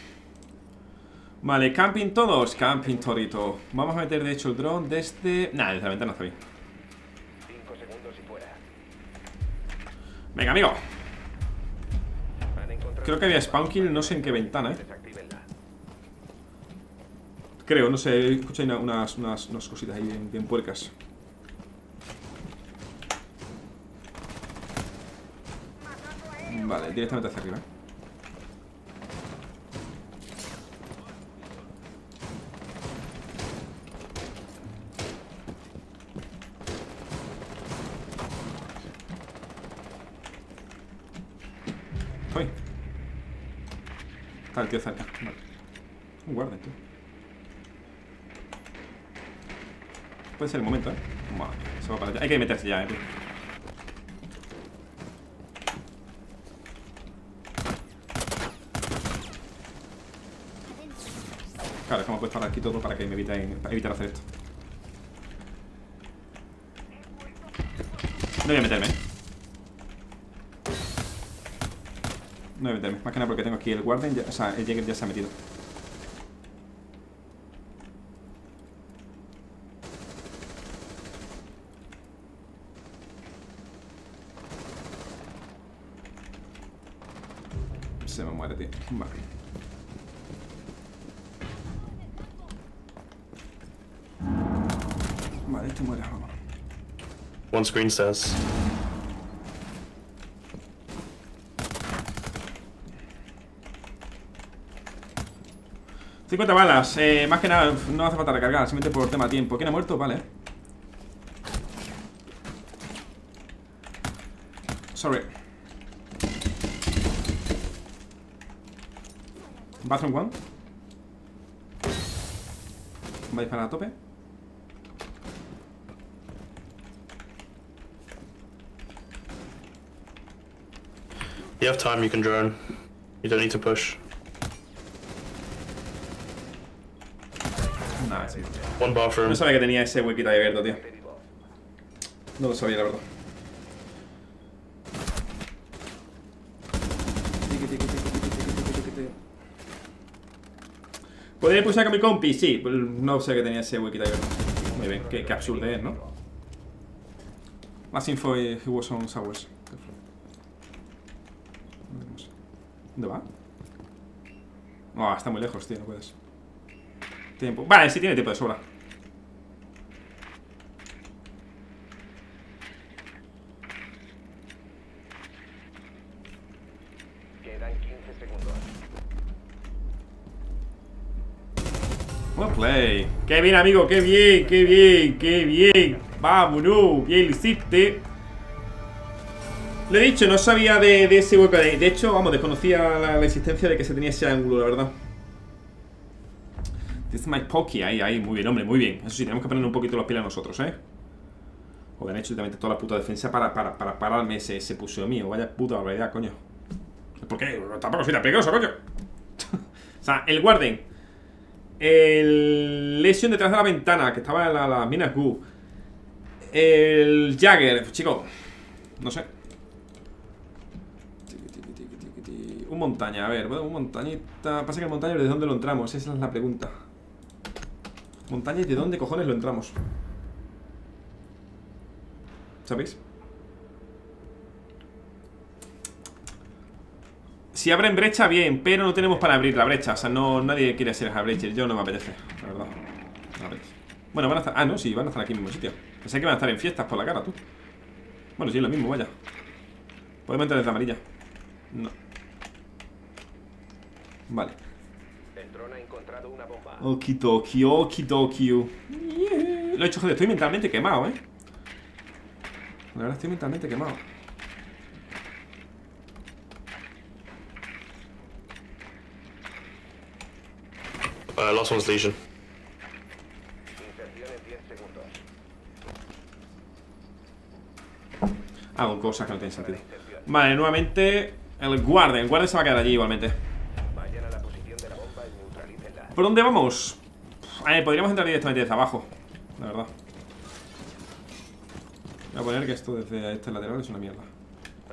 Vale, camping todos. Camping torito. Vamos a meter de hecho el dron desde. Nah, desde la ventana está bien. 5 segundos y fuera. Venga, amigo. Creo que había spawn kill, no sé en qué ventana, eh. Creo, no sé. Escuché una- unas, unas, unas cositas ahí bien, bien puercas. Vale, directamente hacia arriba. El tío cerca. Vale. Un guardia, tú. Puede ser el momento, ¿eh? Vale, se va para allá. Hay que meterse ya, ¿eh? tío. Claro, es como puedes parar aquí todo para que me eviten, para evitar hacer esto. No voy a meterme. ¿eh? No voy a meterme. Más que nada porque tengo aquí el Warden, ya- o sea, el Jäger ya se ha metido. Se me muere, tío. Vale. Vale, este muere, vamos. One screen stairs. ¡50 balas! Eh, más que nada, no hace falta recargar, simplemente por tema tiempo. ¿Quién ha muerto? Vale. Sorry. Bathroom one. Va a disparar a tope. You have time, you can drone. You don't need to push. No sabía que tenía ese huequito ahí abierto, tío. No lo sabía, la verdad. ¿Podría pulsar con mi compi? Sí, no sé que tenía ese huequito ahí abierto. Muy bien, qué, qué absurdo es, ¿no? Más info he was on Sowers. ¿Dónde va? Ah, está muy lejos, tío, no puedes. Tiempo. Vale, sí tiene tiempo de sobra. Quedan 15 segundos. Buen play. Qué bien, amigo, qué bien, qué bien, qué bien. Vámonos, bien lo hiciste. Lo he dicho, no sabía de, de ese hueco. De, de hecho, vamos, desconocía la, la existencia de que se tenía ese ángulo, la verdad. This is my. Ahí, ahí, muy bien, hombre, muy bien. Eso sí, tenemos que poner un poquito los pies a nosotros, ¿eh? Joder, han hecho literalmente toda la puta defensa para, para, para pararme ese, ese puseo mío. Vaya puta barbaridad, coño. ¿Por qué? Tampoco soy tan peligroso, coño. o sea, el Warden. El Lesion detrás de la ventana, que estaba en la- las minas Gu. El Jagger, chico. No sé. Un montaña, a ver, un montañita. Pasa que el montaña, ¿de dónde lo entramos? Esa es la pregunta. Montaña, ¿y de dónde cojones lo entramos? ¿Sabéis? Si abren brecha, bien, pero no tenemos para abrir la brecha. O sea, no, nadie quiere ser brecha. Yo no me apetece, la verdad. Bueno, van a estar. Ah, no, sí, van a estar aquí en el mismo sitio. Pensé que van a estar en fiestas por la cara, tú. Bueno, sí, es lo mismo, vaya. Podemos entrar desde amarilla. No. Vale. Encontrado una bomba. Okidoki, okidoki. Lo he hecho, joder, estoy mentalmente quemado, eh. La verdad, estoy mentalmente quemado. Uh, last one's Legion. Inserción en 10 segundos. Hago cosas que no tienen sentido. Vale, nuevamente el guardia. El guardia se va a quedar allí igualmente. ¿Por dónde vamos? Ver, podríamos entrar directamente desde abajo. La verdad. Voy a poner que esto desde este lateral es una mierda.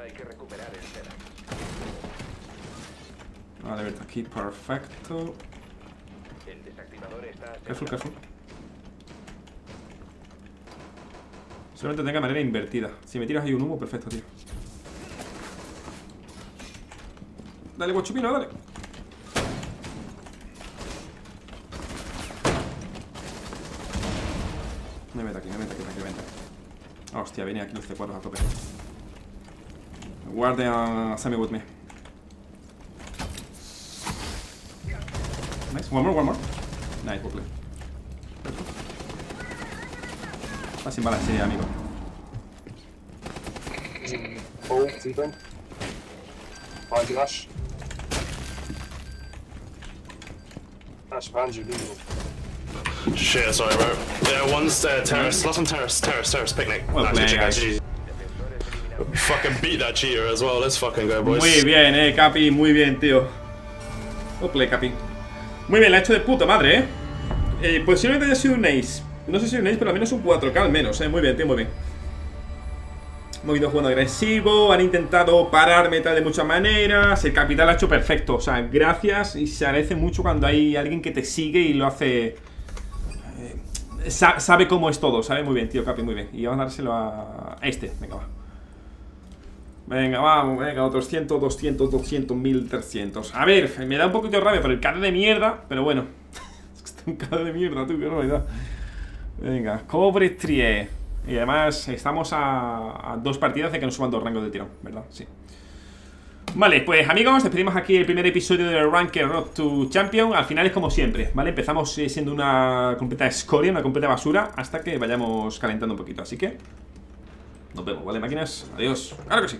Hay que recuperar el. Vale, verte aquí, perfecto. El desactivador está Careful, careful. Solamente tenga manera invertida. Si me tiras ahí un humo, perfecto, tío. Dale, guachupino, dale. Me meto aquí, me meto aquí, tranquilamente. Hostia, viene aquí los C4 a tope. Guardia semi with me. Nice, one more, one more. Nice, played. Va sin balas, sí, amigo. Oh. Behind you, Ash. Ash, behind you. Shit, sorry, bro. Yeah, one's uh, terrace. Last one, terrace, terrace, terrace, picnic. Well Nah, played, GG, guys. GG. Fucking beat that cheater as well. Let's fucking go, boys. Muy bien, eh, Capi, muy bien, tío. Capi. Muy bien, la ha hecho de puta madre, eh. eh posiblemente haya sido un ace. No sé si un ace, pero al menos un 4K al menos, eh. Muy bien, tío, muy bien. Hemos ido jugando agresivo, han intentado pararme tal de muchas maneras. El capital ha hecho perfecto. O sea, gracias y se agradece mucho cuando hay alguien que te sigue y lo hace. Sa- sabe cómo es todo, sabe muy bien, tío, Capi, muy bien. Y vamos a dárselo a, este, venga, va. Venga, vamos, venga, otros 100, 200, 200, 1300. A ver, me da un poquito de rabia por el CAD de mierda, pero bueno. Es que está un CAD de mierda, tú, qué barbaridad. Venga, cobre trie. Y además estamos a, dos partidas de que nos suban dos rangos de tirón, ¿verdad? Sí. Vale, pues amigos, despedimos aquí el primer episodio de Ranker Road to Champion. Al final es como siempre, ¿vale? Empezamos eh, siendo una completa escoria, una completa basura, hasta que vayamos calentando un poquito. Así que nos vemos, ¿vale, máquinas? Adiós. Claro que sí.